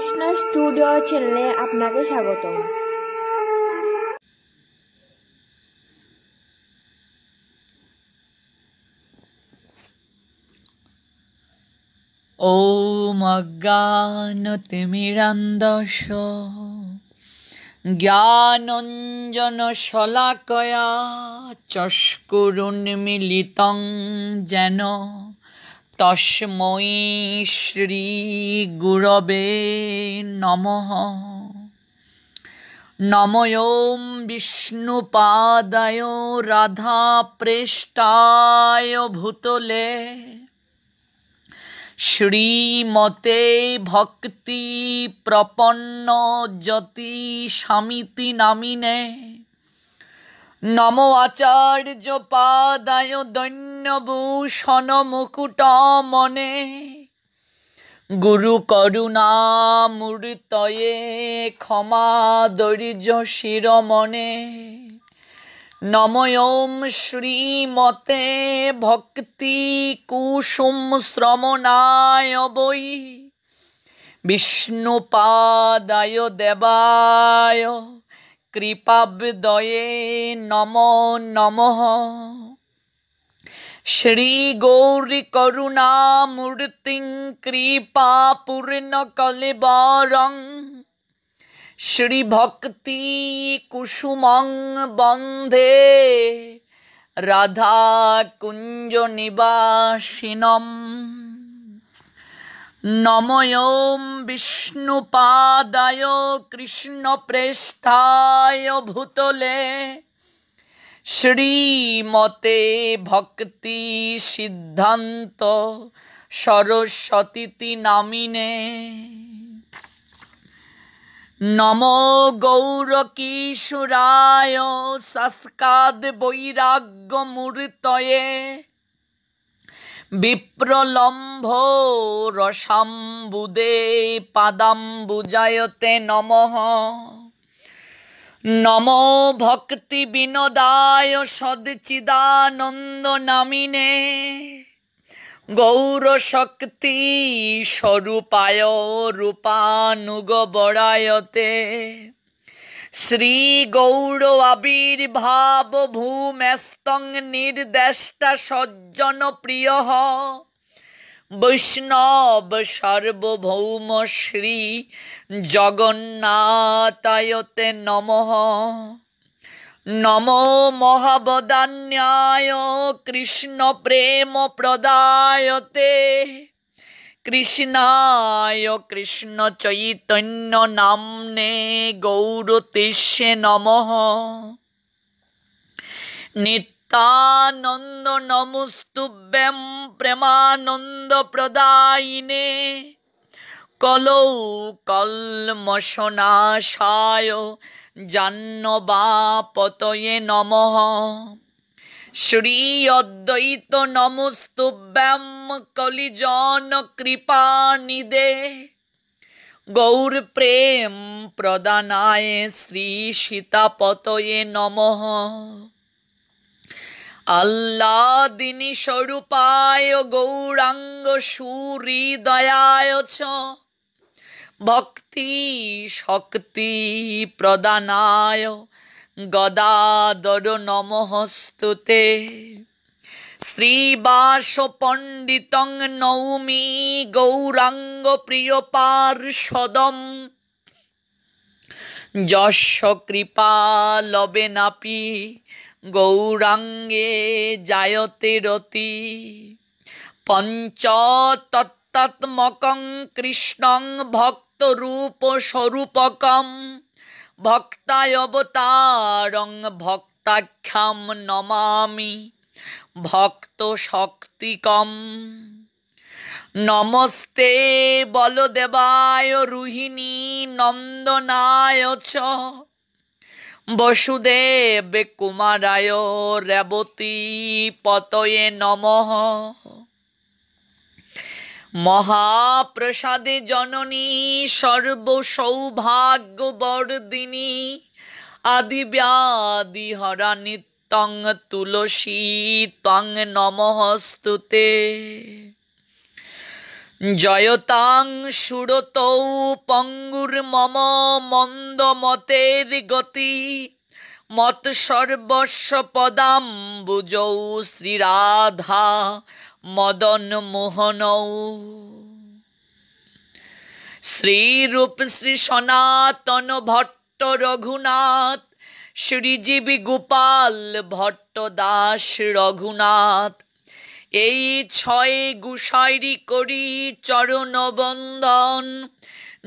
Krishna studio চ্যানেলে আপনাকে স্বাগত ও ॐ অজ্ঞানতিমিরান্দস জ্ঞানঞ্জনশলাকয়া চষ্কুরুন্মিলিতং যেন। তস্ময়ী তস্মৈ শ্রীগুরবে নমঃ। নময়োম বিষ্ণুপাদায় রাধাপ্রেষ্টায় ভূতলে। শ্রীমতে ভক্তি প্রপন্ন যতি সামিতি নামিনে। নম আচার্য পাদায় দৈন্যভূষণ মুকুট মনে। গুরু করুণা মূর্তয়ে ক্ষমা দৈর্য শিরমণে নময়ম শ্রীমতে ভক্তি কুসুম শ্রমণায় বৈ। বিষ্ণুপাদায় দেবায় কৃপাবদয়ে নম নমঃ। শ্রীগৌরী করুণামূর্তিং কৃপা পূর্ণ কলেবরং। শ্রীভক্তি কুসুমং বন্ধে রাধা কুঞ্জ নিবাসিনম। নময়ম বিষ্ণুপাদায় কৃষ্ণপ্রেষ্ঠায় ভূতলে। শ্রীমতে ভক্তি সিদ্ধান্ত সরস্বতী নামিনে। নম গৌর কিশোরায় সংস্কাদ বৈরাগ্য মূর্তয়ে বিপ্রলম্ভ রসাম্বুদে পাদাম্বুজায়তে নমঃ। নম ভক্তি বিনোদায় সদচিদানন্দ নামিনে। গৌর শক্তি স্বরূপায় রূপানুগ বরায়তে শ্রী গৌর আবির্ভাব ভূমেস্তং নির্দেষ্টা সজ্জন প্রিয়। বৈষ্ণব সার্বভৌম শ্রী জগন্নাথায়তে নমঃ। নম মহাবদান্যায় কৃষ্ণ প্রেম প্রদায়তে। কৃষ্ণায় কৃষ্ণ চৈতন্য নামনে গৌরতেশে নমঃ। নিত্যানন্দ নমস্তুভ্যম প্রেমানন্দ প্রদায়িনে কলৌ কলমশনাশায় জাহ্নবাপতয়ে নমঃ। শ্রী অদ্বৈত নমস্তুভ্যম কলিজন কৃপানিদে গৌর প্রেম প্রদানায় শ্রী সীতাপতয়ে নমঃ আল্লাদিনী স্বরূপায় গৌরাঙ্গ সুহৃদয়ায় চ ভক্তি শক্তি প্রদানায় গদাদর নমস্তুতে শ্রীবাস পণ্ডিতং নৌমি গৌরাঙ্গ প্রিয় পার্ষদম যশ কৃপা লবে নাপি গৌরাঙ্গে জায়তে রতি। পঞ্চতত্ত্বাত্মকং কৃষ্ণং ভক্তরূপ স্বরূপকম ভক্তায়বতারং ভক্তাখ্যাম নমামি ভক্ত শক্তিকম নমস্তে বলদেবায় রুহিণী নন্দনায় চ। বসুদেব কুমারায় রেবতী পতয়ে নমঃ। মহাপ্রসাদে জননী সর্বসৌভাগ্যবর্দিনী আদিব্যাধি হরা নিত্যং তুলসী ত্বং নমস্তুতে। জয়তাং সুরতৌ পঙ্গুর মম মন্দমতের গতি মত সর্বস্ব পদাম্বুজৌ শ্রীরাধা মদন মোহনৌ। শ্রীরূপ শ্রী সনাতন ভট্ট রঘুনাথ, শ্রীজীবী গোপাল ভট্ট দাস রঘুনাথ। এই ছয় গুসাইরি করি চরণ বন্দন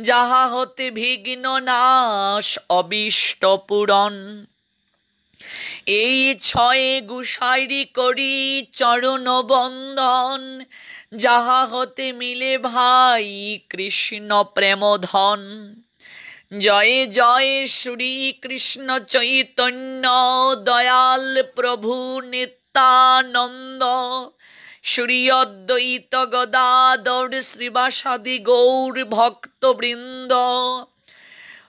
যাহা হতে বিঘ্ন নাশ, অবিষ্ট পূরণ। এই ছয়ে গুসাইরি করি চরণ বন্দন যাহা হতে মিলে ভাই কৃষ্ণ প্রেমধন জয় জয় শ্রী কৃষ্ণ চৈতন্য দয়াল প্রভু নিত্যানন্দ। শ্রী অদ্বৈত গদাধর শ্রীবাসাদি গৌর ভক্তবৃন্দ।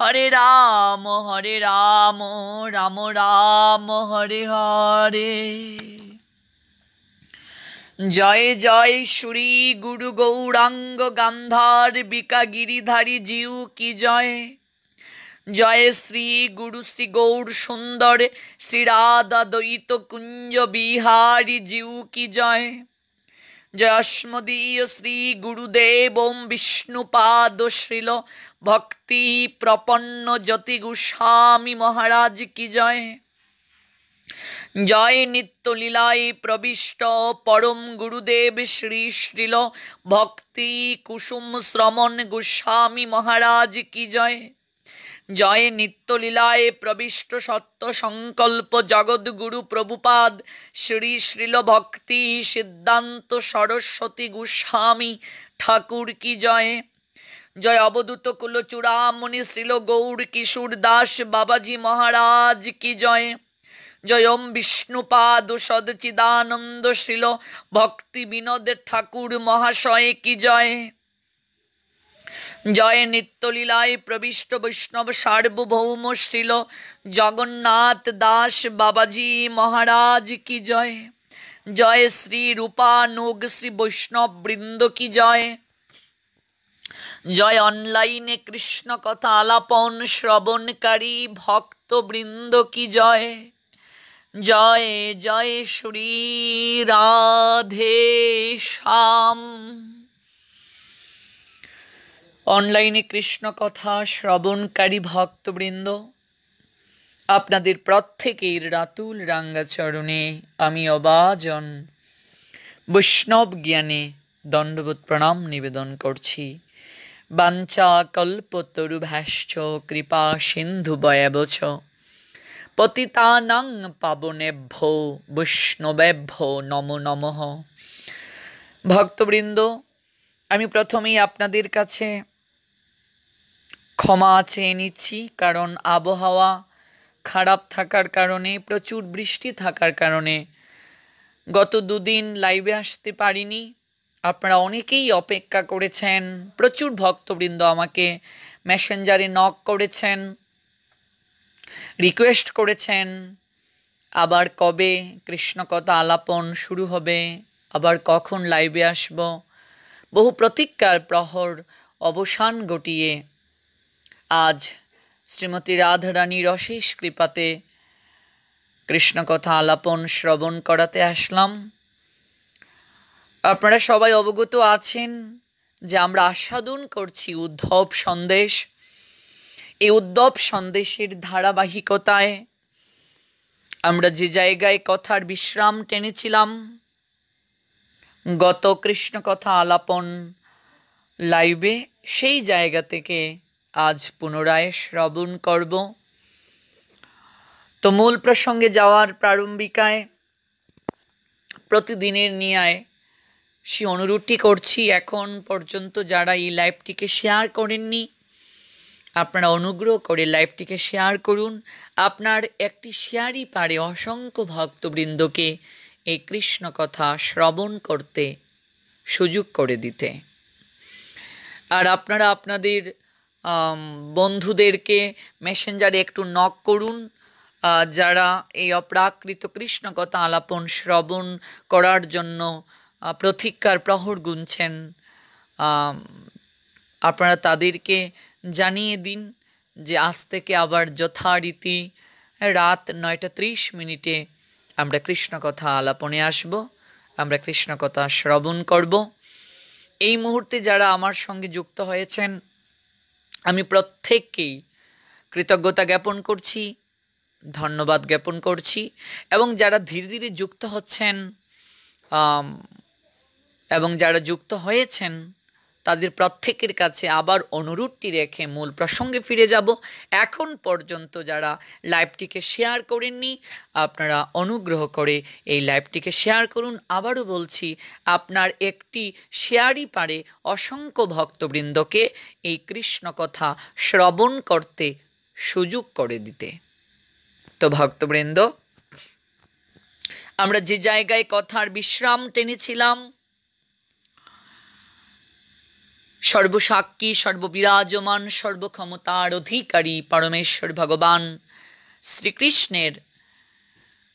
হরে রাম হরে রাম রাম রাম, হরে হরে। জয় জয় শ্রী গুরু গৌরাঙ্গ গান্ধার বিকা গিরিধারী জিউ কি জয়? জয় শ্রী গুরু শ্রী গৌর সুন্দর শ্রী রাধা দ্বৈত কুঞ্জ বিহারী জিউ কি জয়? জয়স্মদীয় শ্রী গুরুদেব ওম বিষ্ণুপাদ শ্রীল ভক্তি প্রপন্ন জ্যোতি গোস্বামী মহারাজ কি জয় জয় নিত্য লীলায় প্রবিষ্ট পরম গুরুদেব শ্রী শ্রীল ভক্তি কুসুম শ্রমণ গোস্বামী মহারাজ কি জয় জয় নিত্যলীলায় প্রবিষ্ট সত্য সংকল্প জগদ্গুরু প্রভুপাদ, শ্রী শ্রীল ভক্তি সিদ্ধান্ত সরস্বতী গোস্বামী ঠাকুর কি জয়? জয় অবদূত কুল চূড়ামণি শ্রীল গৌর কিশোর দাস বাবাজি মহারাজ কি জয়? জয় ওম বিষ্ণুপাদ সদচিদানন্দ শ্রীল ভক্তি বিনোদ ঠাকুর মহাশয় কি জয়? জয় নিত্যলীলায় প্রবিষ্ট বৈষ্ণব সার্বভৌম শ্রীল জগন্নাথ দাস বাবাজি মহারাজ কি জয়? জয় শ্রী রূপানুগ শ্রী বৈষ্ণব বৃন্দ কি জয়? জয় অনলাইনে কৃষ্ণ কথা আলাপন শ্রবণকারী ভক্ত বৃন্দ কি জয়? জয় জয় শ্রী রাধে শ্যাম। অনলাইনে কৃষ্ণ কথা শ্রবণকারী ভক্তবৃন্দ, আপনাদের প্রত্যেকের রাতুল রাঙ্গাচরণে আমি অবাজন। বৈষ্ণব জ্ঞানে দণ্ডবোধ প্রণাম নিবেদন করছি। বাঞ্চা কল্পতরুভাশ্চ, কৃপা সিন্ধু বয়াবচ। পতিতানাং পাবনেভ্য, বৈষ্ণবেভ্য নম নমঃ। ভক্তবৃন্দ, আমি প্রথমেই আপনাদের কাছে ক্ষমা চেয়ে নিচ্ছি, কারণ আবহাওয়া খারাপ থাকার কারণে, প্রচুর বৃষ্টি থাকার কারণে। গত দুদিন লাইভে আসতে পারিনি। আপনারা অনেকেই অপেক্ষা করেছেন, প্রচুর ভক্তবৃন্দ আমাকে মেসেঞ্জারে নক করেছেন রিকোয়েস্ট করেছেন, আবার কবে কৃষ্ণকথা আলাপন শুরু হবে, আবার কখন লাইভে আসব? বহু প্রতীক্ষার প্রহর অবসান ঘটিয়ে আজ শ্রীমতী রাধারানীর অশেষ কৃপাতে কৃষ্ণকথা আলাপন শ্রবণ করাতে আসলাম। আপনারা সবাই অবগত আছেন যে আমরা আস্বাদন করছি উদ্ধব সন্দেশ। এই উদ্ধব সন্দেশের ধারাবাহিকতায় আমরা যে জায়গায় কথার বিশ্রাম টেনেছিলাম, গত কৃষ্ণ কথা আলাপন লাইভে সেই জায়গা থেকে আজ পুনরায় শ্রবণ করব। তো মূল প্রসঙ্গে যাওয়ার প্রারম্ভিকায় প্রতিদিনের নিয়ায় সে অনুরোধটি করছি, এখন পর্যন্ত যারা এই লাইভটিকে শেয়ার করেননি, আপনারা অনুগ্রহ করে লাইভটিকে শেয়ার করুন। আপনার একটি শেয়ারই পারে অসংখ্য ভক্তবৃন্দকে এই কৃষ্ণ কথা শ্রবণ করতে সুযোগ করে দিতে। আর আপনারা আপনাদের বন্ধুদেরকে মেসেঞ্জারে একটু নক করুন। যারা এই অপ্রাকৃত কৃষ্ণ কথা আলাপন শ্রবণ করার জন্য প্রতীক্ষার প্রহর গুনছেন আপনারা তাদেরকে জানিয়ে দিন যে আজ থেকে আবার যথারীতি রাত নয়টা ত্রিশ মিনিটে আমরা কৃষ্ণ কথা আলাপনে আসব, আমরা কৃষ্ণ কথা শ্রবণ করব। এই মুহূর্তে যারা আমার সঙ্গে যুক্ত হয়েছেন আমি প্রত্যেককেই কৃতজ্ঞতা জ্ঞাপন করছি, ধন্যবাদ জ্ঞাপন করছি এবং যারা ধীরে ধীরে যুক্ত হচ্ছেন এবং যারা যুক্ত হয়েছেন তাদের প্রত্যেকের কাছে আবার অনুরোধটি রেখে মূল প্রসঙ্গে ফিরে যাব। এখন পর্যন্ত যারা লাইভটিকে শেয়ার করেননি, আপনারা অনুগ্রহ করে এই লাইভটিকে শেয়ার করুন। আবারও বলছি, আপনার একটি শেয়ারই পারে অসংখ্য ভক্তবৃন্দকে এই কৃষ্ণ কথা শ্রবণ করতে সুযোগ করে দিতে। তো ভক্তবৃন্দ, আমরা যে জায়গায় কথার বিশ্রাম টেনেছিলাম সর্বসাক্ষী, সর্ববিরাজমান, সর্বক্ষমতার অধিকারী পরমেশ্বর ভগবান। শ্রীকৃষ্ণের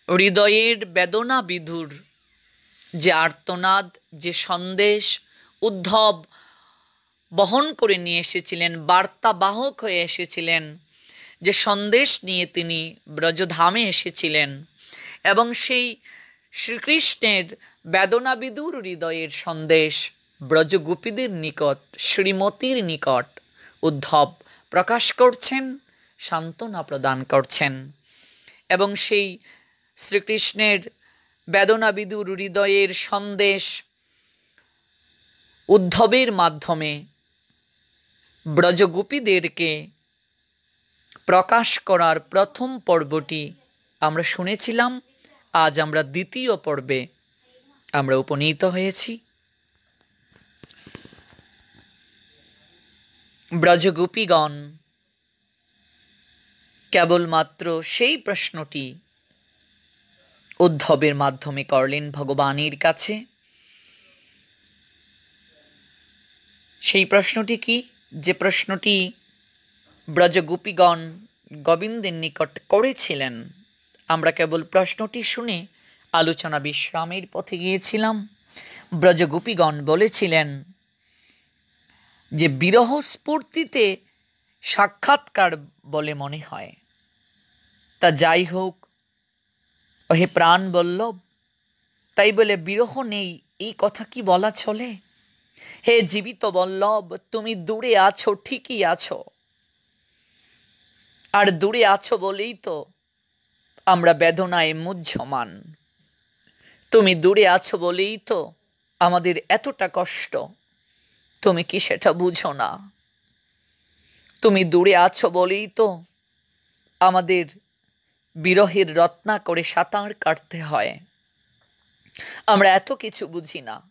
হৃদয়ের বেদনা বিধুর যে আর্তনাদ, যে সন্দেশ, উদ্ধব বহন করে নিয়ে এসেছিলেন, বার্তাবাহক হয়ে এসেছিলেন, যে সন্দেশ নিয়ে তিনি ব্রজধামে এসেছিলেন এবং সেই শ্রীকৃষ্ণের বেদনাবিদুর হৃদয়ের সন্দেশ ব্রজগোপীদের নিকট, শ্রীমতীর নিকট উদ্ধব প্রকাশ করছেন, সান্ত্বনা প্রদান করছেন এবং সেই শ্রীকৃষ্ণের বেদনাবিদুর হৃদয়ের সন্দেশ উদ্ধবের মাধ্যমে ব্রজগোপীদেরকে প্রকাশ করার প্রথম পর্বটি আমরা শুনেছিলাম। আজ আমরা দ্বিতীয় পর্বে আমরা উপনীত হয়েছি। ব্রজগোপীগণ, কেবলমাত্র সেই প্রশ্নটি উদ্ধবের মাধ্যমে করলেন ভগবানের কাছে। সেই প্রশ্নটি কি? যে প্রশ্নটি ব্রজগোপীগণ গোবিন্দের নিকট করেছিলেন। আমরা কেবল প্রশ্নটি শুনে আলোচনা বিশ্রামের পথে গিয়েছিলাম। ব্রজগোপীগণ বলেছিলেন যে বিরহ স্ফূর্তিতে সাক্ষাৎকার বলে মনে হয়। তা যাই হোক ওহে প্রাণ বল্লভ, তাই বলে বিরহ নেই, এই কথা কি বলা চলে? হে জীবিত বল্লভ, তুমি দূরে আছো, ঠিকই আছো। আর দূরে আছো বলেই তো আমরা বেদনায় মুহ্যমান। তুমি দূরে আছো বলেই তো আমাদের এতটা কষ্ট। তুমি কি সেটা বুঝো না? তুমি দূরে আছো বলেই তো আমাদের বিরহের রত্না করে সাঁতার কাটতে হয়। আমরা এত কিছু বুঝি না।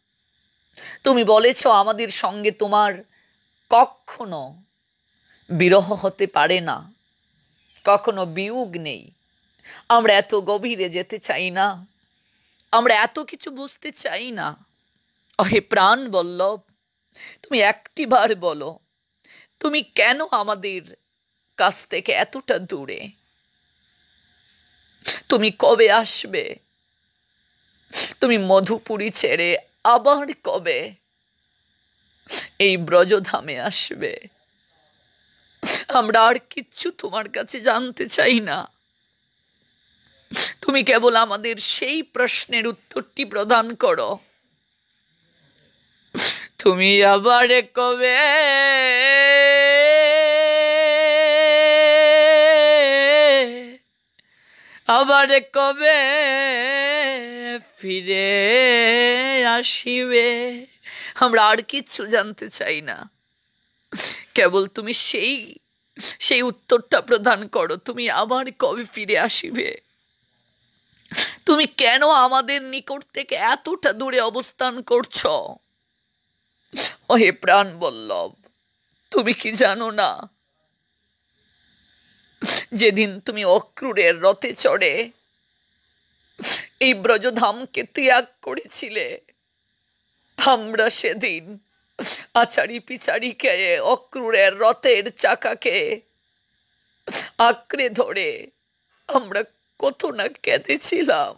তুমি বলেছ আমাদের সঙ্গে তোমার কখনো বিরহ হতে পারে না। কখনো বিয়োগ নেই। আমরা এত গভীরে যেতে চাই না। আমরা এত কিছু বুঝতে চাই না। অহে প্রাণ বল্লভ তুমি একটিবার বলো, তুমি কেন আমাদের কাছ থেকে এতটা দূরে? তুমি কবে আসবে? তুমি মধুপুরী ছেড়ে আবার কবে এই ব্রজধামে আসবে? আমরা আর কিচ্ছু তোমার কাছে জানতে চাই না। তুমি কেবল আমাদের সেই প্রশ্নের উত্তরটি প্রদান করো। তুমি আবার কবে? আবার কবে ফিরে আসিবে? আমরা আর কিচ্ছু জানতে চাই না। কেবল তুমি সেই সেই উত্তরটা প্রদান করো, তুমি আবার কবে ফিরে আসিবে? তুমি কেন আমাদের নিকট থেকে এতটা দূরে অবস্থান করছ? ওহে প্রাণ বল্লভ, তুমি কি জানো না? যেদিন তুমি অক্রুরের রথে চড়ে এই ব্রজধামকে ত্যাগ করেছিলে, আমরা সেদিন আচারি পিচারি কে অক্রুরের রথের চাকাকে আঁকড়ে ধরে আমরা কত না কেঁদেছিলাম।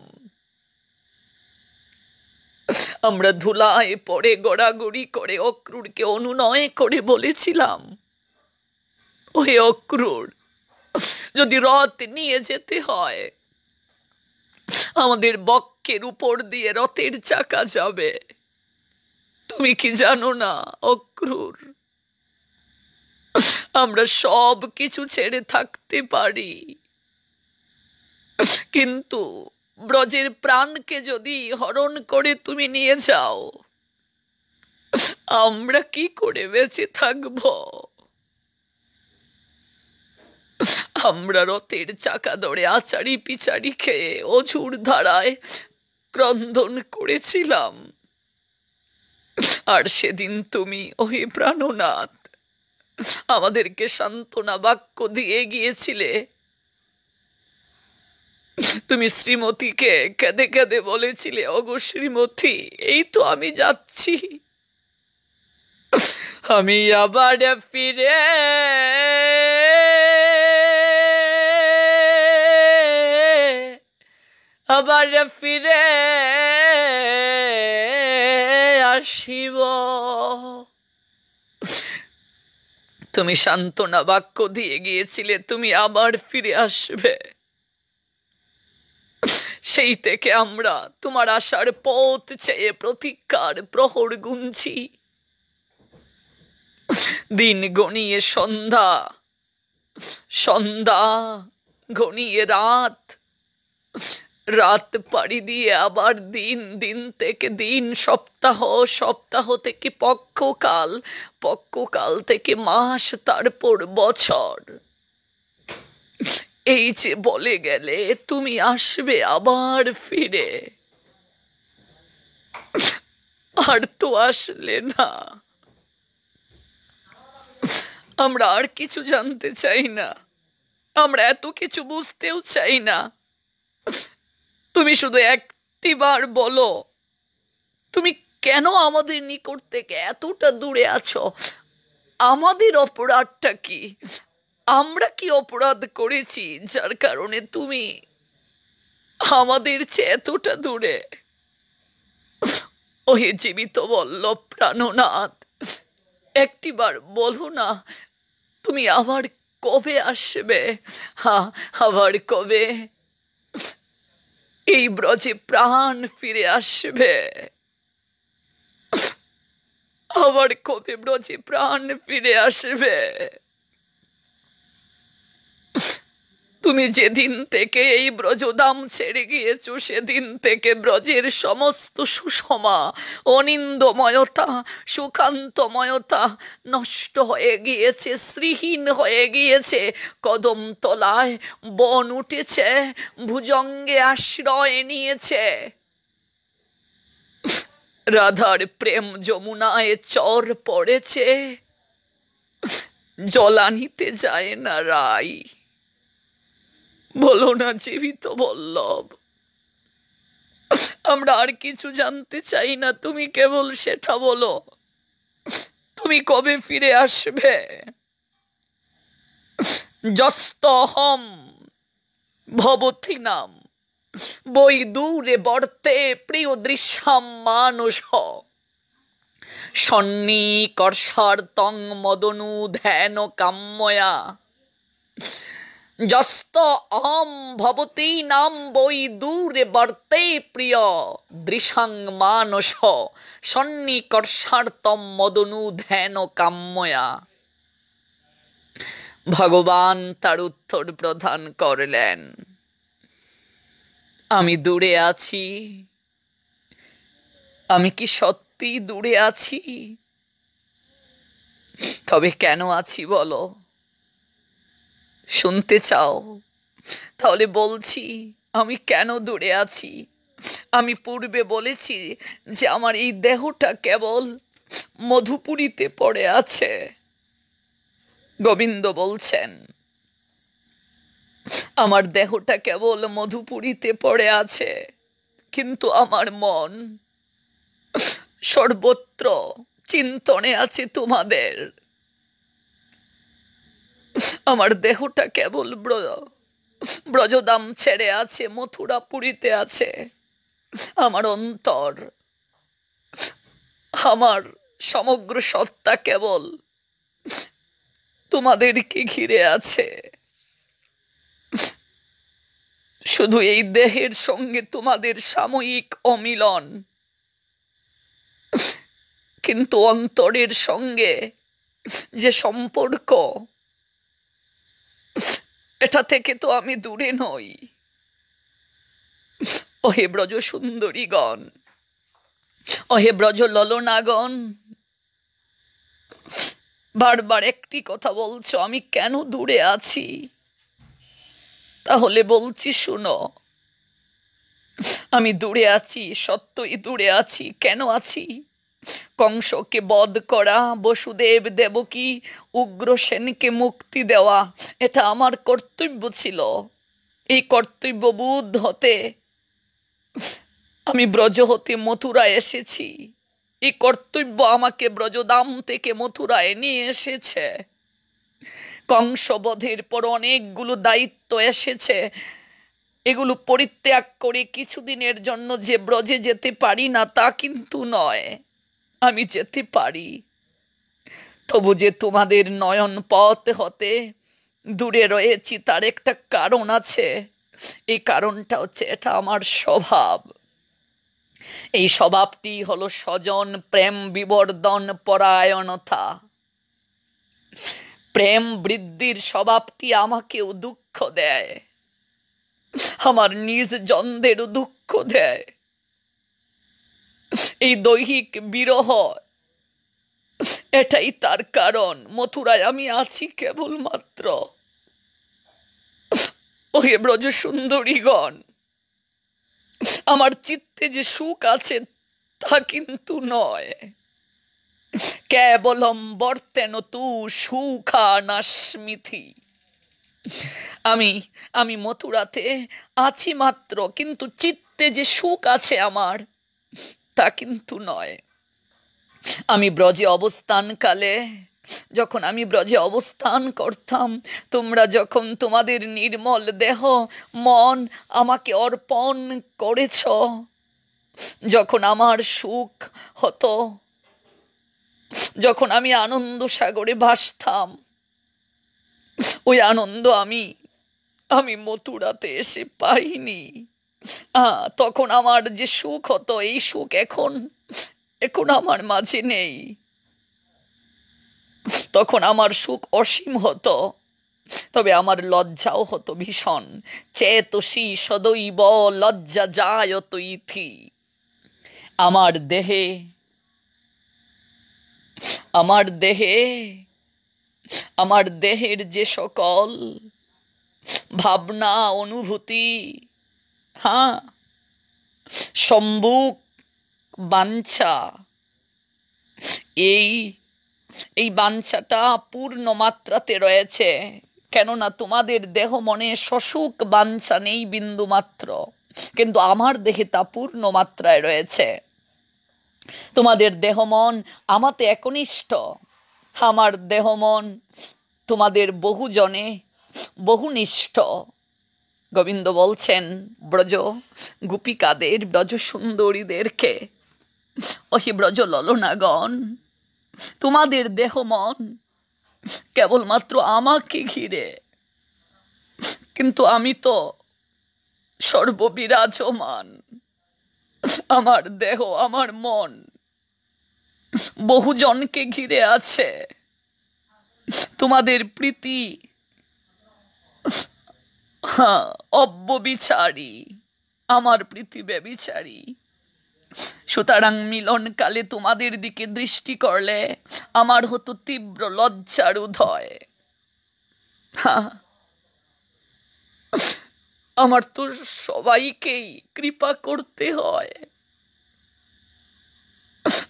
আমরা ধুলায় পড়ে, গড়াগড়ি করে অক্রুরকে অনুনয় করে বলেছিলাম, ওহে অক্রুর, যদি রথ নিয়ে যেতে হয়, আমাদের বক্ষের উপর দিয়ে রথের চাকা যাবে। তুমি কি জানো না, অক্রুর? আমরা সব কিছু ছেড়ে থাকতে পারি। কিন্তু ব্রজের প্রাণকে যদি হরণ করে তুমি নিয়ে যাও, আমরা কি করে বেঁচে থাকব? আমরা রথের চাকা দৌড়ে আচারি পিচারি খেয়ে অঝুর ধারায় ক্রন্দন করেছিলাম। আর সেদিন তুমি, ওহে প্রাণনাথ, আমাদেরকে সান্ত্বনা বাক্য দিয়ে গিয়েছিলে। তুমি শ্রীমতীকে কেঁদে কেঁদে বলেছিলে অগো শ্রীমতী, এই তো আমি যাচ্ছি। আমি আবার ফিরে আবার ফিরে আসিব। তুমি সান্ত্বনা বাক্য দিয়ে গিয়েছিলে, তুমি আবার ফিরে আসবে। সেই থেকে আমরা তোমার আসার পথ চেয়ে প্রতীক্ষার প্রহর গুনছি। দিন গণিয়ে সন্ধ্যা সন্ধ্যা গণিয়ে রাত রাত পাড়ি দিয়ে আবার দিন দিন থেকে দিন, সপ্তাহ সপ্তাহ থেকে পক্ষকাল পক্ষকাল থেকে মাস, তারপর বছর। এই যে বলে গেলে তুমি আসবে আবার ফিরে। আর তো আসলে না। আমরা আর কিছু জানতে চাই না। আমরা এত কিছু বুঝতেও চাই না। তুমি শুধু একটিবার বলো, তুমি কেন আমাদের নিকট থেকে এতটা দূরে আছো? আমাদের অপরাধটা কি? আমরা কি অপরাধ করেছি? যার কারণে তুমি আমাদের চেয়ে এতটা দূরে। ওহে জীবিত বলল প্রাণনাথ, একটিবার বলো না, তুমি আবার কবে আসবে? হা, আবার কবে? এই ব্রজে প্রাণ ফিরে আসবে। আবার কবে ব্রজে প্রাণ ফিরে আসবে? তুমি যেদিন থেকে এই ব্রজদাম ছেড়ে গিয়েছো, সেদিন থেকে ব্রজের সমস্ত সুষমা, অনিন্দময়তা সুখান্তময়তা নষ্ট হয়ে গিয়েছে, শ্রীহীন হয়ে গিয়েছে। কদম তলায় বন উঠেছে, ভুজঙ্গে আশ্রয় নিয়েছে। রাধার প্রেম যমুনায় চর পড়েছে। জলানিতে যায় না রাই। বলো না, জীবিত বল্লভ। আমরা আর কিছু জানতে চাই না, তুমি কেবল সেটা বলো। তুমি কবে ফিরে আসবে? যস্তহম ভবতী নাম বই দূরে বর্তে প্রিয় দৃশ্যাম মানুষ সন্নিকর্ষার্তং মদনু ধ্যান কাম্যয়া যস্ত অহম ভবতী নাম বই দূরে বর্তে প্রিয়। দৃশাং মানস, সন্নিকর্ষার্তম মদনু ধ্যান কাম্যয়া ভগবান তার উত্তর প্রদান করলেন, আমি দূরে আছি। আমি কি সত্যি দূরে আছি? তবে কেন আছি বলো? শুনতে চাও? তাহলে বলছি, আমি কেন দূরে আছি? আমি পূর্বে বলেছি যে আমার এই দেহটা কেবল মধুপুরীতে পড়ে আছে। গোবিন্দ বলছেন, আমার দেহটা কেবল মধুপুরীতে পড়ে আছে, কিন্তু আমার মন সর্বত্র চিন্তনে আছে তোমাদের। আমার দেহটা কেবল ব্রজ। ব্রজদাম ছেড়ে আছে, মথুরা পুরীতে আছে। আমার অন্তর, আমার সমগ্র সত্তা কেবল তোমাদেরকে ঘিরে আছে? শুধু এই দেহের সঙ্গে তোমাদের সাময়িক অমিলন। কিন্তু অন্তরের সঙ্গে যে সম্পর্ক এটা থেকে তো আমি দূরে নই। অহে ব্রজ সুন্দরীগণ অহে ব্রজ ললনাগণ, বারবার একটি কথা বলছো, আমি কেন দূরে আছি? তাহলে বলছি শুনো, আমি দূরে আছি, সত্যই দূরে আছি, কেন আছি? কংসকে বধ করা, বসুদেব দেবকী উগ্রসেনকে মুক্তি দেওয়া, এটা আমার কর্তব্য ছিল। এই কর্তব্য কর্তব্যবোধ হতে আমি ব্রজ হতে মথুরা এসেছি। এই কর্তব্য আমাকে ব্রজদাম থেকে মথুরায় নিয়ে এসেছে। কংসবধের পর অনেকগুলো দায়িত্ব এসেছে। এগুলো পরিত্যাগ করে কিছুদিনের জন্য যে ব্রজে যেতে পারি না তা কিন্তু নয়। আমি যেতে পারি। তবু যে তোমাদের নয়ন পথ হতে দূরে রয়েছি, তার একটা কারণ আছে। এই কারণটা হচ্ছে, এটা আমার স্বভাব। এই স্বভাবটি হলো স্বজন প্রেম বিবর্ধন পরায়ণতা। প্রেম বৃদ্ধির স্বভাবটি আমাকেও দুঃখ দেয়। আমার নিজ জনদেরও দুঃখ দেয়। এই দৈহিক বিরহ, এটাই তার কারণ। মথুরায় আমি আছি কেবলমাত্র। ওহে ব্রজ সুন্দরীগণ আমার চিত্তে যে সুখ আছে তা কিন্তু নয়। কেবলম বর্তেন তু সুখা না স্মৃতি আমি আমি মথুরাতে আছি মাত্র, কিন্তু চিত্তে যে সুখ আছে আমার তা কিন্তু নয়। আমি ব্রজে অবস্থানকালে যখন আমি ব্রজে অবস্থান করতাম, তোমরা যখন তোমাদের নির্মল দেহ, মন আমাকে অর্পণ করেছ, যখন আমার সুখ হতো, যখন আমি আনন্দ সাগরে ভাসতাম, ওই আনন্দ আমি আমি মথুরাতে এসে পাইনি। তখন আমার যে সুখ হতো, এই সুখ এখন এখন আমার মাঝে নেই। তখন আমার সুখ অসীম হতো, তবে আমার লজ্জাও হতো ভীষণ। চেতসী সদৈব লজ্জা যায়ত ইথি আমার দেহে আমার দেহে, আমার দেহের যে সকল ভাবনা, অনুভূতি হ্যাঁ। সম্বুক বাঞ্ছা। এই এই বাঞ্ছাটা পূর্ণ মাত্রাতে রয়েছে, কেননা তোমাদের দেহ মনে শশুক বাঞ্ছা নেই বিন্দু মাত্র কিন্তু আমার দেহে তা পূর্ণ মাত্রায় রয়েছে। তোমাদের দেহ মন আমাতে একনিষ্ঠ, আমার দেহ মন তোমাদের বহুজনে বহুনিষ্ঠ। গোবিন্দ বলছেন, ব্রজ গোপিকাদের, ব্রজ সুন্দরীদেরকে ওহি ব্রজ ললনাগণ, তোমাদের দেহ মন কেবলমাত্র আমাকে ঘিরে। কিন্তু আমি তো সর্ববিরাজমান। আমার দেহ, আমার মন বহুজনকে ঘিরে আছে। তোমাদের প্রীতি অব্যবিচারী, আমার পৃথিবী বিচারী সুতরাং মিলনকালে তোমাদের দিকে দৃষ্টি করলে আমার হতো তীব্র লজ্জার উদয়। আমার তো সবাইকেই কৃপা করতে হয়।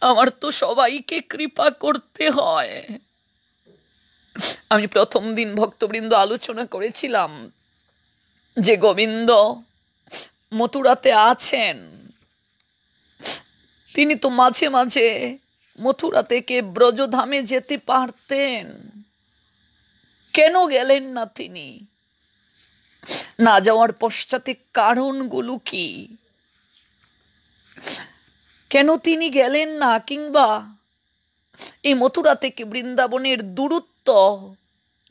আমার তো সবাইকে কৃপা করতে হয়। আমি প্রথম দিন ভক্তবৃন্দ আলোচনা করেছিলাম যে গোবিন্দ মথুরাতে আছেন, তিনি তো মাঝে মাঝে মথুরা থেকে ব্রজধামে যেতে পারতেন। কেন গেলেন না তিনি? না যাওয়ার পশ্চাতে কারণগুলো কি? কেন তিনি গেলেন না কিংবা এই মথুরা থেকে বৃন্দাবনের দূরত্ব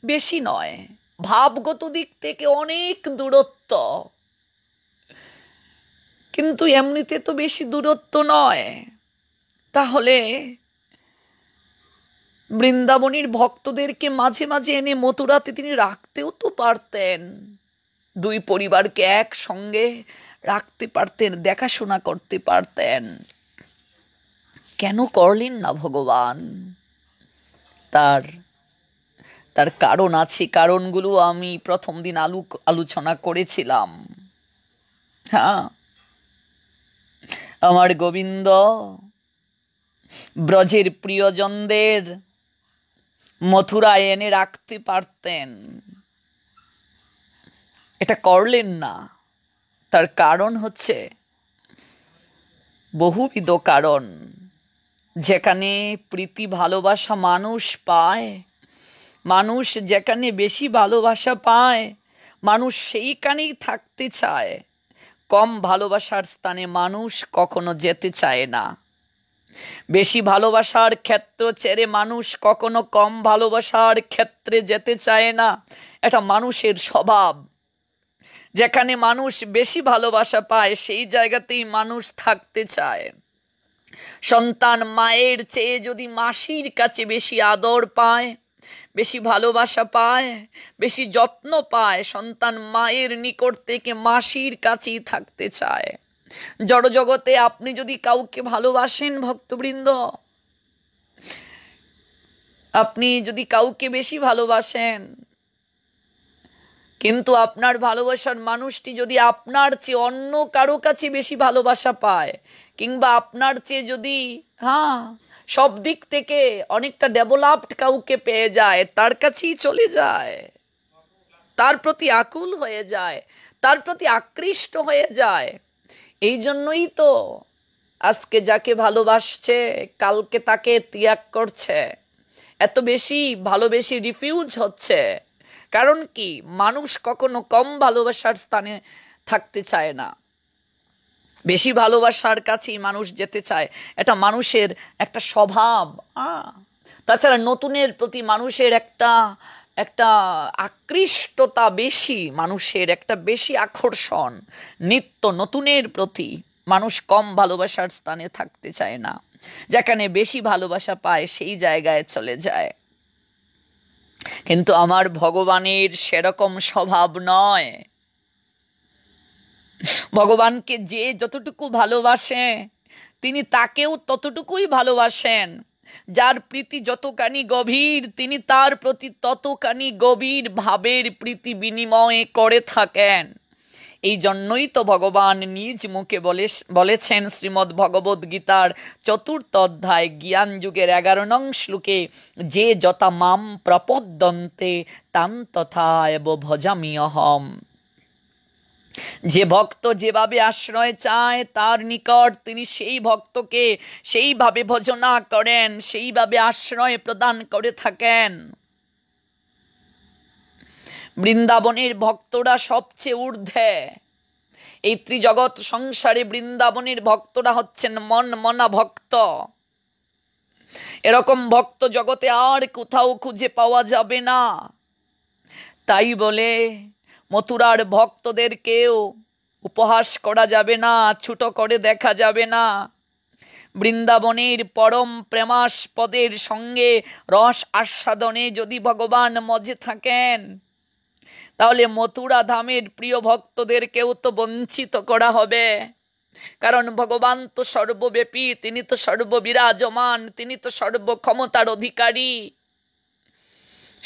বেশি নয়? ভাবগত দিক থেকে অনেক দূরত্ব। কিন্তু এমনিতে তো বেশি দূরত্ব নয়। তাহলে বৃন্দাবনীর ভক্তদেরকে মাঝে মাঝে এনে মথুরাতে তিনি রাখতেও তো পারতেন। দুই পরিবারকে একসঙ্গে রাখতে পারতেন, দেখাশোনা করতে পারতেন। কেন করলেন না ভগবান? তার তার কারণ আছে, কারণগুলো আমি প্রথম দিন আলু, আলোচনা করেছিলাম। হ্যাঁ? আমার গোবিন্দ, ব্রজের প্রিয়জনদের মথুরায় এনে রাখতে পারতেন। এটা করলেন না। তার কারণ হচ্ছে বহুবিধ কারণ। যেখানে প্রীতি ভালোবাসা মানুষ পায় মানুষ যেখানে বেশি ভালোবাসা পায়, মানুষ সেইখানেই থাকতে চায়। কম ভালোবাসার স্থানে মানুষ কখনো যেতে চায় না। বেশি ভালোবাসার ক্ষেত্র ছেড়ে মানুষ কখনো কম ভালোবাসার ক্ষেত্রে যেতে চায় না। এটা মানুষের স্বভাব। যেখানে মানুষ বেশি ভালোবাসা পায়, সেই জায়গাতেই মানুষ থাকতে চায়। সন্তান মায়ের চেয়ে যদি মাসির কাছে বেশি আদর পায় বেশি ভালোবাসা পায়, বেশি যত্ন পায়, সন্তান মায়ের নিকট থেকে মাসির কাছেই থাকতে চায়। জড়জগতে আপনি যদি কাউকে ভালোবাসেন, ভক্তবৃন্দ, আপনি যদি কাউকে বেশি ভালোবাসেন, কিন্তু আপনার ভালোবাসার মানুষটি যদি আপনার চেয়ে অন্য কারও কাছে বেশি ভালোবাসা পায়, কিংবা আপনার চেয়ে যদি হ্যাঁ সব দিক থেকে অনেকটা ডেভেলপড কাউকে পেয়ে যায়, তার কাছেই চলে যায়। তার প্রতি আকুল হয়ে যায়, তার প্রতি আকৃষ্ট হয়ে যায়। এই জন্যই তো আজকে যাকে ভালোবাসছে, কালকে তাকে ত্যাগ করছে। এত বেশি ভালোবেসে রিফিউজ হচ্ছে। কারণ কি? মানুষ কখনো কম ভালোবাসার স্থানে থাকতে চায় না। বেশি ভালোবাসার কাছেই মানুষ যেতে চায়। এটা মানুষের একটা স্বভাব। তাছাড়া নতুনের প্রতি মানুষের একটা একটা আকৃষ্টতা বেশি, মানুষের একটা বেশি আকর্ষণ। নিত্য নতুনের প্রতি মানুষ কম ভালোবাসার স্থানে থাকতে চায় না। যেখানে বেশি ভালোবাসা পায়, সেই জায়গায় চলে যায়। কিন্তু আমার ভগবানের সেরকম স্বভাব নয়। ভগবানকে যে যতটুকু ভালোবাসে তিনি তাকেও ততটুকুই ভালোবাসেন। যার প্রীতি যতখানি গভীর, তিনি তার প্রতি ততখানি গভীর ভাবের প্রীতি বিনিময় করে থাকেন। এই জন্যই তো ভগবান নিজ মুখে বলে, বলেছেন শ্রীমদ্ ভগবদ গীতার চতুর্থ অধ্যায়, জ্ঞান যুগের এগারো নং শ্লোকে, যে যথা মাম প্রপদ্যন্তে তান তথা এব ভজামিয়হম যে ভক্ত যেভাবে আশ্রয় চায়, তার নিকট তিনি সেই ভক্তকে সেইভাবে ভজনা করেন, সেইভাবে আশ্রয় প্রদান করে থাকেন। বৃন্দাবনের ভক্তরা সবচেয়ে ঊর্ধ্বে। এই ত্রিজগৎ সংসারে বৃন্দাবনের ভক্তরা হচ্ছেন মন মনা ভক্ত। এরকম ভক্ত জগতে আর কোথাও খুঁজে পাওয়া যাবে না। তাই বলে মথুরার ভক্তদেরকেও উপহাস করা যাবে না, ছুট করে দেখা যাবে না। বৃন্দাবনের পরম প্রেমাস্পদের সঙ্গে রস আস্বাদনে যদি ভগবান মজে থাকেন, তাহলে মথুরা ধামের প্রিয় ভক্তদেরকেও তো বঞ্চিত করা হবে। কারণ ভগবান তো সর্বব্যাপী, তিনি তো সর্ববিরাজমান, তিনি তো সর্বক্ষমতার অধিকারী।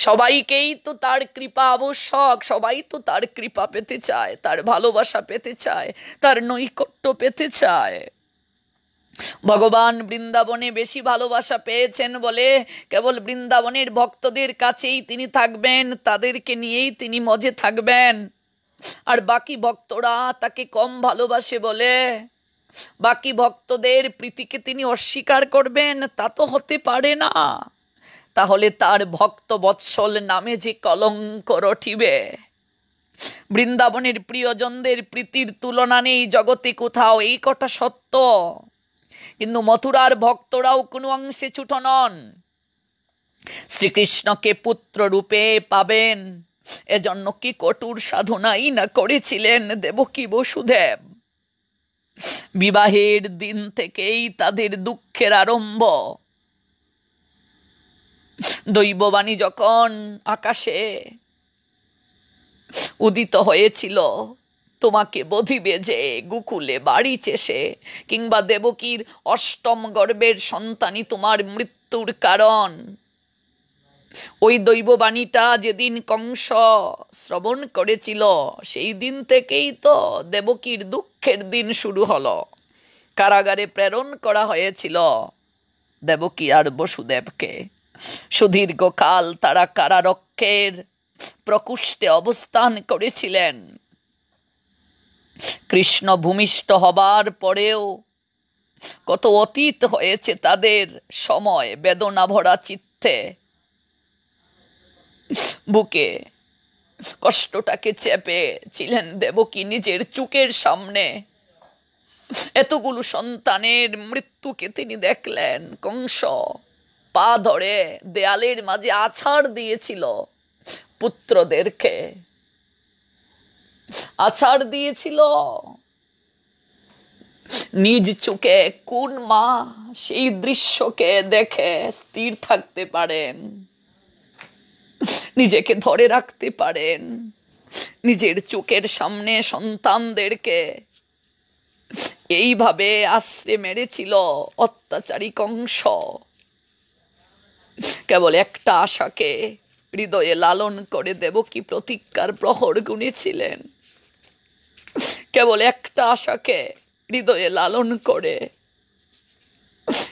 সবাইকেই তো তার কৃপা আবশ্যক, সবাই তো তার কৃপা পেতে চায়, তার ভালোবাসা পেতে চায়, তার নৈকট্য পেতে চায়। ভগবান বৃন্দাবনে বেশি ভালোবাসা পেয়েছেন বলে কেবল বৃন্দাবনের ভক্তদের কাছেই তিনি থাকবেন, তাদেরকে নিয়েই তিনি মজে থাকবেন। আর বাকি ভক্তরা তাকে কম ভালোবাসে বলে, বাকি ভক্তদের প্রীতিকে তিনি অস্বীকার করবেন, তা তো হতে পারে না। তাহলে তার ভক্ত বৎসল নামে যে কলঙ্ক রটিবে। বৃন্দাবনের প্রিয়জনদের প্রীতির তুলনা নেই জগতে কোথাও, এই কটা সত্য। কিন্তু মথুরার ভক্তরাও কোনো অংশে ছুটো নন। শ্রীকৃষ্ণকে পুত্র রূপে পাবেন। এজন্য কি কটুর সাধনাই না করেছিলেন দেবকী বসুদেব? বিবাহের দিন থেকেই তাদের দুঃখের আরম্ভ। দৈববাণী যখন আকাশে উদিত হয়েছিল, তোমাকে বধিবে যে গুকুলে বাড়ি চেষে কিংবা দেবকীর অষ্টম গর্বের সন্তানই তোমার মৃত্যুর কারণ। ওই দৈববাণীটা যেদিন কংস শ্রবণ করেছিল, সেই দিন থেকেই তো দেবকীর দুঃখের দিন শুরু হলো। কারাগারে প্রেরণ করা হয়েছিল দেবকী আর বসুদেবকে। সুদীর্ঘকাল তারা কারারক্ষের প্রকুষ্টে অবস্থান করেছিলেন। কৃষ্ণ ভূমিষ্ঠ হবার পরেও কত অতীত হয়েছে তাদের সময় বেদনা ভরা চিত্তে। বুকে কষ্টটাকে চেপে ছিলেন দেবকী নিজের চুকের সামনে। এতগুলো সন্তানের মৃত্যুকে তিনি দেখলেন, কংস। পা ধরে দেয়ালের মাঝে আছাড় দিয়েছিল পুত্রদেরকে। আছাড় দিয়েছিল। নিজ চোখে কোন মা সেই দৃশ্যকে দেখে স্থির থাকতে পারেন। নিজেকে ধরে রাখতে পারেন। নিজের চোখের সামনে সন্তানদেরকে। এইভাবে আশ্রে মেরেছিল অত্যাচারী কংস কেবল একটা আশাকে হৃদয়ে লালন করে দেব কি প্রতিজ্ঞার প্রহর গুনেছিলেন। কেবল একটা আশাকে হৃদয়ে লালন করে,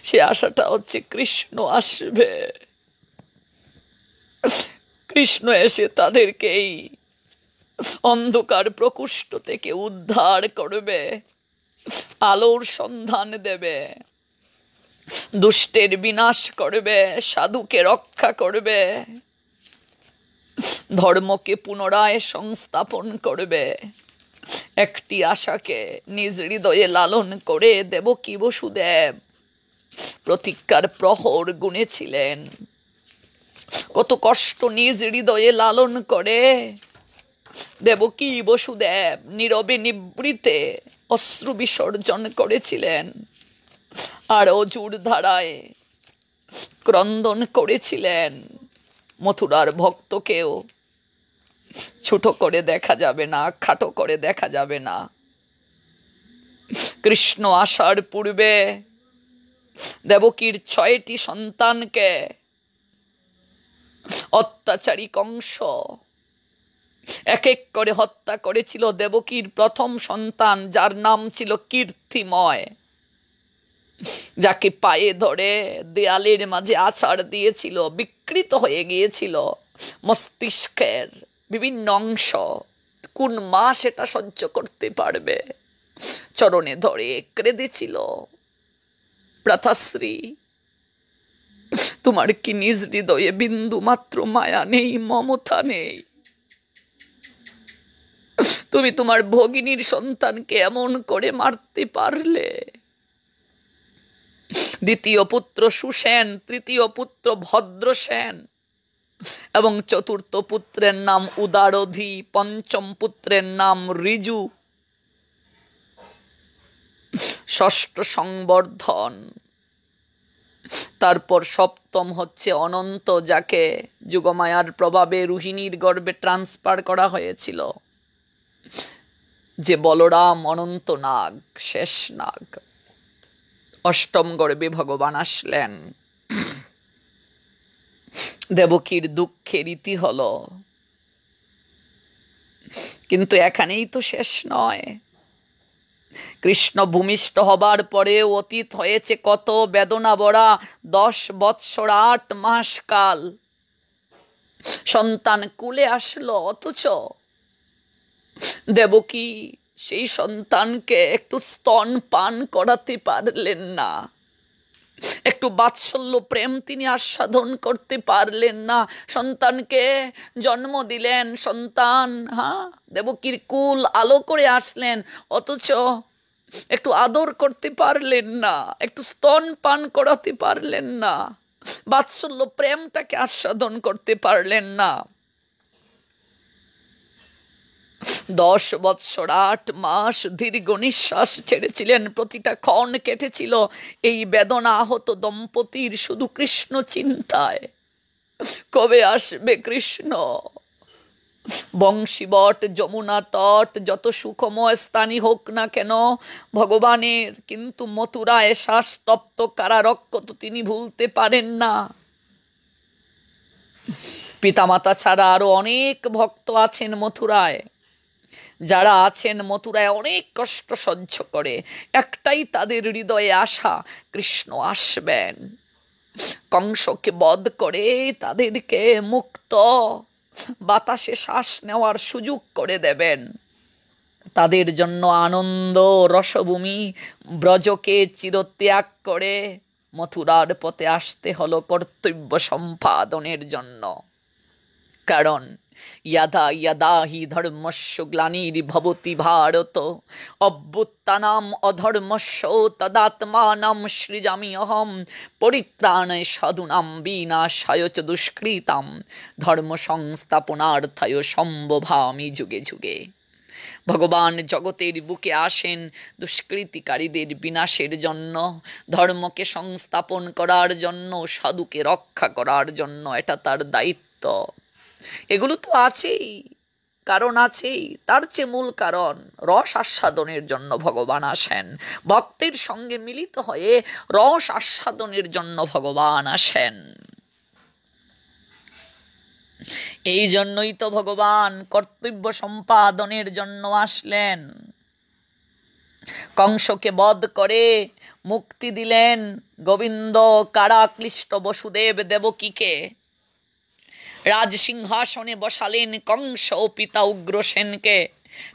সে আশাটা হচ্ছে কৃষ্ণ আসবে। কৃষ্ণ এসে তাদেরকে এই অন্ধকার প্রকুষ্ট থেকে উদ্ধার করবে, আলোর সন্ধান দেবে। দুষ্টের বিনাশ করবে, সাধুকে রক্ষা করবে, ধর্মকে পুনরায় সংস্থাপন করবে। একটি আশাকে নিজ হৃদয়ে লালন করে দেব কি বসুদেব? প্রতিজ্ঞার প্রহর গুনেছিলেন। কত কষ্ট নিজ হৃদয়ে লালন করে দেবকী বসুদেব? নীরবে নিবৃতে অশ্রু বিসর্জন করেছিলেন। আর অজুর ধারায় ক্রন্দন করেছিলেন মথুরার ভক্তকেও। ছোট করে দেখা যাবে না, খাটো করে দেখা যাবে না। কৃষ্ণ আসার পূর্বে দেবকীর ছয়টি সন্তানকে অত্যাচারী কংস এক এক করে হত্যা করেছিল দেবকীর প্রথম সন্তান, যার নাম ছিল কীর্তিময়। যাকে পায়ে ধরে দেয়ালের মাঝে আছাড় দিয়েছিল, বিকৃত হয়ে গিয়েছিল মস্তিষ্কের বিভিন্ন অংশ। কোন মা সেটা সহ্য করতে পারবে? চরণে ধরে কেঁদেছিল প্রথাশ্রী তোমার কি নিজ হৃদয়ে বিন্দু মাত্র মায়া নেই, মমতা নেই? তুমি তোমার ভগিনীর সন্তানকে এমন করে মারতে পারলে? দ্বিতীয় পুত্র সুসেন, তৃতীয় পুত্র ভদ্রসেন এবং চতুর্থ পুত্রের নাম উদারধি, পঞ্চম পুত্রের নাম রিজু। ষষ্ঠ সংবর্ধন। তারপর সপ্তম হচ্ছে অনন্ত, যাকে যুগমায়ার প্রভাবে রুহিণীর গর্বে ট্রান্সফার করা হয়েছিল। যে বলরাম, অনন্ত নাগ, শেষ নাগ। অষ্টম গর্বে ভগবান আসলেন। দেবকীর দুঃখের ইতি হল, কিন্তু এখানেই তো শেষ নয়। কৃষ্ণ ভূমিষ্ঠ হবার পরে অতীত হয়েছে কত বেদনা বড়া, দশ বৎসর আট মাস কাল। সন্তান কুলে আসলো অথচ দেবকী সেই সন্তানকে একটু স্তন পান করাতে পারলেন না। একটু বাৎসল্য প্রেম তিনি আস্বাদন করতে পারলেন না। সন্তানকে জন্ম দিলেন, সন্তান হ্যাঁ দেবকীর কুল আলো করে আসলেন, অথচ একটু আদর করতে পারলেন না, একটু স্তন পান করাতে পারলেন না, বাৎসল্য প্রেমটাকে আস্বাদন করতে পারলেন না। দশ বৎসর, আট মাস দীর্ঘ নিঃশ্বাস ছেড়েছিলেন। প্রতিটা ক্ষণ কেটেছিল এই বেদনা আহত দম্পতির শুধু কৃষ্ণ চিন্তায়। কবে আসবে কৃষ্ণ? বংশীবট, যমুনা তট, যত সুখময় স্থানই হোক না কেন, ভগবানের কিন্তু মথুরায় শ্বাসতপ্ত কারারক্ষ তো তিনি ভুলতে পারেন না। পিতামাতা ছাড়া আরও অনেক ভক্ত আছেন মথুরায়। যারা আছেন মথুরায় অনেক কষ্ট সহ্য করে, একটাই তাদের হৃদয়ে আশা, কৃষ্ণ আসবেন। কংসকে বধ করে তাদেরকে মুক্ত, বাতাসে শ্বাস নেওয়ার সুযোগ করে দেবেন। তাদের জন্য আনন্দ, রসভূমি, ব্রজকে চিরত্যাগ করে মথুরার পথে আসতে হলো কর্তব্য সম্পাদনের জন্য। কারণ ইয়াদা ইয়াদা হি ধর্মস্য গ্লানির ভবতি ভারত অভ্যুত্থানাম অধর্মস্য তদাত্মানাম সৃজামি অহম পরিত্রাণয় সাধুনাম বিনাশায় চ দুষ্কৃতাম ধর্ম সংস্থাপনার্থায় সম্ভবামি যুগে যুগে ভগবান জগতের বুকে আসেন দুষ্কৃতিকারীদের বিনাশের জন্য। ধর্মকে সংস্থাপন করার জন্য, সাধুকে রক্ষা করার জন্য, এটা তার দায়িত্ব। এগুলো তো আছেই, কারণ আছেই। তার চেয়ে মূল কারণ, রস আস্বাদনের জন্য ভগবান আসেন। ভক্তের সঙ্গে মিলিত হয়ে রস আস্বাদনের জন্য ভগবান আসেন। এই জন্যই তো ভগবান কর্তব্য সম্পাদনের জন্য আসলেন। কংসকে বধ করে মুক্তি দিলেন গোবিন্দ কারাক্লিষ্ট বসুদেব দেবকীকে। রাজসিংহাসনে বসালেন কংস ও পিতা উগ্রসেনকে।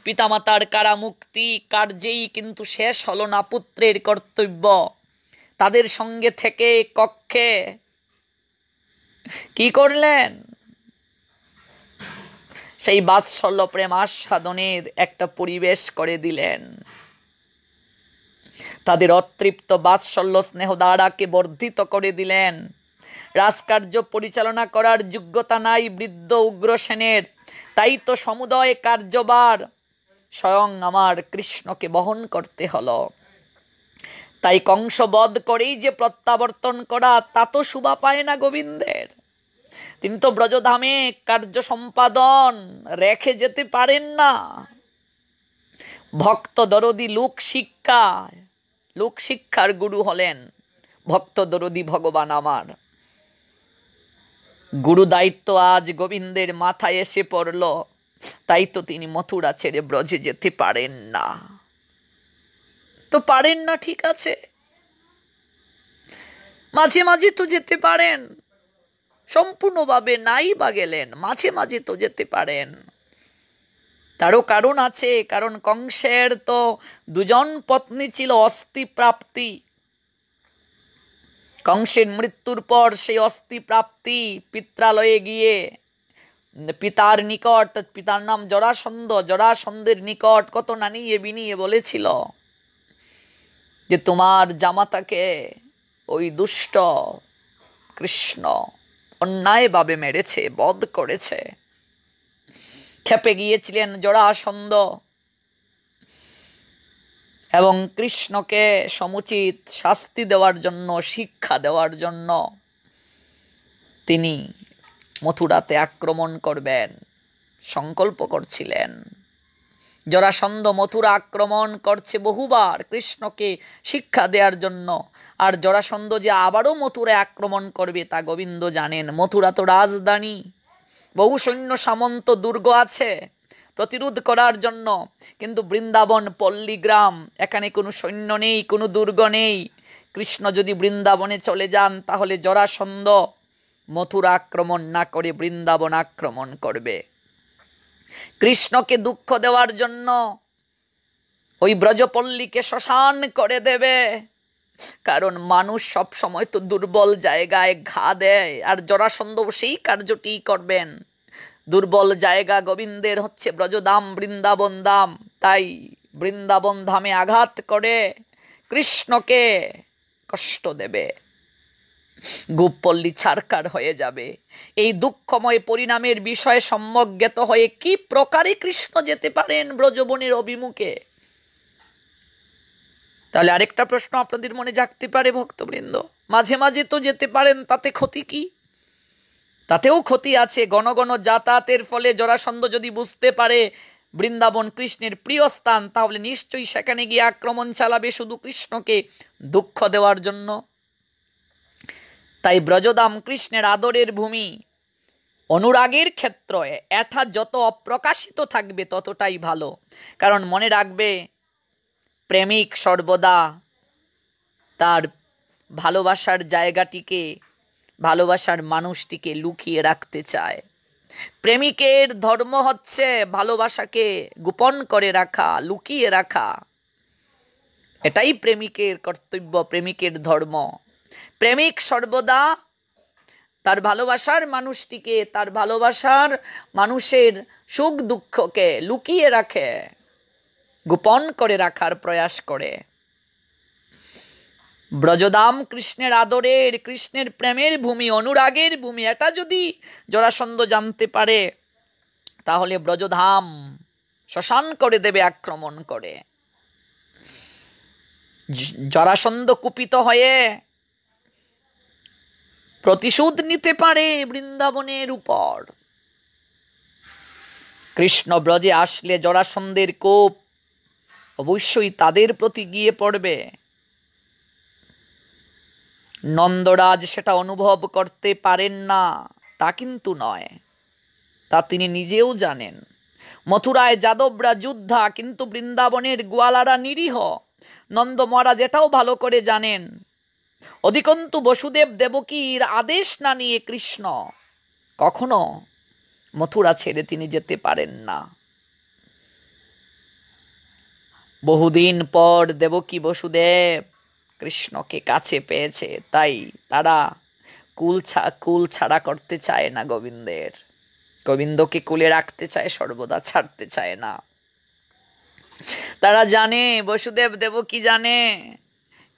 পিতামাতার কারামুক্তি কার্যেই কিন্তু শেষ হলো না পুত্রের কর্তব্য। তাদের সঙ্গে থেকে কক্ষে কি করলেন? সেই বাৎসল্য প্রেম আস্বাদনের একটা পরিবেশ করে দিলেন। তাদের অতৃপ্ত বাৎসল্য স্নেহ দ্বারাকে বর্ধিত করে দিলেন। রাজকার্য পরিচালনা করার যোগ্যতা নাই বৃদ্ধ উগ্রসেনের তাই তো সমুদয় কার্যবার স্বয়ং আমার কৃষ্ণকে বহন করতে হলো। তাই কংস বধ করেই যে প্রত্যাবর্তন করা, তা তো শুভা পায় না গোবিন্দের। তিনি তো ব্রজধামে কার্য সম্পাদন রেখে যেতে পারেন না। ভক্ত দরদি লোক শিক্ষা লোক শিক্ষার গুরু হলেন ভক্ত দরদি ভগবান আমার। গুরু দায়িত্ব আজ গোবিন্দের মাথায় এসে পড়ল। তাই তো তিনি মথুরা ছেড়ে ব্রজে যেতে পারেন না। তো পারেন না, ঠিক আছে। মাঝে মাঝে তো যেতে পারেন। সম্পূর্ণভাবে নাই বা গেলেন, মাঝে মাঝে তো যেতে পারেন। তারও কারণ আছে, কারণ কংসের তো দুজন পত্নী ছিল অস্থি প্রাপ্তি কংসের মৃত্যুর পর সেই অস্থি প্রাপ্তি পিত্রালয়ে গিয়ে পিতার নিকট পিতার নাম জরাসন্ধ জরাসন্ধের নিকট কত নানিয়ে বিনিয়ে বলেছিল যে তোমার জামাতাকে ওই দুষ্ট কৃষ্ণ অন্যায়ভাবে মেরেছে, বধ করেছে। খেপে গিয়েছিলেন জরাসন্ধ। এবং কৃষ্ণকে সমুচিত শাস্তি দেওয়ার জন্য, শিক্ষা দেওয়ার জন্য তিনি মথুরাতে আক্রমণ করবেন, সংকল্প করছিলেন। জরাসন্ধ মথুরা আক্রমণ করছে বহুবার কৃষ্ণকে শিক্ষা দেওয়ার জন্য, আর জরাসন্ধ যে আবারও মথুরায় আক্রমণ করবে তা গোবিন্দ জানেন। মথুরা তো রাজধানী, বহু সৈন্য সামন্ত দুর্গ আছে। প্রতিরোধ করার জন্য। কিন্তু বৃন্দাবন পল্লীগ্রাম, এখানে কোনো সৈন্য নেই, কোনো দুর্গ নেই। কৃষ্ণ যদি বৃন্দাবনে চলে যান, তাহলে জরাসন্ধ মথুর আক্রমণ না করে বৃন্দাবন আক্রমণ করবে। কৃষ্ণকে দুঃখ দেওয়ার জন্য ওই ব্রজপল্লীকে শ্মশান করে দেবে। কারণ মানুষ সব সময় তো দুর্বল জায়গায় ঘা দেয়, আর জরাসন্ধ সেই কার্যটি করবেন। দুর্বল জায়গা গোবিন্দের হচ্ছে ব্রজদাম বৃন্দাবন দাম তাই বৃন্দাবন ধামে আঘাত করে কৃষ্ণকে কষ্ট দেবে। গুপপল্লী ছারকার হয়ে যাবে। এই দুঃখময় পরিণামের বিষয়ে সম্যজ্ঞত হয়ে কি প্রকারে কৃষ্ণ যেতে পারেন ব্রজবনের অভিমুখে? তাহলে আরেকটা প্রশ্ন আপনাদের মনে জাগতে পারে ভক্তবৃন্দ। মাঝে মাঝে তো যেতে পারেন, তাতে ক্ষতি কি? তাতেও ক্ষতি আছে। গণ গণ যাতায়াতের ফলে জরাসন্ধ যদি বুঝতে পারে, বৃন্দাবন কৃষ্ণের প্রিয় স্থান, তাহলে নিশ্চয়ই সেখানে গিয়ে আক্রমণ চালাবে শুধু কৃষ্ণকে দুঃখ দেওয়ার জন্য। তাই ব্রজদাম কৃষ্ণের আদরের ভূমি, অনুরাগের ক্ষেত্র এথা যত অপ্রকাশিত থাকবে ততটাই ভালো। কারণ মনে রাখবে, প্রেমিক সর্বদা তার ভালোবাসার জায়গাটিকে ভালোবাসার মানুষটিকে লুকিয়ে রাখতে চায়। প্রেমিকের ধর্ম হচ্ছে ভালোবাসাকে গোপন করে রাখা, লুকিয়ে রাখা। এটাই প্রেমিকের কর্তব্য, প্রেমিকের ধর্ম। প্রেমিক সর্বদা তার ভালোবাসার মানুষটিকে, তার ভালোবাসার মানুষের সুখ দুঃখকে লুকিয়ে রাখে, গোপন করে রাখার প্রয়াস করে। ব্রজদাম কৃষ্ণের আদরের, কৃষ্ণের প্রেমের ভূমি, অনুরাগের ভূমি, এটা যদি জরাসন্ধ জানতে পারে, তাহলে ব্রজধাম শ্মশান করে দেবে, আক্রমণ করে। জরাসন্ধ কুপিত হয়ে প্রতিশোধ নিতে পারে বৃন্দাবনের উপর। কৃষ্ণ ব্রজে আসলে জরাসন্ধের কোপ অবশ্যই তাদের প্রতি গিয়ে পড়বে। নন্দরাজ সেটা অনুভব করতে পারেন না, তা কিন্তু নয়। তা তিনি নিজেও জানেন। মথুরায় যাদবরা যুদ্ধা, কিন্তু বৃন্দাবনের গোয়ালারা নিরীহ। নন্দ মহারাজ এটাও ভালো করে জানেন। অধিকন্তু বসুদেব দেবকীর আদেশ না নিয়ে কৃষ্ণ। কখনো মথুরা ছেড়ে তিনি যেতে পারেন না। বহুদিন পর দেবকী বসুদেব কৃষ্ণকে কাছে পেয়েছে, তাই তারা কুল কুল ছাড়া করতে চায় না গোবিন্দের। গোবিন্দকে কুলে রাখতে চায়, সর্বদা ছাড়তে চায় না। তারা জানে, বসুদেব দেব কি জানে?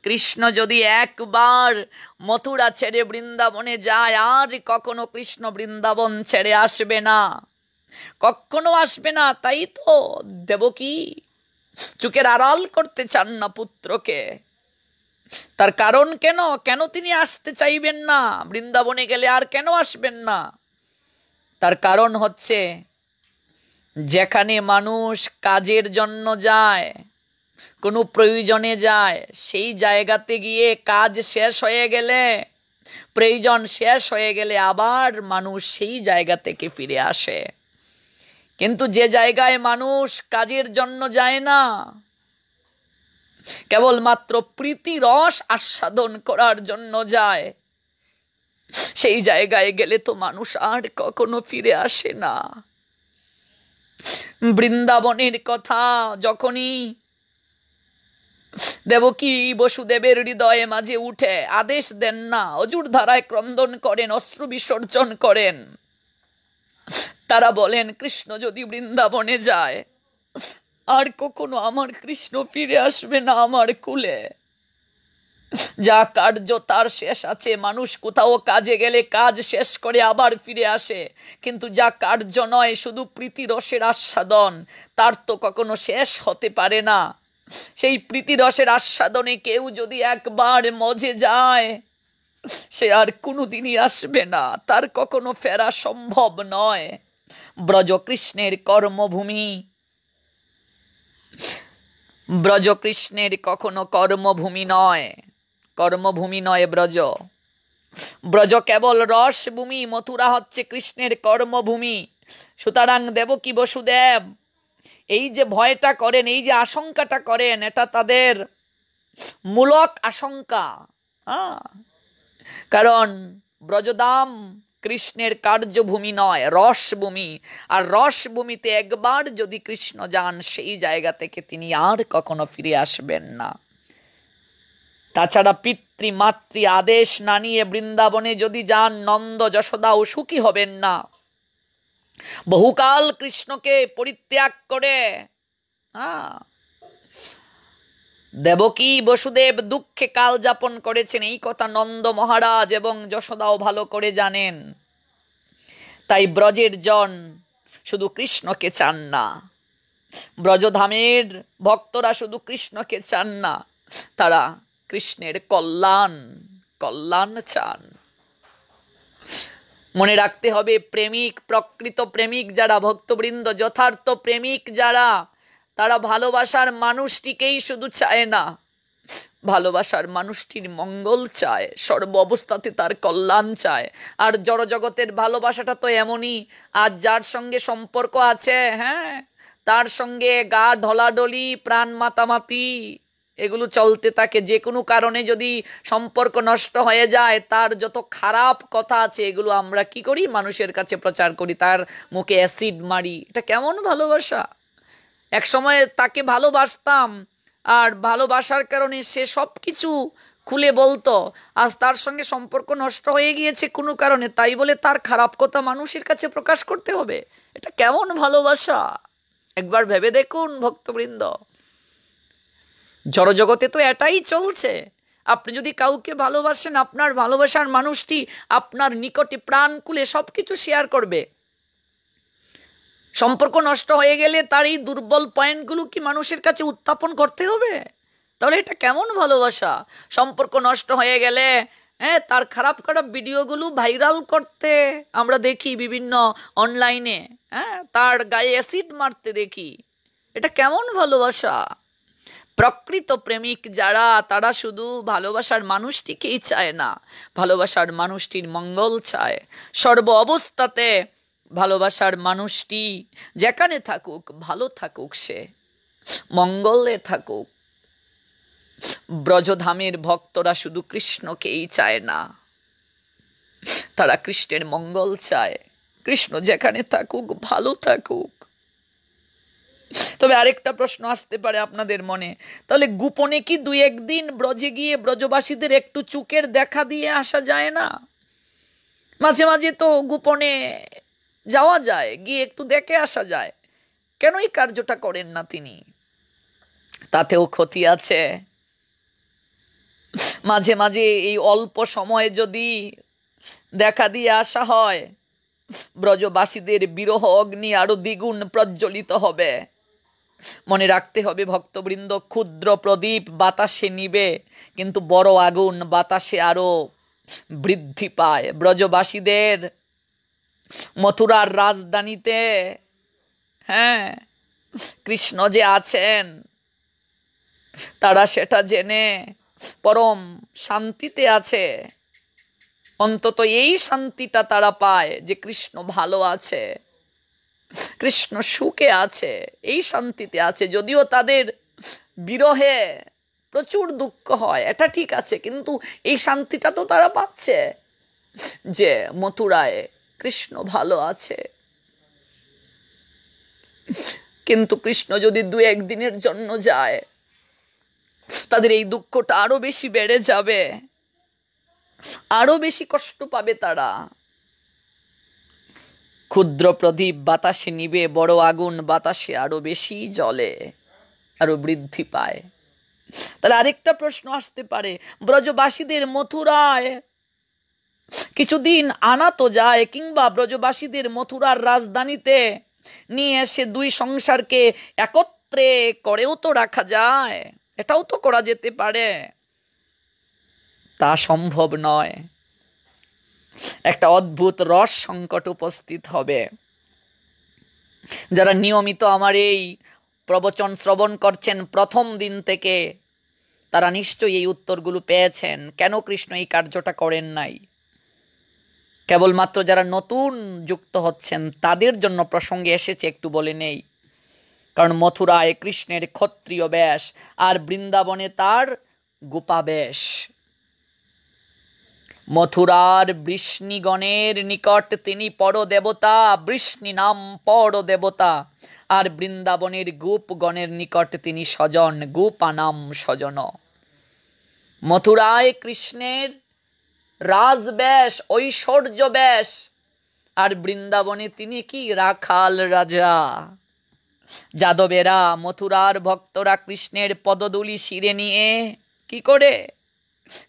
কৃষ্ণ যদি একবার মথুরা ছেড়ে বৃন্দাবনে যায়, আর কখনো কৃষ্ণ বৃন্দাবন ছেড়ে আসবে না। কখনো আসবে না, তাই তো দেবকী চুকের আড়াল করতে চান না পুত্রকে। তার কারণ কেন? কেন তিনি আসতে চাইবেন না? বৃন্দাবনে গেলে আর কেন আসবেন না? তার কারণ হচ্ছে, যেখানে মানুষ কাজের জন্য যায়, কোনো প্রয়োজনে যায়, সেই জায়গাতে গিয়ে কাজ শেষ হয়ে গেলে, প্রয়োজন শেষ হয়ে গেলে আবার মানুষ সেই জায়গা থেকে ফিরে আসে। কিন্তু যে জায়গায় মানুষ কাজের জন্য যায় না কেবলমাত্র প্রীতি রস আস্বাদন করার জন্য যায়। সেই জায়গায় গেলে তো মানুষ আর কখনো ফিরে আসে না। বৃন্দাবনের কথা যখনই দেবকী বসুদেবের হৃদয়ে মাঝে উঠে আদেশ দেন না অজুর ধারায় ক্রন্দন করেন, অশ্রু বিসর্জন করেন। তারা বলেন, কৃষ্ণ যদি বৃন্দাবনে যায় আর কখনো আমার কৃষ্ণ ফিরে আসবে না আমার কুলে। যা কার্য তার শেষ আছে, মানুষ কোথাও কাজে গেলে কাজ শেষ করে আবার ফিরে আসে। কিন্তু যা কার্য নয়, শুধু প্রীতি রসের আস্বাদন, তার তো কখনো শেষ হতে পারে না। সেই প্রীতি রসের আস্বাদনে কেউ যদি একবার মজে যায়, সে আর কোনোদিনই আসবে না। তার কখনো ফেরা সম্ভব নয়। ব্রজকৃষ্ণের কর্মভূমি ব্রজ কৃষ্ণের কখনো কর্মভূমি নয়। কর্মভূমি নয় ব্রজ। ব্রজ কেবল রসভূমি, মথুরা হচ্ছে কৃষ্ণের কর্মভূমি। সুতরাং দেবকী বসুদেব? এই যে ভয়টা করেন, এই যে আশঙ্কাটা করেন, এটা তাদের মূলক আশঙ্কা। কারণ ব্রজদাম কৃষ্ণের কার্যভূমি নয়, রসভূমি। আর রসভূমিতে একবার যদি কৃষ্ণ যান, সেই জায়গা থেকে তিনি আর কখনো ফিরে আসবেন না। তাছাড়া পিতৃ, মাতৃ আদেশ না নিয়ে বৃন্দাবনে যদি যান, নন্দ যশোদাও সুখী হবেন না। বহুকাল কৃষ্ণকে পরিত্যাগ করে হ্যাঁ দেবকী বসুদেব দুঃখে কাল যাপন করেছেন, এই কথা নন্দ মহারাজ এবং যশোদাও ভালো করে জানেন। তাই ব্রজের জন শুধু কৃষ্ণকে চান না। ব্রজধামের ভক্তরা শুধু কৃষ্ণকে চান না, তারা কৃষ্ণের কল্যাণ কল্যাণ চান। মনে রাখতে হবে, প্রেমিক, প্রকৃত প্রেমিক যারা, ভক্তবৃন্দ যথার্থ প্রেমিক যারা তারা ভালোবাসার মানুষটিকেই শুধু চায় না। ভালোবাসার মানুষটির মঙ্গল চায়, সর্ব অবস্থাতে তার কল্যাণ চায়। আর জড়জগতের ভালোবাসাটা তো এমনই, আর যার সঙ্গে সম্পর্ক আছে হ্যাঁ তার সঙ্গে গা ঢলাডলি প্রাণ মাতামাতি, এগুলো চলতে থাকে। যে কোনো কারণে যদি সম্পর্ক নষ্ট হয়ে যায়, তার যত খারাপ কথা আছে, এগুলো আমরা কি করি? মানুষের কাছে প্রচার করি, তার মুখে অ্যাসিড মারি। এটা কেমন ভালোবাসা? এক সময় তাকে ভালোবাসতাম, আর ভালোবাসার কারণে সে সব কিছু খুলে বলতো। আজ তার সঙ্গে সম্পর্ক নষ্ট হয়ে গিয়েছে কোনো কারণে, তাই বলে তার খারাপ কথা মানুষের কাছে প্রকাশ করতে হবে। এটা কেমন ভালোবাসা? একবার ভেবে দেখুন, ভক্তবৃন্দ। জড়জগতে তো এটাই চলছে। আপনি যদি কাউকে ভালোবাসেন, আপনার ভালোবাসার মানুষটি আপনার নিকটে প্রাণ খুলে সব কিছু শেয়ার করবে। সম্পর্ক নষ্ট হয়ে গেলে তার এই দুর্বল পয়েন্টগুলো কি মানুষের কাছে উত্থাপন করতে হবে? তাহলে এটা কেমন ভালোবাসা? সম্পর্ক নষ্ট হয়ে গেলে হ্যাঁ তার খারাপ খারাপ ভিডিওগুলো ভাইরাল করতে আমরা দেখি বিভিন্ন অনলাইনে হ্যাঁ তার গায়ে অ্যাসিড মারতে দেখি। এটা কেমন ভালোবাসা? প্রকৃত প্রেমিক যারা, তারা শুধু ভালোবাসার মানুষটিকেই চায় না, ভালোবাসার মানুষটির মঙ্গল চায়। সর্ব অবস্থাতে ভালোবাসার মানুষটি যেখানে থাকুক, ভালো থাকুক সে। মঙ্গলে থাকুক। ব্রজধামের ভক্তরা শুধু কৃষ্ণকেই চায় না। তারা কৃষ্ণের মঙ্গল চায়। কৃষ্ণ যেখানে থাকুক, ভালো থাকুক। তবে আরেকটা প্রশ্ন আসতে পারে আপনাদের মনে। তাহলে গোপনে কি দুই একদিন ব্রজে গিয়ে ব্রজবাসীদের একটু চুকের দেখা দিয়ে আসা যায় না? মাঝে মাঝে তো গোপনে যাওয়া যায়, গিয়ে একটু দেখে আসা যায়। কেন এই কার্যটা করেন না তিনি? তাতেও ক্ষতি আছে। মাঝে মাঝে এই অল্প সময়ে যদি দেখা দিয়ে আসা হয়, ব্রজবাসীদের বিরহ অগ্নি আরও দ্বিগুণ প্রজ্বলিত হবে। মনে রাখতে হবে, ভক্তবৃন্দ ক্ষুদ্র প্রদীপ বাতাসে নিবে, কিন্তু বড় আগুন বাতাসে আরও বৃদ্ধি পায়। ব্রজবাসীদের মথুরার রাজধানীতে হ্যাঁ কৃষ্ণ যে আছেন, তারা সেটা জেনে পরম শান্তিতে আছে। অন্তত এই শান্তিটা তারা পায় যে কৃষ্ণ ভালো আছে, কৃষ্ণ সুখে আছে, এই শান্তিতে আছে। যদিও তাদের বিরহে প্রচুর দুঃখ হয়, এটা ঠিক আছে, কিন্তু এই শান্তিটা তো তারা পাচ্ছে যে মথুরায় কৃষ্ণ ভালো আছে। কিন্তু কৃষ্ণ যদি দু একদিনের জন্য যায়, তাদের এই দুঃখটা আরও বেশি বেড়ে যাবে। আরও বেশি কষ্ট পাবে তারা। ক্ষুদ্র প্রদীপ বাতাসে নিবে, বড় আগুন বাতাসে আরও বেশি জলে আরও বৃদ্ধি পায়। তাহলে আরেকটা প্রশ্ন আসতে পারে, ব্রজবাসীদের মথুরায় কিছুদিন আনা তো যায় কিংবা ব্রজবাসীদের মথুরার রাজধানীতে। নিয়ে এসে দুই সংসারকে একত্রে করেও তো রাখা যায়। এটাও তো করা যেতে পারে। তা সম্ভব নয়। একটা অদ্ভুত রস সংকট উপস্থিত হবে। যারা নিয়মিত আমার এই প্রবচন শ্রবণ করছেন প্রথম দিন থেকে, তারা নিশ্চয়ই এই উত্তরগুলো পেয়েছেন। কেন কৃষ্ণ এই কার্যটা করেন নাই? কেবলমাত্র যারা নতুন যুক্ত হচ্ছেন, তাদের জন্য প্রসঙ্গে এসেছে একটু বলে নেই। কারণ মথুরায় কৃষ্ণের ক্ষত্রিয় বেশ আর বৃন্দাবনে তার গোপাবেশ মথুরার বৃষ্ণিগণের নিকট তিনি পরদেবতা, বৃষ্ণি নাম পরদেবতা, আর বৃন্দাবনের গোপগণের নিকট তিনি স্বজন, গোপা নাম স্বজন। মথুরায় কৃষ্ণের রাজবেশ, ঐশ্বর্য বেশ। আর বৃন্দাবনে তিনি কি রাখাল রাজা? যাদবেরা, মথুরার ভক্তরা কৃষ্ণের পদদুলি শিরে নিয়ে কি করে?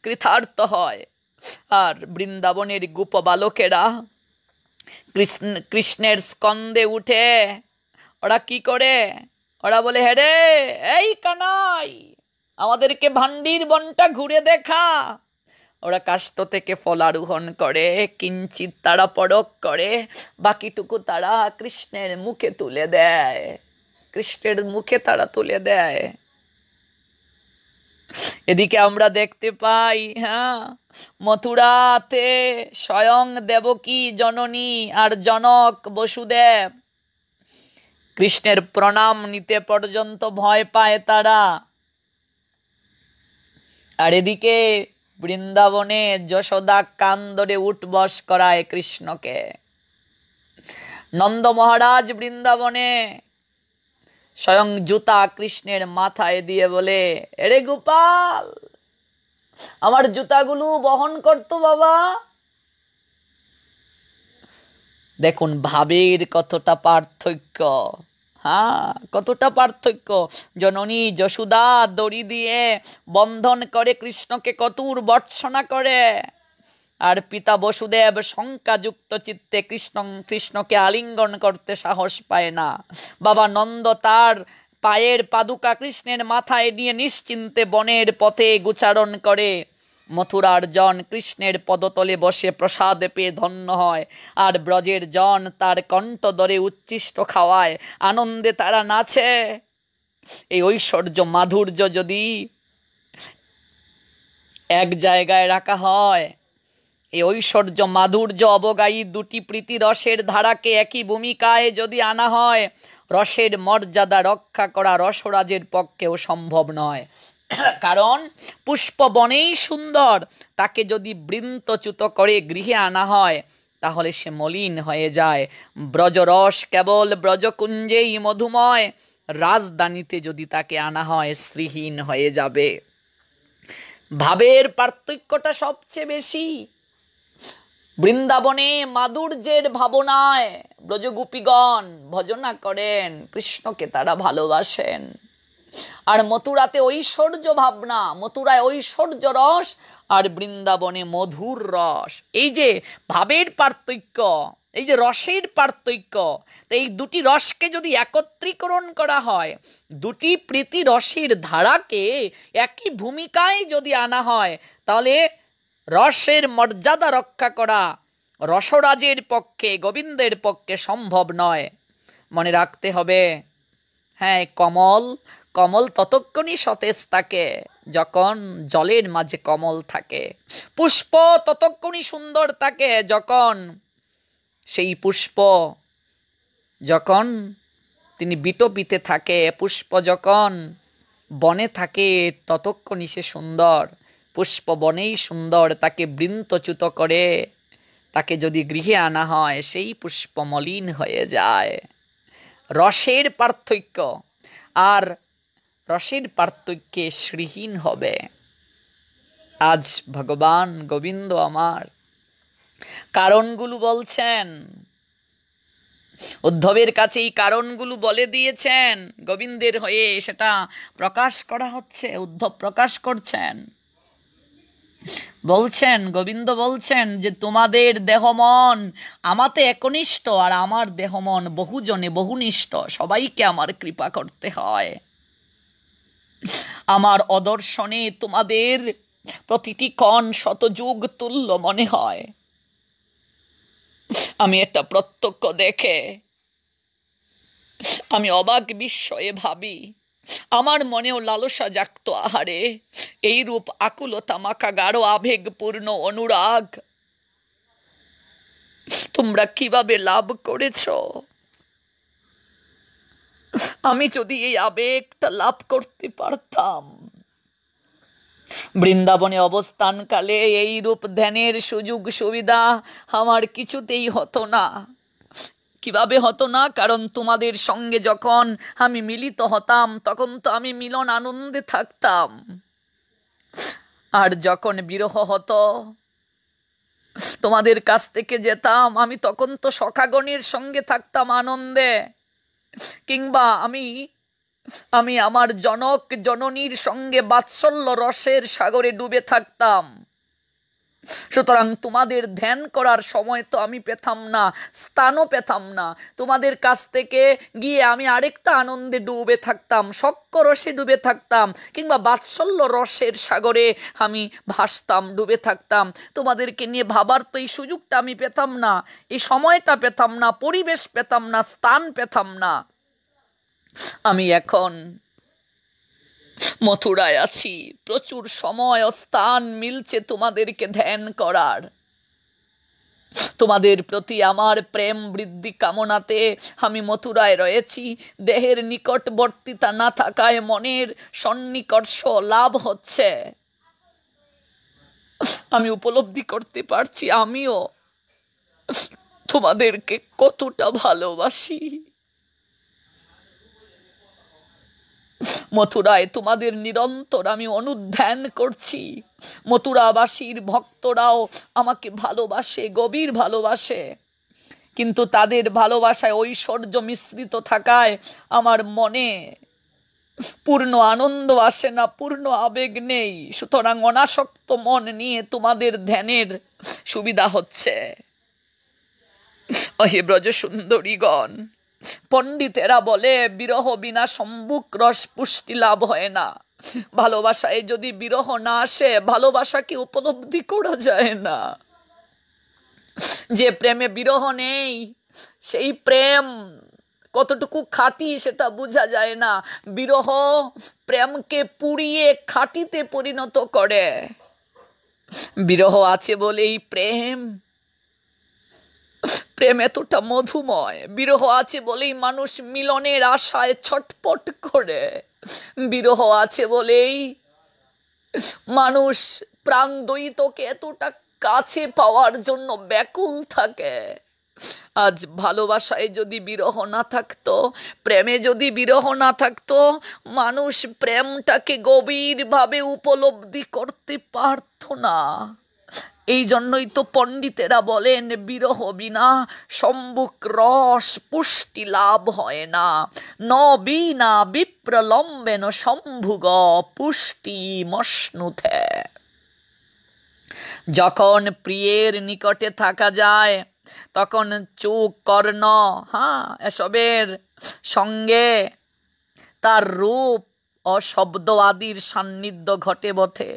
কৃতার্থ হয়। আর বৃন্দাবনের গোপ বালকেরা কৃষ্ণ, কৃষ্ণের স্কন্দে উঠে ওরা কি করে? ওরা বলে হেরে এই কানাই, আমাদেরকে ভান্ডির বনটা ঘুরে দেখা। ওরা কাষ্ট থেকে ফলারোহণ করে কিঞ্চিত তারা পরক করে, বাকিটুকু তারা কৃষ্ণের মুখে তুলে দেয়। কৃষ্ণের মুখে তারা তুলে দেয়। এদিকে আমরা দেখতে পাই হ্যাঁ মথুরাতে স্বয়ং দেবকী জননী আর জনক বসুদেব। কৃষ্ণের প্রণাম নিতে পর্যন্ত ভয় পায় তারা। আর এদিকে বৃন্দাবনে যশোদা কান্দরে উঠবস করায় কৃষ্ণকে। নন্দ মহারাজ বৃন্দাবনে স্বয়ং জুতা কৃষ্ণের মাথায় দিয়ে বলে, এরে গোপাল, আমার জুতাগুলো বহন করতো বাবা। দেখুন ভাবের কতটা পার্থক্য। হ্যাঁ কতটা পার্থক্য। জননী যশোদা দড়ি দিয়ে বন্ধন করে কৃষ্ণকে কতুর বর্ষনা করে। আর পিতা বসুদেব শঙ্কাযুক্ত চিত্তে কৃষ্ণ, কৃষ্ণকে আলিঙ্গন করতে সাহস পায় না। বাবা নন্দ তার পায়ের পাদুকা কৃষ্ণের মাথায় নিয়ে নিশ্চিন্তে বনের পথে গুচারণ করে। মথুরার জন কৃষ্ণের পদতলে বসে প্রসাদ পেয়ে ধন্য হয়। আর ব্রজের জন তার কণ্ঠ দরে উচ্ছিষ্ট খাওয়ায়। আনন্দে তারা নাচে। এই ঐশ্বর্য মাধুর্য যদি এক জায়গায় রাখা হয়, এই ঐশ্বর্য মাধুর্য অবগায়ী দুটি প্রীতি রসের ধারাকে একই ভূমিকায় যদি আনা হয়, রসের মর্যাদা রক্ষা করা রসরাজের পক্ষেও সম্ভব নয়। কারণ পুষ্প বনেই সুন্দর, তাকে যদি বৃন্তচ্যুত করে গৃহে আনা হয়, তাহলে সে মলিন হয়ে যায়। ব্রজরস কেবল ব্রজকুঞ্জেই মধুময়, রাজধানীতে যদি তাকে আনা হয় শ্রীহীন হয়ে যাবে। ভাবের পার্থক্যটা সবচেয়ে বেশি, বৃন্দাবনে মাধুর্যের ভাবনায় ব্রজগোপীগণ ভজনা করেন, কৃষ্ণকে তারা ভালোবাসেন। আর মথুরাতে ঐশ্বর্য ভাবনা, মথুরায় ঐশ্বর্য রস আর বৃন্দাবনে মধুর রস। এই যে ভাবের পার্থক্য, এই যে রসের পার্থক্য, তো এই দুটি রসকে যদি একত্রীকরণ করা হয়, দুটি প্রীতি রসের ধারাকে একই ভূমিকায় যদি আনা হয়, তাহলে রসের মর্যাদা রক্ষা করা রসরাজের পক্ষে, গোবিন্দের পক্ষে সম্ভব নয়। মনে রাখতে হবে হ্যাঁ কমল কমল ততক্ষণই সতেজ থাকে, যখন জলের মাঝে কমল থাকে। পুষ্প ততক্ষণই সুন্দর থাকে, যখন সেই পুষ্প, যখন তিনি বিতপিতে থাকে, পুষ্প যখন বনে থাকে, ততক্ষণই সে সুন্দর। পুষ্প বনেই সুন্দর, তাকে বৃন্তচ্যুত করে, তাকে যদি গৃহে আনা হয়, সেই পুষ্প মলিন হয়ে যায়। রসের পার্থক্য। আর রসের পার্থক্যে শ্রীহীন হবে। আজ ভগবান গোবিন্দ আমার। কারণগুলো বলছেন। উদ্ধবের কাছে এই কারণগুলো বলে দিয়েছেন। গোবিন্দের হয়ে সেটা প্রকাশ করা হচ্ছে, উদ্ধব প্রকাশ করছেন। বলছেন, গোবিন্দ বলছেন যে তোমাদের দেহমন আমাতে একনিষ্ঠ আর আমার দেহমন বহুজনে বহুনিষ্ঠ। সবাইকে আমার কৃপা করতে হয়। আমার অদর্শনে তোমাদের প্রতিটি কণ শতযুগ তুল্য মনে হয়। আমি এটা প্রত্যক্ষ দেখে, আমি অবাক বিস্ময়ে ভাবি, আমার মনেও লালসা জাগত আহারে, এই রূপ আকুলতা মাখা গাঢ় আবেগপূর্ণ অনুরাগ। তোমরা কীভাবে লাভ করেছ? আমি যদি এই আবেগটা লাভ করতে পারতাম। বৃন্দাবনে অবস্থানকালে এই রূপ ধ্যানের সুযোগ সুবিধা আমার কিছুতেই হতো না। কীভাবে হতো না? কারণ তোমাদের সঙ্গে যখন আমি মিলিত হতাম, তখন তো আমি মিলন আনন্দে থাকতাম। আর যখন বিরহ হতো, তোমাদের কাছ থেকে যেতাম, আমি তখন তো সখাগণের সঙ্গে থাকতাম আনন্দে। কিংবা আমি আমি আমার জনক জননীর সঙ্গে বাৎসল্য রসের সাগরে ডুবে থাকতাম। সুতরাং তোমাদের ধ্যান করার সময় তো আমি পেতাম না, স্থানও পেতাম না। তোমাদের কাছ থেকে গিয়ে আমি আরেকটা আনন্দে ডুবে থাকতাম শক্ক রসে ডুবে থাকতাম, কিংবা বাৎসল্য রসের সাগরে আমি ভাসতাম, ডুবে থাকতাম। তোমাদেরকে নিয়ে ভাবার তো এই সুযোগটা আমি পেতাম না, এই সময়টা পেতাম না, পরিবেশ পেতাম না, স্থান পেতাম না। আমি এখন মথুরায় আছি। প্রচুর সময় ও স্থান মিলছে তোমাদেরকে ধ্যান করার। তোমাদের প্রতি আমার প্রেম বৃদ্ধি কামনাতে আমি মথুরায় রয়েছি। দেহের নিকটবর্তিতা না থাকায় মনের সন্নিকর্ষ লাভ হচ্ছে। আমি উপলব্ধি করতে পারছি, আমিও তোমাদেরকে কতটা ভালোবাসি। মথুরায় তোমাদের নিরন্তর আমি অনুধ্যান করছি। মথুরাবাসীর ভক্তরাও আমাকে ভালোবাসে, গভীর ভালোবাসে। কিন্তু তাদের ভালোবাসায় ঐশ্বর্য মিশ্রিত থাকায় আমার মনে পূর্ণ আনন্দ আসে না, পূর্ণ আবেগ নেই। সুতরাং অনাসক্ত মন নিয়ে তোমাদের ধ্যানের সুবিধা হচ্ছে। ব্রজ সুন্দরীগণ পণ্ডিতেরা বলে, বিরহ বিনা সম্মুখ রস পুষ্টি লাভ হয় না। ভালোবাসায় যদি বিরহ না আসে ভালোবাসাকে উপলব্ধি করা যায় না? যে প্রেমে বিরহ নেই, সেই প্রেম কতটুকু খাঁটি সেটা বোঝা যায় না। বিরহ প্রেমকে পুড়িয়ে খাঁটিতে পরিণত করে। বিরহ আছে বলেই প্রেম প্রেম এতটা মধুময়। বিরহ আছে বলেই মানুষ মিলনের আশায় ছটপট করে। বিরহ আছে বলেই মানুষ প্রাণ দ্বৈতকে এতটা কাছে পাওয়ার জন্য ব্যাকুল থাকে। আজ ভালোবাসায় যদি বিরহ না থাকতো, প্রেমে যদি বিরহ না থাকতো, মানুষ প্রেমটাকে গভীরভাবে উপলব্ধি করতে পারত না। এই জন্যই তো পণ্ডিতেরা বলেন, বিরহ বিনা সম্মুখ রস পুষ্টি লাভ হয় না। ন বিনা বিপ্রলম্বেন সম্ভুগ পুষ্টি মশ্নুথে। যখন প্রিয়ের নিকটে থাকা যায়, তখন চোখ কর্ণ হ্যাঁ এসবের সঙ্গে তার রূপ ও শব্দ আদির সান্নিধ্য ঘটে বটে।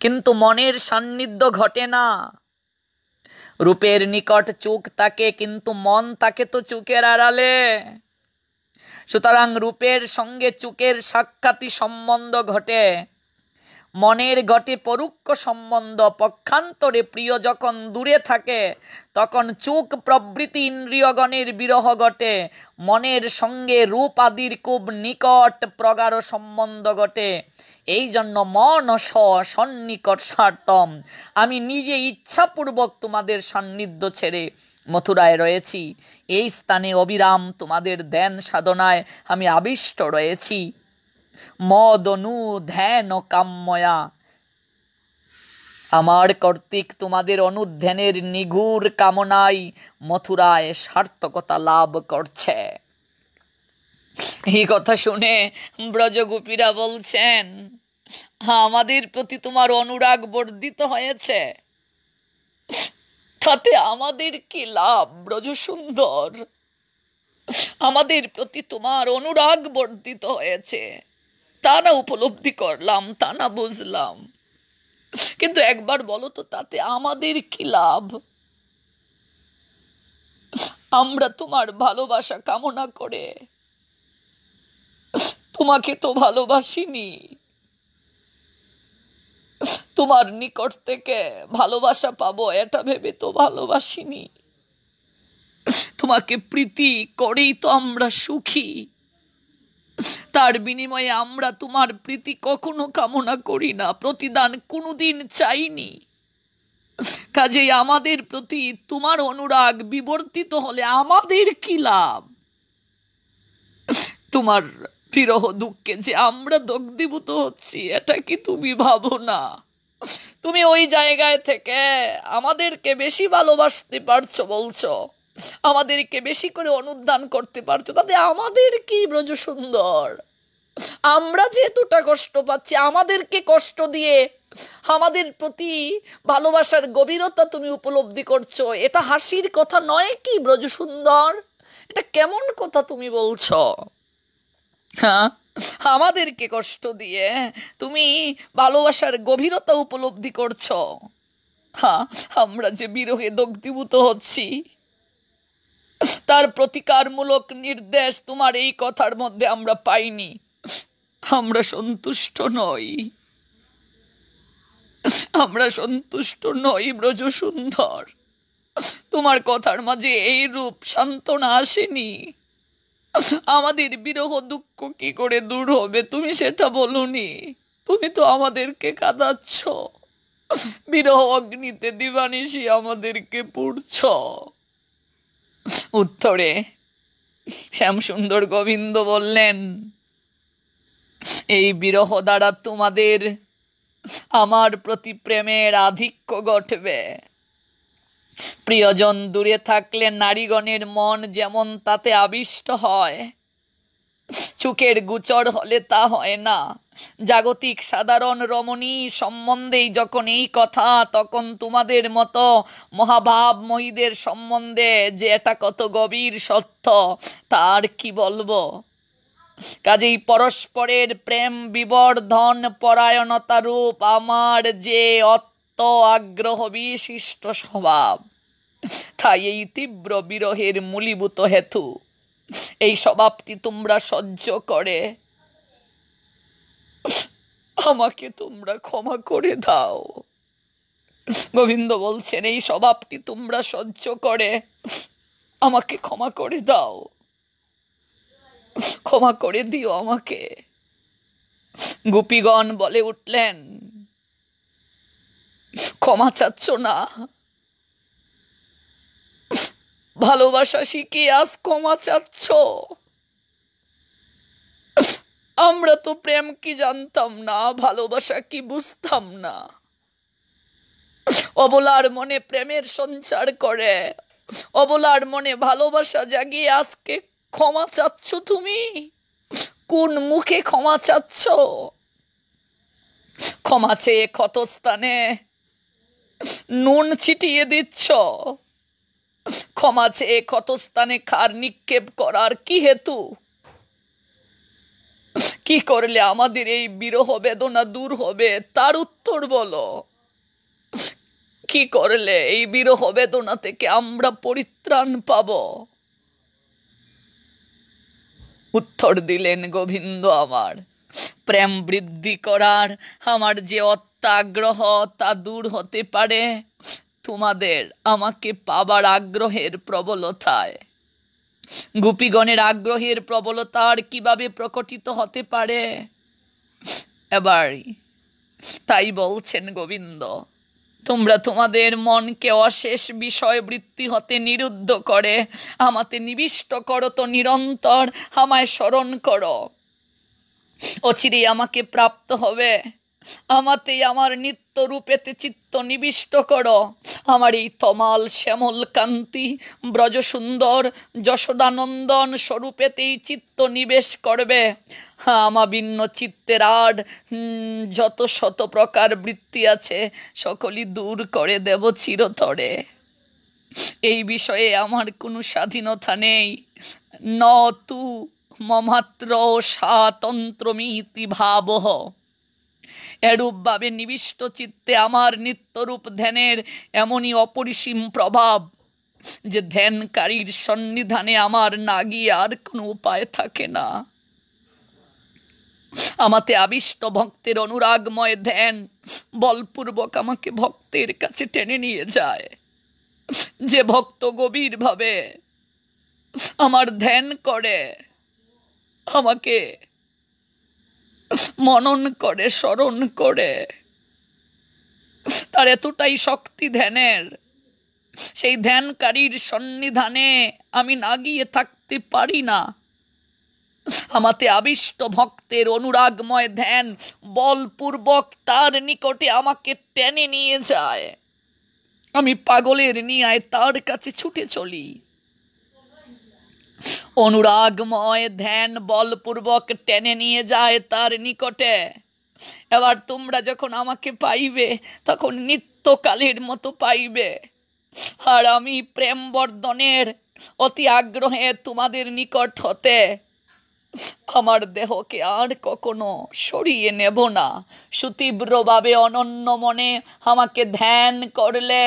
কিন্তু মনের সান্নিধ্য ঘটে না। রূপের নিকট চোখ তাকে, কিন্তু মন তাকে তো চুকের আড়ালে। সুতরাং রূপের সঙ্গে চুকের সাক্ষাৎই সম্বন্ধ ঘটে। মনের ঘটে পরোক্ষ সম্বন্ধ, পক্ষান্তরে প্রিয় যখন দূরে থাকে, তখন চোখ প্রবৃতি ইন্দ্রিয়গণের বিরহ ঘটে। মনের সঙ্গে রূপ আদির খুব নিকট প্রগাঢ় সম্বন্ধ ঘটে। এই জন্য মন সন্নিকট স্বার্থম আমি নিজে ইচ্ছাপূর্বক তোমাদের সান্নিধ্য ছেড়ে মথুরায় রয়েছি। এই স্থানে অবিরাম তোমাদের ধ্যান সাধনায় আমি আবিষ্ট রয়েছি। মদনু ধ্যান কাম্যয়া আমার কর্তৃক তোমাদের অনুধ্যানের নিগুর কামনাই মথুরায় সার্থকতা লাভ করছে। এই কথা শুনে ব্রজগোপীরা বলছেন, আমাদের প্রতি তোমার অনুরাগ বর্ধিত হয়েছে। তাতে আমাদের কি লাভ ব্রজ সুন্দর আমাদের প্রতি তোমার অনুরাগ বর্ধিত হয়েছে। তা না উপলব্ধি করলাম, তা না বুঝলাম। কিন্তু একবার বলো তো, তাতে আমাদের কি লাভ? আমরা তোমার ভালোবাসা কামনা করে তোমাকে তো ভালোবাসিনি। তোমার নিকট থেকে ভালোবাসা পাবো, এটা ভেবে তো ভালোবাসিনি। তোমাকে প্রীতি করেই তো আমরা সুখী। তার বিনিময়ে আমরা তোমার প্রীতি কখনো কামনা করি না, প্রতিদান কোনোদিন চাইনি। কাজেই আমাদের প্রতি তোমার অনুরাগ বিবর্তিত হলে আমাদের কি লাভ? তোমার বিরহ দুঃখে যে আমরা দগ্ধীভূত হচ্ছি, এটা কি তুমি ভাবো না? তুমি ওই জায়গায় থেকে আমাদেরকে বেশি ভালোবাসতে পারছ বলছো, আমাদেরকে বেশি করে অনুদান করতে পারছ, তাতে আমাদের কি ব্রজ সুন্দর? আমরা যেহেতুটা কষ্ট পাচ্ছি, আমাদেরকে কষ্ট দিয়ে আমাদের প্রতি ভালোবাসার গভীরতা তুমি উপলব্ধি করছ, এটা হাসির কথা নয় কি ব্রজ সুন্দর? এটা কেমন কথা তুমি বলছো? হ্যাঁ? আমাদেরকে কষ্ট দিয়ে তুমি ভালোবাসার গভীরতা উপলব্ধি করছ। হ্যাঁ আমরা যে বিরহে দগ্ধীভূত হচ্ছি, তার প্রতিকারমূলক নির্দেশ তোমার এই কথার মধ্যে আমরা পাইনি। আমরা সন্তুষ্ট নই। আমরা সন্তুষ্ট নই ব্রজ সুন্দর তোমার কথার মাঝে এই রূপ সান্ত্বনা আসেনি। আমাদের বিরহ দুঃখ কি করে দূর হবে? তুমি সেটা বলনি। তুমি তো আমাদেরকে কাঁদাচ্ছ। বিরহ অগ্নিতে দিবানিসি আমাদেরকে পুড়ছ। উত্তরে, শ্যামসুন্দর গোবিন্দ বললেন, এই বিরহ দ্বারা তোমাদের আমার প্রতি প্রেমের আধিক্য ঘটবে। প্রিয়জন দূরে থাকলে নারীগণের মন যেমন তাতে আবিষ্ট হয়, চোখের গুচর হলে তা হয় না। জাগতিক সাধারণ রমণী সম্বন্ধেই যখন এই কথা, তখন তোমাদের মতো মহাভাব মহিদের সম্বন্ধে যে এটা কত গভীর সত্য তার কি বলব? কাজেই পরস্পরের প্রেম, বিবর্ধন, পরায়ণতা রূপ আমার যে অত্ত আগ্রহ বিশিষ্ট স্বভাব। তাই এই তীব্র বিরহের মূলীভূত হেতু, এই স্বভাবটি তোমরা সহ্য করে। আমাকে তোমরা ক্ষমা করে দাও। গোবিন্দ বলছেন, এই স্বভাবটি তোমরা সহ্য করে। আমাকে ক্ষমা করে দাও। ক্ষমা করে দিও আমাকে। গোপীগণ বলে উঠলেন ক্ষমা চাচ্ছ না। ভালোবাসা শিখে আজ ক্ষমা চাচ্ছ। আমরা তো প্রেম কি জানতাম না, ভালোবাসা কি বুঝতাম না। অবলার মনে প্রেমের সঞ্চার করে। অবলার মনে ভালোবাসা জাগিয়ে আজকে ক্ষমা চাচ্ছ তুমি? কোন মুখে ক্ষমা চাচ্ছ? ক্ষমা চেয়ে ক্ষতস্থানে নুন ছিটিয়ে দিচ্ছ। ক্ষমা চেয়ে ক্ষতস্থানে খার নিক্ষেপ করার কি হেতু? কি করলে আমাদের এই বিরহ বেদনা দূর হবে, তার উত্তর বলো। কি করলে এই বিরহ বেদনা থেকে আমরা পরিত্রাণ পাব? উত্তর দিলেন গোবিন্দ আমার, প্রেম বৃদ্ধি করার আমার যে অত্যাগ্রহ তা দূর হতে পারে। তোমাদের আমাকে পাবার আগ্রহের প্রবলতায়। গোপীগণের আগ্রহের প্রবলতার কীভাবে প্রকটিত হতে পারে? এবার তাই বলছেন গোবিন্দ, তোমরা তোমাদের মনকে অশেষ বিষয় বৃত্তি হতে নিরুদ্ধ করে, আমাতে নিবিষ্ট করো তো নিরন্তর, আমায় স্মরণ করো। অচিরেই আমাকে প্রাপ্ত হবে। আমাতেই আমার নিত্য রূপেতে চিত্ত নিবিষ্ট কর। আমার এই তমাল শ্যামল কান্তি ব্রজ সুন্দর যশোদানন্দন স্বরূপেতেই চিত্ত নিবেশ করবে। আমা ভিন্ন চিত্তের আড যত শত প্রকার বৃত্তি আছে, সকলই দূর করে দেব চিরতরে। এই বিষয়ে আমার কোনো স্বাধীনতা নেই। ন তু মমাত্র স্বাতন্ত্রমিতি ভাবহ এরূপভাবে নিবিষ্ট চিত্তে আমার নিত্যরূপ ধ্যানের এমনই অপরিসীম প্রভাব যে ধ্যানকারীর সন্নিধানে আমার না গিয়ে আর কোনো উপায় থাকে না। আমাতে আবিষ্ট ভক্তের অনুরাগময় ধ্যান বলপূর্বক আমাকে ভক্তের কাছে টেনে নিয়ে যায়। যে ভক্ত গভীরভাবে আমার ধ্যান করে, আমাকে মনন করে, স্মরণ করে। তার এতটাই শক্তি ধ্যানের, সেই ধ্যানকারীর সন্নিধানে আমি না গিয়ে থাকতে পারি না। আমাতে আবিষ্ট ভক্তের অনুরাগময় ধ্যান বলপূর্বক তার নিকটে আমাকে টেনে নিয়ে যায়। আমি পাগলের নিয়ায় তার কাছে ছুটে চলি। অনুরাগময় ধ্যান বলপূর্বক টেনে নিয়ে যায় তার নিকটে। এবার তোমরা যখন আমাকে পাইবে, তখন নিত্যকালের মতো পাইবে। আর আমি প্রেম বর্ধনের অতি আগ্রহে তোমাদের নিকট হতে। আমার দেহকে আর কখনো সরিয়ে নেব না। সুতীব্রভাবে অনন্য মনে আমাকে ধ্যান করলে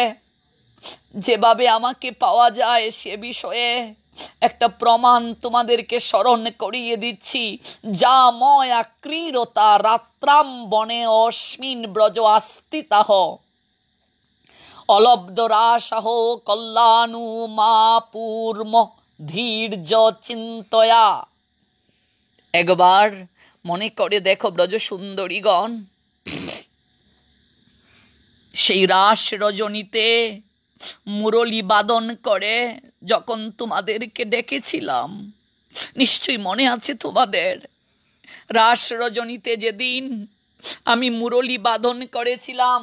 যেভাবে আমাকে পাওয়া যায় সে বিষয়ে একটা প্রমাণ তোমাদেরকে স্মরণ করিয়ে দিচ্ছি। যা ময়া ক্রীরতা রাত্রাম বনে অস্মিন ব্রজ আস্তিতাহ। অলব্ধ রাসাহ কল্যাণু মা পূর্ম ধীর্য চিন্তয়া। একবার মনে করে দেখো ব্রজ সুন্দরীগণ। সেই রাস রজনীতে মুরলি বাদন করে, যখন তোমাদেরকে ডেকেছিলাম নিশ্চয়ই মনে আছে তোমাদের। রাস রজনীতে যেদিন আমি মুরলি বাদন করেছিলাম,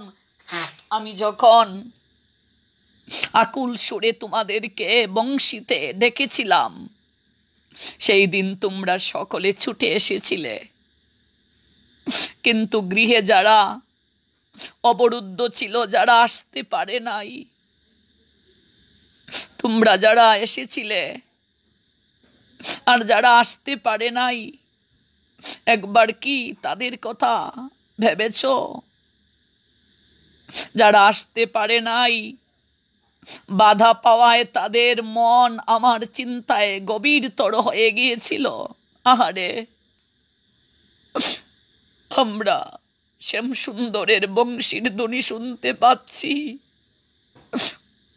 আমি যখন আকুল সুরে তোমাদেরকে বংশীতে ডেকেছিলাম সেই দিন তোমরা সকলে ছুটে এসেছিলে। কিন্তু গৃহে যারা অবরুদ্ধ ছিল, যারা আসতে পারে নাই তোমরা যারা এসেছিলে আর যারা আসতে পারে নাই, একবার কি তাদের কথা ভেবেছ? যারা আসতে পারে নাই, বাধা পাওয়ায় তাদের মন আমার চিন্তায় গভীরতর হয়ে গিয়েছিল। আহারে, আমরা শ্যাম সুন্দরের বংশীর ধ্বনি শুনতে পাচ্ছি।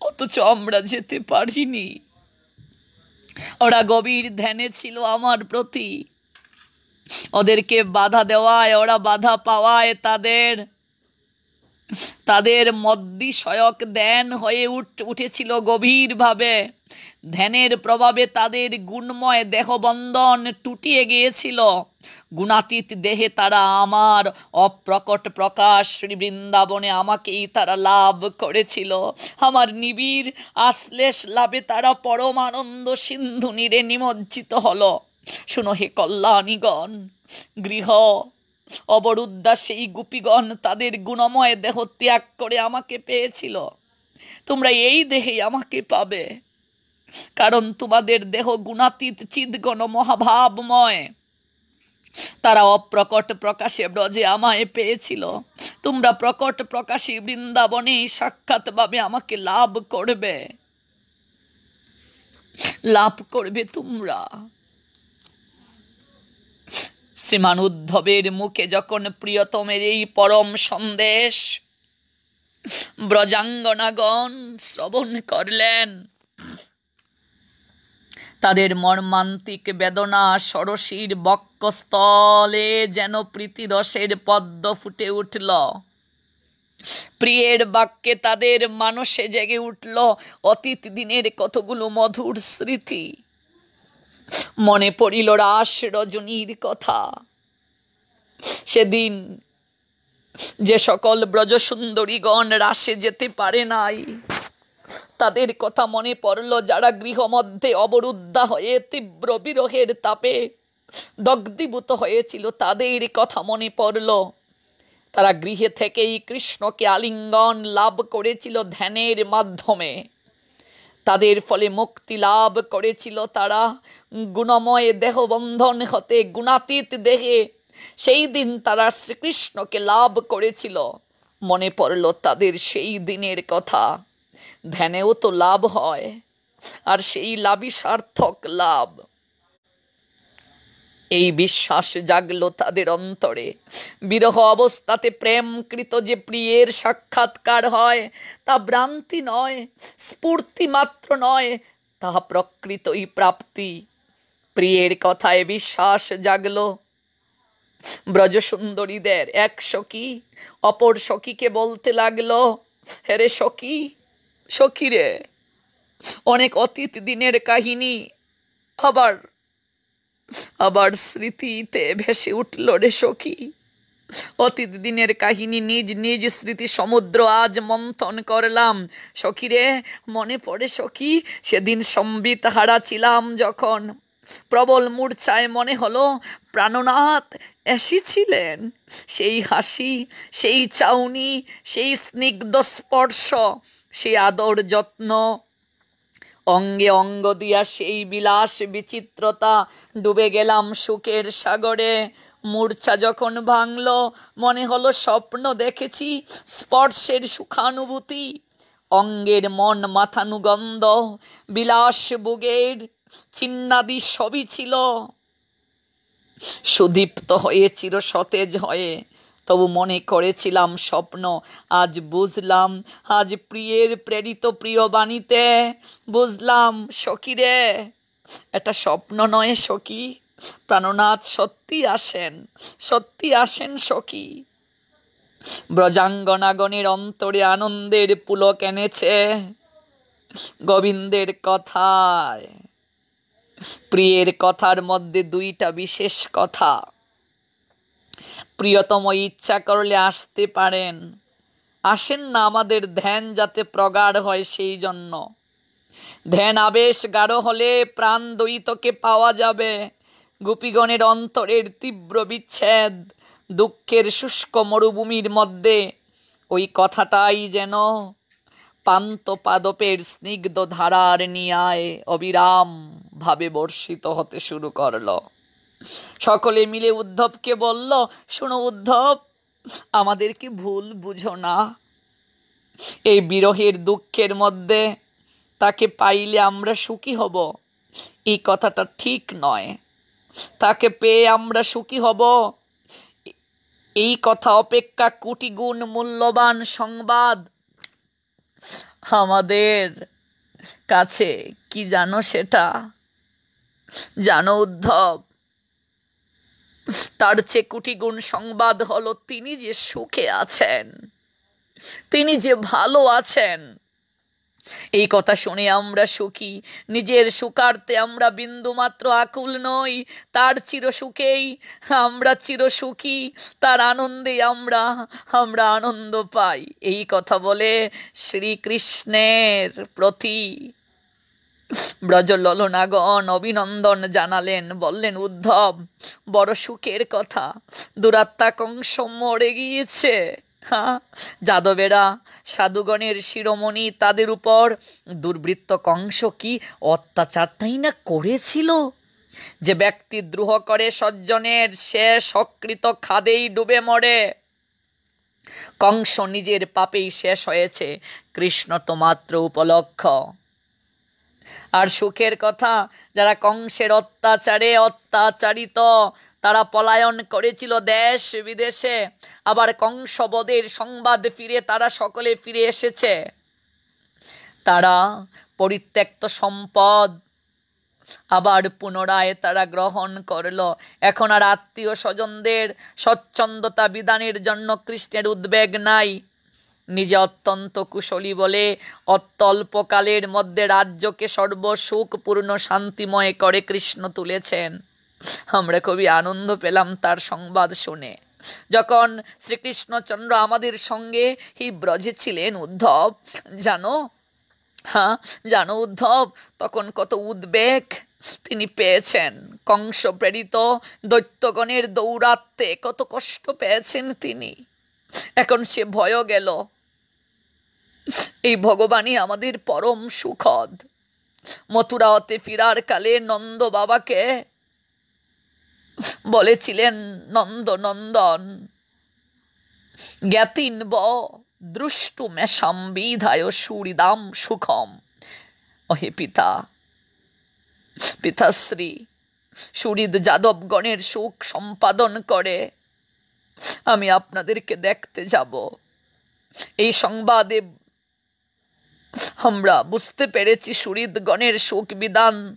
অথচ আমরা যেতে পারিনি। ওরা গভীর ধ্যানে ছিল আমার প্রতি। ওদেরকে বাধা দেওয়ায়, ওরা বাধা পাওয়ায় তাদের তাদের মদ্দিসয়ক ধ্যান হয়ে উঠ, উঠেছিল গভীরভাবে। ধ্যানের প্রভাবে তাদের গুণময় দেহবন্ধন টুটিয়ে গিয়েছিল। গুণাতীত দেহে তারা আমার অপ্রকট প্রকাশ বৃন্দাবনে আমাকেই তারা লাভ করেছিল। আমার নিবিড় আশ্লেষ লাভে তারা পরমানন্দ সিন্ধু নীরে নিমজ্জিত হল। শুনো হে কল্যাণীগণ, গৃহ, অবরুদ্ধা সেই গুপিগণ তাদের গুণময় দেহ ত্যাগ করে আমাকে পেয়েছিল। তোমরা এই দেহেই আমাকে পাবে। কারণ তোমাদের দেহ গুণাতীত চিদগণ মহাভাবময়। তারা অপ্রকট প্রকাশে ব্রজে আমায় পেয়েছিল। তোমরা প্রকট প্রকাশী বৃন্দাবনে সাক্ষাৎভাবে আমাকে লাভ করবে। লাভ করবে তোমরা। শ্রীমান উদ্ধবের মুখে যখন প্রিয়তমের এই পরম সন্দেশ, ব্রজাঙ্গনাগণ শ্রবণ করলেন। তাদের মর্মান্তিক বেদনা সরসীর বক্ষস্থলে যেন প্রীতিরসের পদ্ম ফুটে উঠল। প্রিয়ের বাক্যে তাদের মানসে জেগে উঠল অতীত দিনের কতগুলো মধুর স্মৃতি। মনে পড়িল রাস রজনীর কথা। সেদিন যে সকল ব্রজসুন্দরীগণ রাসে যেতে পারে নাই তাদের কথা মনে পড়ল যারা গৃহমধ্যে অবরুদ্ধা হয়ে তীব্র বিরহের তাপে দগ্ধীভূত হয়েছিল, তাদের কথা মনে পড়ল। তারা গৃহে থেকেই কৃষ্ণকে আলিঙ্গন লাভ করেছিল ধ্যানের মাধ্যমে। তাদের ফলে মুক্তি লাভ করেছিল তারা। গুণময় দেহবন্ধন হতে গুণাতীত দেহে সেই দিন তারা শ্রীকৃষ্ণকে লাভ করেছিল। মনে পড়ল তাদের সেই দিনের কথা। ধ্যানেও তো লাভ হয়, আর সেই লাভই সার্থক লাভ। এই বিশ্বাস জাগলো তাদের অন্তরে। বিরহ অবস্থাতে প্রেমকৃত যে প্রিয়ের সাক্ষাৎকার হয়, তা ভ্রান্তি নয়, স্ফূর্তি মাত্র নয় তাহা প্রকৃতই প্রাপ্তি। প্রিয়ের কথায় বিশ্বাস জাগলো। ব্রজসুন্দরীদের, এক সখী, অপর সখীকে বলতে লাগল হেরে সখী সখী রে অনেক অতীত দিনের কাহিনী। আবার আবার স্মৃতিতে ভেসে উঠল রে সখী। অতীত দিনের কাহিনী নিজ নিজ স্মৃতি সমুদ্র আজ মন্থন করলাম। সখী রে মনে পড়ে সখী, সেদিন সম্বিত হারা ছিলাম যখন। প্রবল মূর্ছায় মনে হলো, প্রাণনাথ এসেছিলেন। সেই হাসি, সেই চাউনি, সেই স্নিগ্ধ স্পর্শ সেই আদর যত্ন। অঙ্গে অঙ্গ দিয়া সেই বিলাস বিচিত্রতা। ডুবে গেলাম সুখের সাগরে। মূর্ছা যখন ভাঙল, মনে হলো স্বপ্ন দেখেছি স্পর্শের সুখানুভূতি। অঙ্গের মন মাথানুগন্ধ, বিলাস বুগের, চিন্নাদি সবই ছিল। সুদীপ্ত হয়ে চির সতেজ হয়ে তবু মনে করেছিলাম স্বপ্ন। আজ বুঝলাম, আজ প্রিয়ের প্রেরিত প্রিয় বাণীতে। বুঝলাম সখীরে এটা স্বপ্ন নয় সখী। প্রাণনাথ সত্যি আসেন সত্যি আসেন সখী। ব্রজাঙ্গনাগণের অন্তরে আনন্দের পুলক এনেছে। গোবিন্দের কথায়, প্রিয়ের কথার মধ্যে দুইটা বিশেষ কথা। প্রিয়তম ইচ্ছা করলে আসতে পারেন। আসেন না আমাদের ধ্যান যাতে প্রগাঢ় হয় সেই জন্য। ধ্যান আবেশ গাঢ় হলে প্রাণ দ্বৈতকে পাওয়া যাবে। গোপীগণের অন্তরের তীব্র বিচ্ছেদ, দুঃখের শুষ্ক মরুভূমির মধ্যে। ওই কথাটাই যেন পান্ত পাদপের স্নিগ্ধ ধারার নিয়ায় অবিরাম ভাবে বর্ষিত হতে শুরু করল। সকলে মিলে উদ্ধবকে বলল, শোনো উদ্ধব, আমাদেরকে ভুল বুঝো না। এই বিরহের দুঃখের মধ্যে তাকে পাইলে আমরা সুখী হব। এই কথাটা ঠিক নয়। তাকে পেয়ে আমরা সুখী হব। এই কথা অপেক্ষা কোটি গুণ মূল্যবান সংবাদ আমাদের কাছে। কি জানো সেটা? জানো উদ্ধব তার চেয়ে কোটি গুণ সংবাদ হলো, তিনি যে সুখে আছেন, তিনি যে ভালো আছেন, এই কথা শুনে আমরা সুখী। নিজের সুখার্থে আমরা বিন্দু মাত্র আকুল নই, তার চির সুখেই আমরা চির সুখী, তার আনন্দে আমরা আমরা আনন্দ পাই। এই কথা বলে শ্রীকৃষ্ণের প্রতি ব্রজললনাগণ অভিনন্দন জানালেন, বললেন, উদ্ধব, বড় সুখের কথা। দুরাত্মা কংস মরে গিয়েছে। হ্যাঁ যাদবেরা, সাধুগণের শিরোমণি, তাদের উপর দুর্বৃত্ত কংস কি অত্যাচারটাই না করেছিল? যে ব্যক্তি দ্রুহ করে সজ্জনের সে সকৃত খাদেই ডুবে মরে। কংস নিজের পাপেই শেষ হয়েছে। কৃষ্ণ তো মাত্র উপলক্ষ। আর সুখের কথা, যারা কংসের অত্যাচারে অত্যাচারিত, তারা পলায়ন করেছিল দেশ বিদেশে। আবার কংসবদের সংবাদ ফিরে তারা সকলে ফিরে এসেছে। তারা পরিত্যক্ত সম্পদ আবার পুনরায় তারা গ্রহণ করল। এখন আর আত্মীয় স্বজনদের স্বচ্ছন্দতা বিধানের জন্য কৃষ্ণের উদ্বেগ নাই। নিজে অত্যন্ত কুশলী বলে, অত্যল্পকালের মধ্যে রাজ্যকে সর্বসুখপূর্ণ শান্তিময় করে কৃষ্ণ তুলেছেন। আমরা খুবই আনন্দ পেলাম তার সংবাদ শুনে। যখন শ্রীকৃষ্ণচন্দ্র আমাদের সঙ্গে এই ব্রজে ছিলেন উদ্ধব, জানো? হ্যাঁ জানো উদ্ধব, তখন কত উদ্বেগ তিনি পেয়েছেন। কংস প্রেরিত দৈত্যগণের দৌরাত্মে কত কষ্ট পেয়েছেন তিনি। এখন সে ভয় গেল। এই ভগবানই আমাদের পরম সুখদ। মথুরা মথুরাতে ফিরার কালে নন্দ বাবাকে বলেছিলেন, নন্দ, নন্দন, জ্ঞাতিন ব, দ্রষ্টু মেশাম, বিধায় সুরিদাম সুখম। অহে পিতা, পিতাশ্রী সুরিদ যাদবগণের সুখ সম্পাদন করে আমি আপনাদেরকে দেখতে যাব। এই সংবাদে আমরা বুঝতে পেরেছি সুরিদগণের শোক বিধান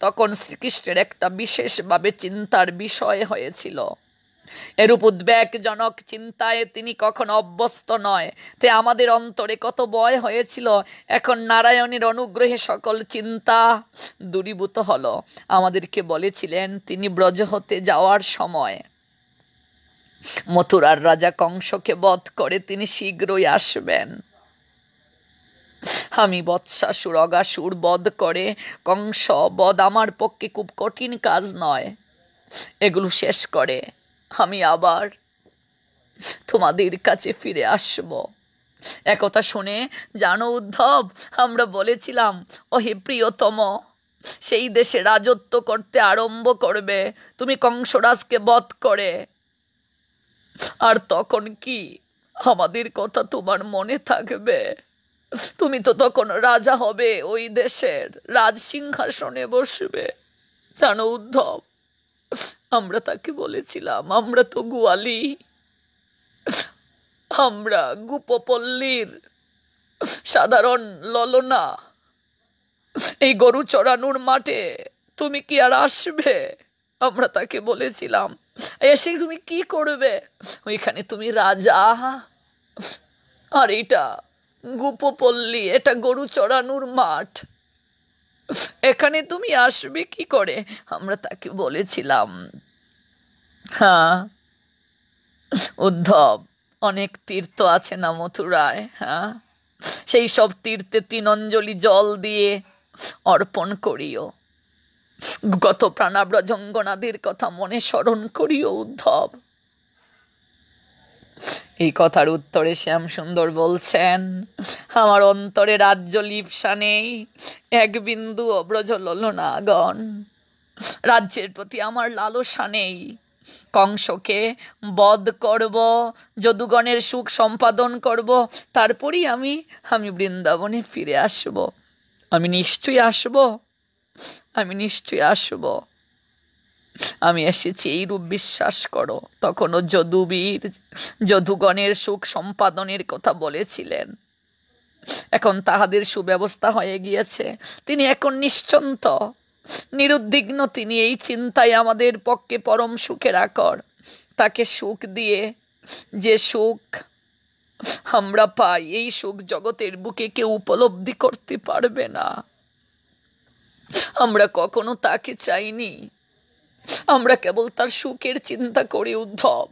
তখন শ্রীকৃষ্ণের একটা বিশেষভাবে চিন্তার বিষয় হয়েছিল। এরূপ উদ্বেগজনক চিন্তায় তিনি কখনো অভ্যস্ত নয়। তে আমাদের অন্তরে কত ভয় হয়েছিল। এখন নারায়ণের অনুগ্রহে সকল চিন্তা দূরীভূত হলো। আমাদেরকে বলেছিলেন, তিনি ব্রজ হতে যাওয়ার সময়। মথুরার রাজা কংসকে বধ করে তিনি শীঘ্রই আসবেন। আমি বৎসাসুর, অগাসুর বধ করে, কংস বধ আমার পক্ষে খুব কঠিন কাজ নয়। এগুলো শেষ করে, আমি আবার তোমাদের কাছে ফিরে আসব। একথা শুনে, জানো উদ্ধব, আমরা বলেছিলাম ও হে প্রিয়তম, সেই দেশে রাজত্ব করতে আরম্ভ করবে, তুমি কংসরাজকে বধ করে। আর তখন কি আমাদের কথা তোমার মনে থাকবে? তুমি তো তখন রাজা হবে ওই দেশের। রাজ সিংহাসনে বসবে। জানো উদ্ধব, আমরা তাকে বলেছিলাম, আমরা তো গোয়ালি। আমরা গুপপল্লীর সাধারণ ললনা। এই গরু চড়ানোর মাঠে তুমি কি আর আসবে? আমরা তাকে বলেছিলাম, এসে তুমি কি করবে? ওইখানে তুমি রাজা। আর এটা গুপপল্লী, এটা গরু চড়ানোর মাঠ। এখানে তুমি আসবে কি করে? আমরা তাকে বলেছিলাম। হ্যাঁ। উদ্ধব, অনেক তীর্থ আছে না মথুরায়? হ্যাঁ। সেই সব তীর্থে তিন অঞ্জলি জল দিয়ে অর্পণ করিও। গত প্রাণাব্রজঙ্গনাদের কথা মনে স্মরণ করিও, উদ্ধব। এই কথার উত্তরে শ্যাম সুন্দর বলছেন, আমার অন্তরে রাজ্য লিপসা নেই, এক বিন্দু অব্রজ ললনাগণ রাজ্যের প্রতি আমার লালসা নেই। কংসকে বধ করব, যদুগণের সুখ সম্পাদন করব, তারপরই আমি আমি বৃন্দাবনে ফিরে আসব। আমি নিশ্চয়ই আসব, আমি নিশ্চয়ই আসব। আমি এসেছি এই রূপ বিশ্বাস করো। তখনও যদুবীর, যদুগণের সুখ সম্পাদনের কথা বলেছিলেন। এখন তাহাদের সুব্যবস্থা হয়ে গিয়েছে। তিনি এখন নিশ্চন্ত। নিরুদ্বিগ্ন তিনি এই চিন্তায় আমাদের পক্ষে পরম সুখের আকর। তাকে সুখ দিয়ে যে সুখ আমরা পাই, এই সুখ জগতের বুকে কেউ উপলব্ধি করতে পারবে না। আমরা কখনো তাকে চাইনি। আমরা কেবল তার সুখের চিন্তা করি, উদ্ধব।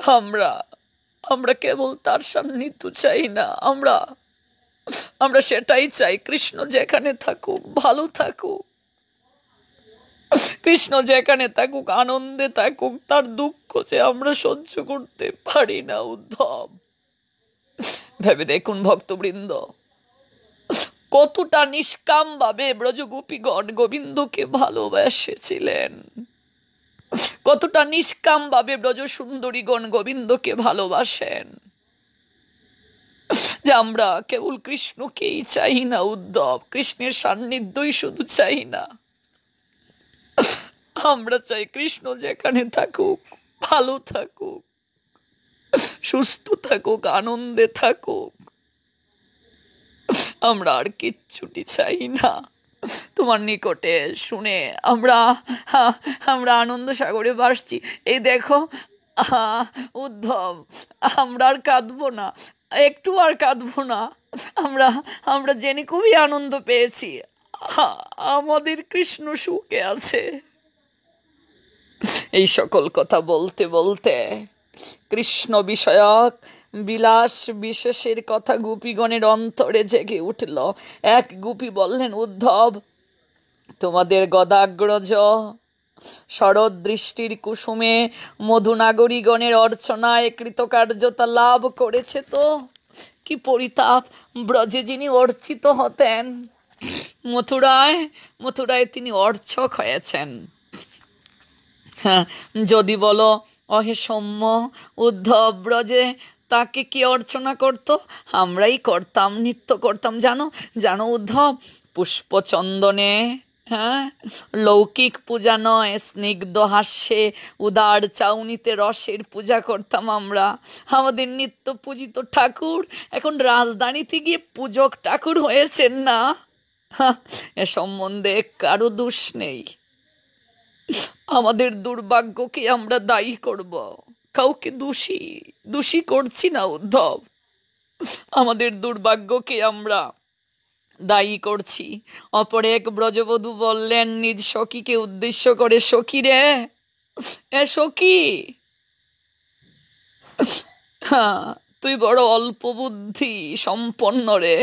আমরা আমরা কেবল তার সান্নিধ্য চাই না, আমরা আমরা সেটাই চাই, কৃষ্ণ যেখানে থাকুক, ভালো থাকুক। কৃষ্ণ যেখানে থাকুক, আনন্দে থাকুক, তার দুঃখ যে আমরা সহ্য করতে পারি না, উদ্ধব। ভেবে দেখুন ভক্তবৃন্দ। কতটা নিষ্কাম ভাবে ব্রজগোপীগণ গোবিন্দকে ভালোবাসেছিলেন? কতটা নিষ্কাম ভাবে ব্রজ সুন্দরীগণ গোবিন্দকে ভালোবাসেন? যে আমরা কেবল কৃষ্ণকেই চাই না, উদ্ধব। কৃষ্ণের সান্নিধ্যই শুধু চাই না। আমরা চাই কৃষ্ণ যেখানে থাকুক, ভালো থাকুক, সুস্থ থাকুক, আনন্দে থাকুক। আমরা আর কিচ্ছুটি চাই না। তোমার নিকটে শুনে আমরা আমরা আনন্দ সাগরে বাসছি এই দেখো, উদ্ধব, আমরা আর কাঁদবো না, একটু আর কাঁদবো না। আমরা আমরা জেনে খুবই আনন্দ পেয়েছি। আমাদের কৃষ্ণ সুখে আছে। এই সকল কথা বলতে বলতে কৃষ্ণ বিষয়ক বিলাস বিশেষের কথা গুপিগণের অন্তরে জেগে উঠল। এক গুপি বললেন, উদ্ধব, তোমাদের গদাগ্রজ শরৎ দৃষ্টির কুসুমে মধুনাগরীগণের অর্চনায় কৃতকার্যতা লাভ করেছে তো? কি পরিতাপ, ব্রজে যিনি অর্চিত হতেন, মথুরায় মথুরায় তিনি অর্চক হয়েছেন। হ্যাঁ যদি বলো, অহে সৌম্য, উদ্ধব ব্রজে তাকে কি অর্চনা করত? আমরাই করতাম, নৃত্য করতাম। জানো জানো উদ্ধব, পুষ্পচন্দনে হ্যাঁ? লৌকিক পূজা নয়, স্নিগ্ধ হাস্যে, উদার চাউনিতে রসের পূজা করতাম আমরা। আমাদের নিত্য পূজিত ঠাকুর, এখন রাজধানীতে গিয়ে পূজক ঠাকুর হয়েছেন না। এ সম্বন্ধে কারও দোষ নেই। আমাদের দুর্ভাগ্যকে আমরা দায়ী করব? কাউকে দোষী দোষী করছি না, উদ্ধব। আমাদের দুর্ভাগ্যকে আমরা দায়ী করছি। অপর এক ব্রজবধূ বললেন, নিজ সখীকে উদ্দেশ্য করে, সখী রে, এ সখী। হ্যাঁ তুই বড় অল্প বুদ্ধি সম্পন্ন রে,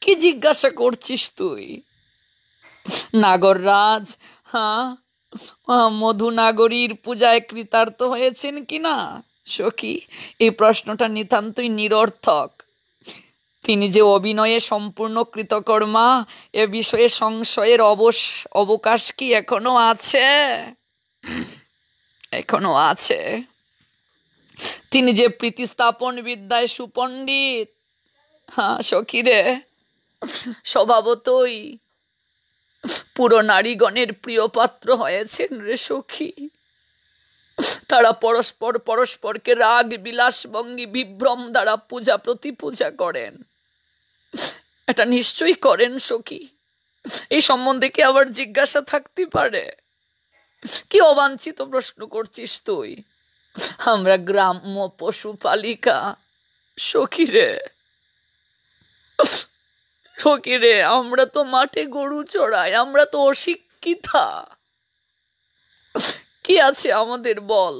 কি জিজ্ঞাসা করছিস তুই? নাগররাজ হ্যাঁ মধু নাগরীর পূজায় কৃতার্থ হয়েছেন কিনা? সখী, এই প্রশ্নটা নিতান্তই নিরর্থক। তিনি যে অভিনয়ে সম্পূর্ণ কৃতকর্মা, এ বিষয়ে সংশয়ের অবস অবকাশ কি এখনও আছে? এখনও আছে। তিনি যে প্রীতিস্থাপন বিদ্যায় সুপণ্ডিত হ্যাঁ সখীরে স্বভাবতই পুরো নারীগণের প্রিয় পাত্র হয়েছেন রে সখী। তারা পরস্পর পরস্পরকে রাগ, বিলাস, ভঙ্গি, বিভ্রম দ্বারা পূজা প্রতি পূজা করেন। এটা নিশ্চয়ই করেন সখী। এই সম্বন্ধে কি আবার জিজ্ঞাসা থাকতে পারে? কি অবাঞ্ছিত প্রশ্ন করছিস তুই? আমরা গ্রাম্য পশুপালিকা। সখী রে। সখী রে আমরা তো মাঠে গরু চড়াই, আমরা তো অশিক্ষিতা। কি আছে আমাদের বল?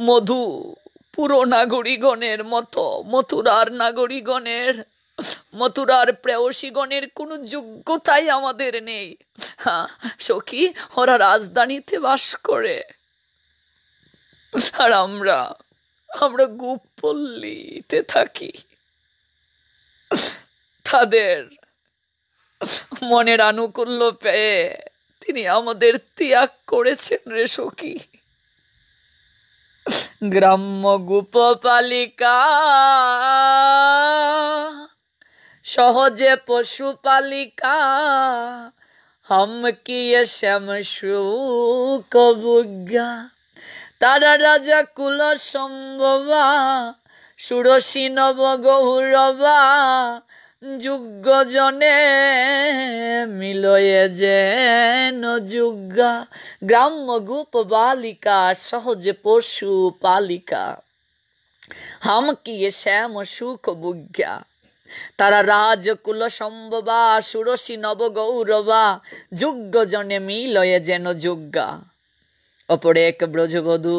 মধু পুরো নাগরিকগণের মতো, মথুরার নাগরিকগণের মথুরার প্রেয়সীগণের কোনো যোগ্যতাই আমাদের নেই। হ্যাঁ সখী, ওরা রাজধানীতে বাস করে। আর আমরা আমরা গুপল্লিতে থাকি। তাদের মনের আনুকূল্য পেয়ে তিনি আমাদের ত্যাগ করেছেন রে সখী। গ্রাম্য গোপপালিকা সহজে পশুপালিকা হম কি শ্যাম সুকবুজ্ঞা তারা রাজা কুল সম্ভবা, সুরসী নব গৌরবা যুগ্য জনে মিলয়ে যেন যুগ্গা গ্রাম্য গোপ বালিকা, সহজে পশু পালিকা। হাম কি শ্যাম সুখ বুজ্ঞা তারা রাজকুল সম্ভবা, সুরসী নব গৌরবা যুগ্য জনে মিলয়ে যেন যুগ্গা অপরে এক ব্রজবধূ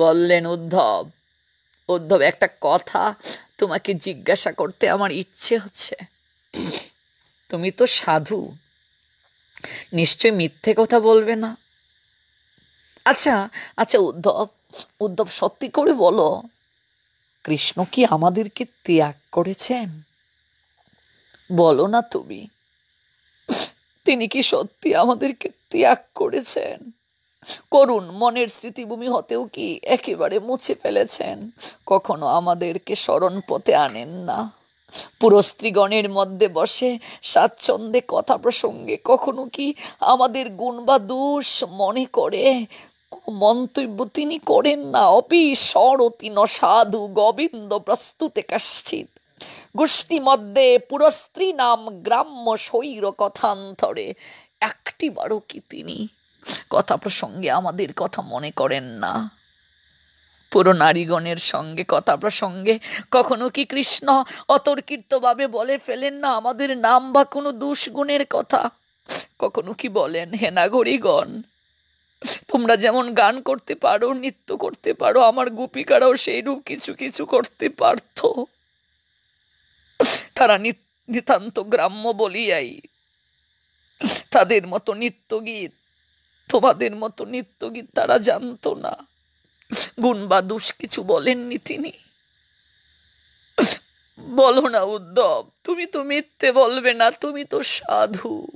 বললেন, উদ্ধব উদ্ধব, একটা কথা তোমাকে জিজ্ঞাসা করতে আমার ইচ্ছে হচ্ছে। তুমি তো সাধু। নিশ্চয় মিথ্যে কথা বলবে না। আচ্ছা আচ্ছা উদ্ধব উদ্ধব সত্যি করে বলো। কৃষ্ণ কি আমাদেরকে ত্যাগ করেছেন? বলো না তুমি। তিনি কি সত্যি আমাদেরকে ত্যাগ করেছেন? করুন, মনের স্মৃতিভূমি হতেও কি একেবারে মুছে ফেলেছেন? কখনো আমাদেরকে স্মরণ পথে আনেন না। পুরো স্ত্রীগণের মধ্যে বসে স্বাচ্ছন্দ্যে কথা প্রসঙ্গে কখনো কি আমাদের গুণ বা দোষ মনে করে? মন্তব্য তিনি করেন না। অপি সরতি ন সাধু, গোবিন্দ প্রস্তুতে কাশ্চিত গোষ্ঠী মধ্যে পুরো স্ত্রী নাম গ্রাম্য শৈর কথান্তরে একটিবারও কি তিনি কথা প্রসঙ্গে আমাদের কথা মনে করেন না। পুরো নারীগণের সঙ্গে কথা প্রসঙ্গে কখনো কি কৃষ্ণ অতর্কিতভাবে বলে ফেলেন না আমাদের নাম বা কোনো দুষ্গুণের কথা? কখনো কি বলেন, হে নাগরিগণ? তোমরা যেমন গান করতে পারো, নৃত্য করতে পারো, আমার গোপিকারাও সেই রূপ কিছু কিছু করতে পারত। তারা নিতান্ত গ্রাম্য বলিয়াই তাদের মতো নিত্যগীত তোমাদের মতো নিত্যগীত তারা জানতো না। গুণ বা দোষ কিছু বলেননি তিনি। বলো না উদ্ধব, তুমি তো মিথ্যে বলবে না, তুমি তো সাধু।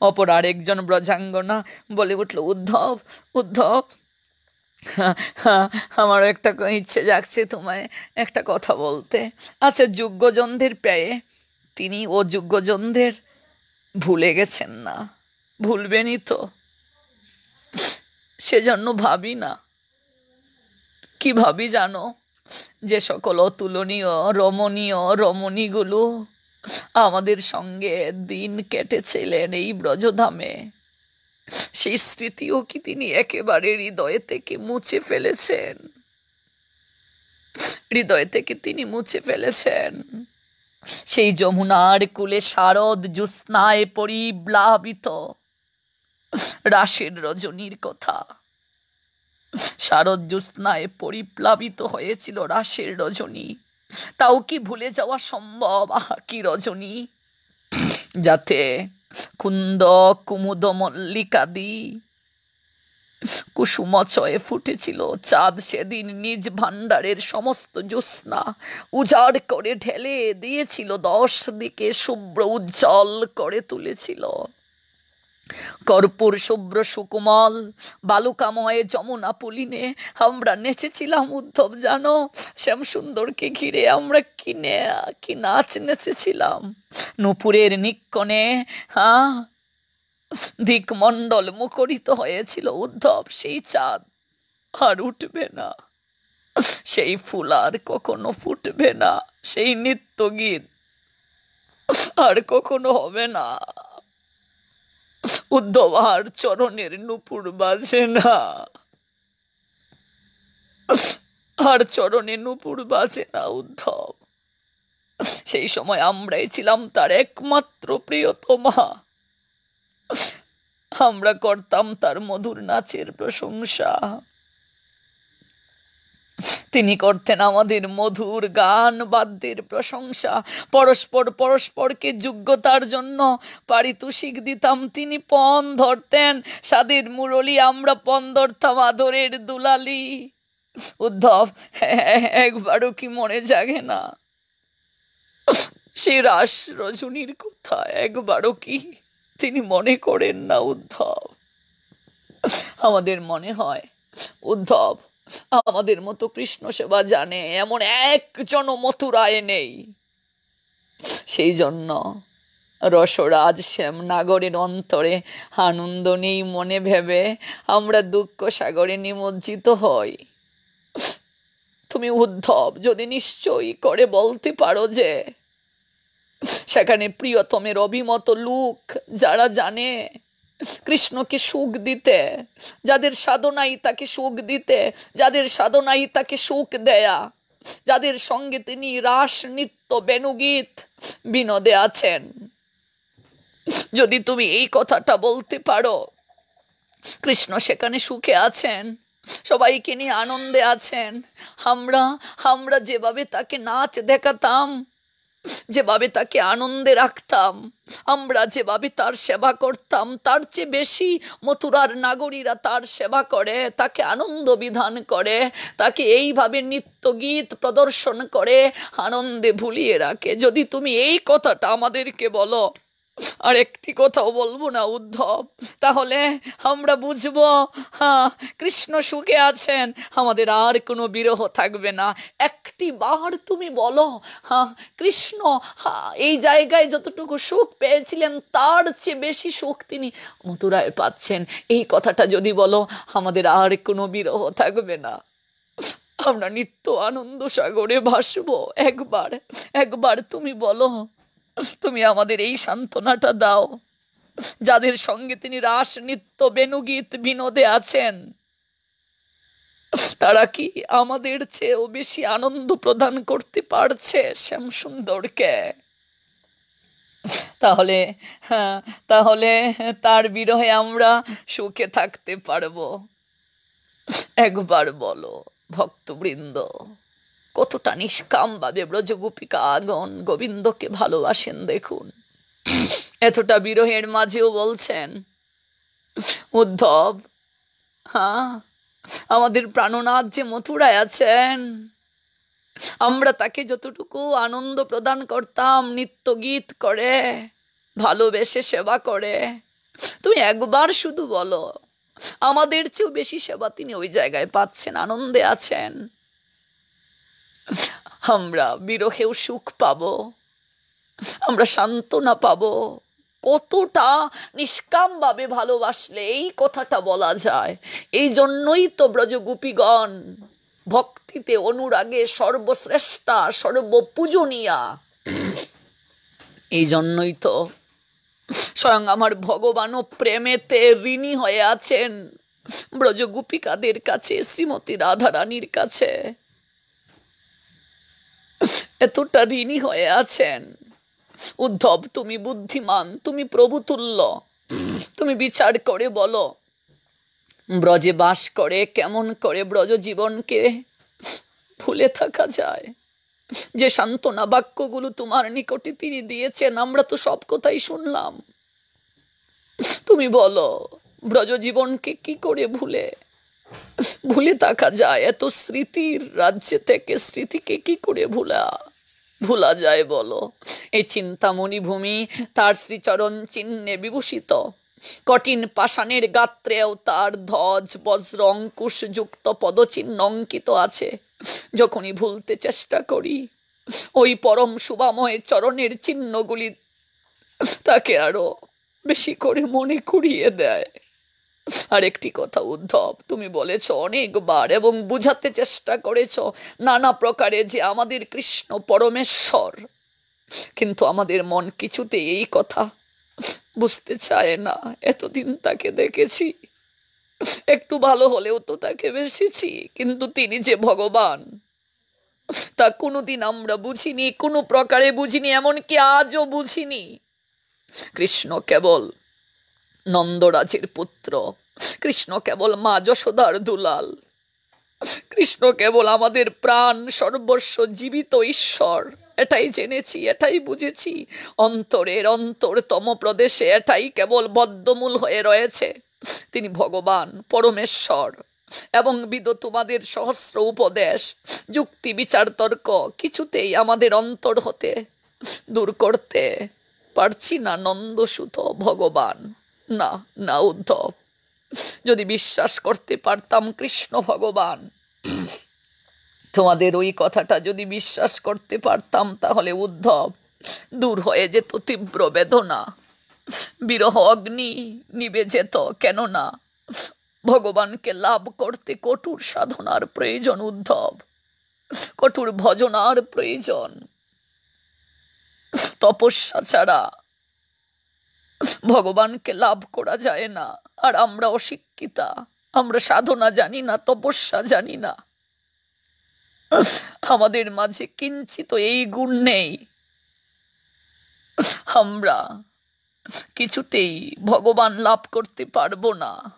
অপর আরেকজন ব্রজাঙ্গনা বলে উঠল, উদ্ধব উদ্ধব, আমারও একটা ইচ্ছে জাগছে তোমায় একটা কথা বলতে। আচ্ছা যোগ্যজনদের পেয়ে তিনি ও যোগ্যজনদের ভুলে গেছেন না। ভুলবেনই তো। সেজন্য ভাবি না। কি ভাবি জানো? যে সকল অতুলনীয়, রমণীয়, রমণীগুলো আমাদের সঙ্গে দিন কেটেছিলেন এই ব্রজধামে। সেই স্মৃতিও কি তিনি একেবারে হৃদয় থেকে মুছে ফেলেছেন? হৃদয় থেকে তিনি মুছে ফেলেছেন। সেই যমুনার কুলে শারদ জ্যোৎস্নায় পরিব্লাবিত রাশের রজনীর কথা। শারদ জ্যোৎস্নায় পরিপ্লাবিত হয়েছিল রাশের রজনী। তাও কি ভুলে যাওয়া সম্ভব? আহা, কি রজনী? যাতে কুন্দ কুমুদ মল্লিকাদি কুসুমচয়ে ফুটেছিল চাঁদ সেদিন নিজ ভাণ্ডারের সমস্ত জ্যোৎস্না। উজাড় করে ঢেলে দিয়েছিল দশ দিকে শুভ্র উজ্জ্বল করে তুলেছিল। কর্পূর, শুভ্র, সুকুমল, বালুকাময়ে, যমুনা পুলিনে আমরা নেচেছিলাম উদ্ধব, জানো? শ্যাম সুন্দরকে ঘিরে আমরা কি কি নাচ নেচেছিলাম। নুপুরের নিক্ষণে হ্যাঁ দিকমণ্ডল মুখরিত হয়েছিল উদ্ধব, সেই চাঁদ আর উঠবে না। সেই ফুল আর কখনো ফুটবে না। সেই নিত্য গীত আর কখনো হবে না। উদ্ধব আর চরণের নুপুর বাজে না। আর চরণে নুপুর বাজে না উদ্ধব। সেই সময় আমরাই ছিলাম তার একমাত্র প্রিয়তমা। আমরা করতাম তার মধুর নাচের প্রশংসা। তিনি করতেন আমাদের মধুর গান, বাদ্যের প্রশংসা। পরস্পর পরস্পরকে যোগ্যতার জন্য পারিতোষিক দিতাম। তিনি পণ ধরতেন। স্বাদের মুরলি আমরা পণ ধরতাম আদরের দুলালি। উদ্ধব, একবারও কি মনে জাগে না? সে রাস রজনীর কথা একবারও কি তিনি মনে করেন না, উদ্ধব? আমাদের মনে হয়, উদ্ধব আমাদের মতো কৃষ্ণ সেবা জানে, এমন একজন মথুরায় নেই। সেই জন্য রসরাজ শ্যাম নাগরের অন্তরে আনন্দ নেই মনে ভেবে, আমরা দুঃখ সাগরে নিমজ্জিত হই। তুমি উদ্ধব, যদি নিশ্চয়ই করে বলতে পারো যে, সেখানে প্রিয়তমের অভিমত লোক যারা জানে কৃষ্ণকে সুখ দিতে, যাদের সাধনাই তাকে সুখ দিতে, যাদের সাধনাই তাকে সুখ দেয়া, যাদের সঙ্গে তিনি রাস নৃত্য বেনুগীত বিনোদে আছেন। যদি তুমি এই কথাটা বলতে পারো, কৃষ্ণ সেখানে সুখে আছেন, সবাইকে নিয়ে আনন্দে আছেন, আমরা আমরা যেভাবে তাকে নাচ দেখাতাম যেভাবে তাকে আনন্দে রাখতাম, আমরা যেভাবে তার সেবা করতাম, তার চেয়ে বেশি মথুরার নাগরীরা তার সেবা করে, তাকে আনন্দ বিধান করে, তাকে এইভাবে নিত্য গীত প্রদর্শন করে, আনন্দে ভুলিয়ে রাখে। যদি তুমি এই কথাটা আমাদেরকে বলো আর একটি কথাও বলব না, উদ্ধব। তাহলে আমরা বুঝব হ্যাঁ কৃষ্ণ সুখে আছেন, আমাদের আর কোনো বিরহ থাকবে না। একটি বার তুমি বলো হ্যাঁ কৃষ্ণ এই জায়গায় যতটুকু সুখ পেয়েছিলেন, তার চেয়ে বেশি সুখ তিনি মথুরায় পাচ্ছেন। এই কথাটা যদি বলো, আমাদের আর কোনো বিরহ থাকবে না। আমরা নিত্য আনন্দ সাগরে ভাসবো, একবার একবার তুমি বলো। তুমি আমাদের এই সান্ত্বনাটা দাও, যাদের সঙ্গে তিনি রাস, নৃত্য বেনুগীত বিনোদে আছেন। তারা কি আমাদের চেয়েও বেশি আনন্দ প্রদান করতে পারছে শ্যাম সুন্দরকে তাহলে হ্যাঁ তাহলে তার বিরহে আমরা সুখে থাকতে পারব। একবার বলো, ভক্তবৃন্দ। কতটা নিষ্কামভাবে ব্রজগোপিকা আগন গোবিন্দকে ভালোবাসেন দেখুন। এতটা বিরহের মাঝেও বলছেন, উদ্ধব হ্যাঁ আমাদের প্রাণনাথ যে মথুরায় আছেন, আমরা তাকে যতটুকু আনন্দ প্রদান করতাম, নিত্য গীত করে, ভালোবেসে সেবা করে। তুমি একবার শুধু বলো, আমাদের চেয়েও বেশি সেবা তিনি ওই জায়গায় পাচ্ছেন, আনন্দে আছেন। আমরা বিরহেও সুখ পাব, আমরা সান্ত্বনা পাব। কতটা নিষ্কামভাবে ভালোবাসলে এই কথাটা বলা যায়। এই জন্যই তো ব্রজগোপীগণ ভক্তিতে অনুরাগে সর্বশ্রেষ্ঠা, সর্বপূজনীয়া। এই জন্যই তো স্বয়ং আমার ভগবানও প্রেমেতে ঋণী হয়ে আছেন ব্রজগোপিকাদের কাছে, শ্রীমতী রাধারানীর কাছে। এতটা ঋণী হয়ে আছেন। উদ্ধব, তুমি বুদ্ধিমান, তুমি প্রভুতুল্য। তুমি বিচার করে বলো, ব্রজে বাস করে কেমন করে ব্রজ জীবনকে? ভুলে থাকা যায়। যে সান্ত্বনা বাক্যগুলো তোমার নিকটে তিনি দিয়েছেন, আমরা তো সব কথাই শুনলাম। তুমি বলো, ব্রজ জীবনকে কি করে ভুলে ভুলে থাকা যায় এত স্মৃতির রাজ্যে থেকে। স্মৃতিকে কি করে ভুলা? ভুলা যায় বলো। এই চিন্তামণি ভূমি তার শ্রীচরণ চিহ্নে বিভূষিত। কঠিন পাষাণের গাত্রেও তার ধ্বজ, বজ্র, অঙ্কুশ যুক্ত পদচিহ্ন অঙ্কিত আছে। যখনই ভুলতে চেষ্টা করি, ওই পরম শুভাময় চরণের চিহ্নগুলি তাকে আরও বেশি করে মনে করিয়ে দেয়। আর একটি কথা উদ্ধব, তুমি বলেছ অনেকবার এবং বুঝাতে চেষ্টা করেছ নানা প্রকারে যে আমাদের কৃষ্ণ পরমেশ্বর। কিন্তু আমাদের মন কিছুতে এই কথা বুঝতে চায় না। এতদিন তাকে দেখেছি, একটু ভালো হলেও তো তাকে বেসেছি কিন্তু তিনি যে ভগবান, তা কোনোদিন আমরা বুঝিনি, কোনো প্রকারে বুঝিনি, এমনকি আজও বুঝিনি। কৃষ্ণ কেবল নন্দরাজের পুত্র। কৃষ্ণ কেবল মা যশোদার দুলাল। কৃষ্ণ কেবল আমাদের প্রাণ সর্বস্ব জীবিত ঈশ্বর। এটাই জেনেছি, এটাই বুঝেছি। অন্তরের অন্তরতম প্রদেশে এটাই কেবল বদ্ধমূল হয়ে রয়েছে। তিনি ভগবান, পরমেশ্বর এবং বিদ তোমাদের সহস্র উপদেশ, যুক্তি, বিচার, তর্ক কিছুতেই আমাদের অন্তর হতে দূর করতে পারছি না নন্দসুত ভগবান। না না, উদ্ধব। যদি বিশ্বাস করতে পারতাম, কৃষ্ণ ভগবান। তোমাদের ওই কথাটা যদি বিশ্বাস করতে পারতাম, তাহলে উদ্ধব, দূর হয়ে যেত তীব্র বেদনা। বিরহ অগ্নি নিবে যেত, কেননা ভগবানকে লাভ করতে কঠোর সাধনার প্রয়োজন, উদ্ধব। কঠোর ভজনার প্রয়োজন। তপস্যা ছাড়া ভগবানকে লাভ করা যায় না। আর আমরা অশিক্ষিতা। আমরা সাধনা জানি না, তপস্যা জানি না। আমাদের মাঝে কিঞ্চিত এই গুণ নেই। আমরা কিছুতেই ভগবান লাভ করতে পারব না।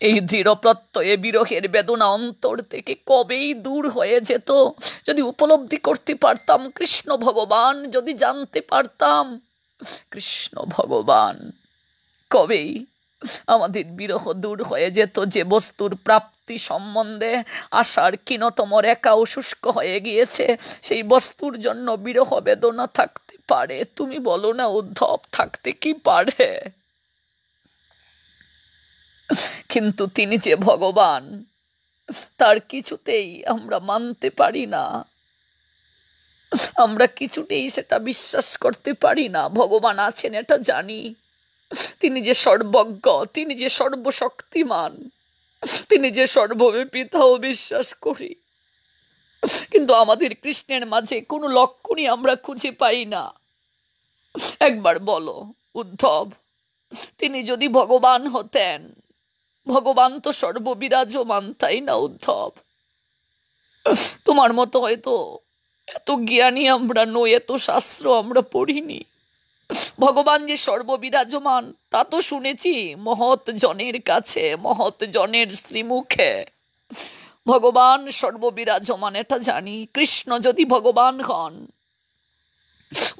এই দৃঢ় প্রত্যয়ে বিরহের বেদনা অন্তর থেকে কবেই দূর হয়ে যেত। যদি উপলব্ধি করতে পারতাম, কৃষ্ণ ভগবান, যদি জানতে পারতাম কৃষ্ণ ভগবান কবেই আমাদের বিরহ দূর হয়ে যেত যে বস্তুর প্রাপ্তি সম্বন্ধে আশার ক্ষীণতম রেখাও শুষ্ক হয়ে গিয়েছে। সেই বস্তুর জন্য বিরহ বেদনা থাকতে পারে। তুমি বলো না, উদ্ধব, থাকতে কি পারে? কিন্তু তিনি যে ভগবান, তার কিছুতেই আমরা মানতে পারি না। আমরা কিছুতেই সেটা বিশ্বাস করতে পারি না। ভগবান আছেন, এটা জানি। তিনি যে সর্বজ্ঞ, তিনি যে সর্বশক্তিমান, তিনি যে সর্বব্যাপী তাও বিশ্বাস করি। কিন্তু আমাদের কৃষ্ণের মাঝে কোনো লক্ষণই আমরা খুঁজে পাই না। একবার বলো, উদ্ধব, তিনি যদি ভগবান হতেন, ভগবান তো সর্ববিরাজমান, তাই না উদ্ধব? তোমার মতো হয়তো এত জ্ঞানী আমরা নই, এত শাস্ত্র আমরা পড়িনি। ভগবান যে সর্ববিরাজমান, তা তো শুনেছি মহৎ জনের কাছে, মহৎ জনের শ্রীমুখে। ভগবান সর্ববিরাজমান, এটা জানি। কৃষ্ণ যদি ভগবান হন,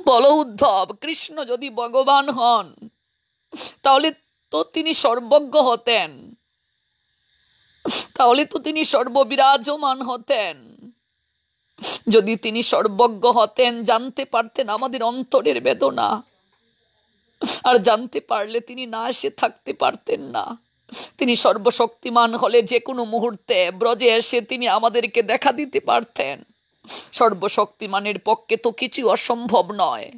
বল উদ্ধব, কৃষ্ণ যদি ভগবান হন, তাহলে তো তিনি সর্বজ্ঞ হতেন। তাহলে তো তিনি সর্ববিরাজমান হতেন। যদি তিনি সর্বজ্ঞ হতেন, জানতে পারতেন আমাদের অন্তরের বেদনা। আর জানতে পারলে তিনি না এসে থাকতে পারতেন না। তিনি সর্বশক্তিমান হলে যে কোনো মুহূর্তে ব্রজে এসে তিনি আমাদেরকে দেখা দিতে পারতেন। সর্বশক্তিমানের পক্ষে তো কিছু অসম্ভব নয়।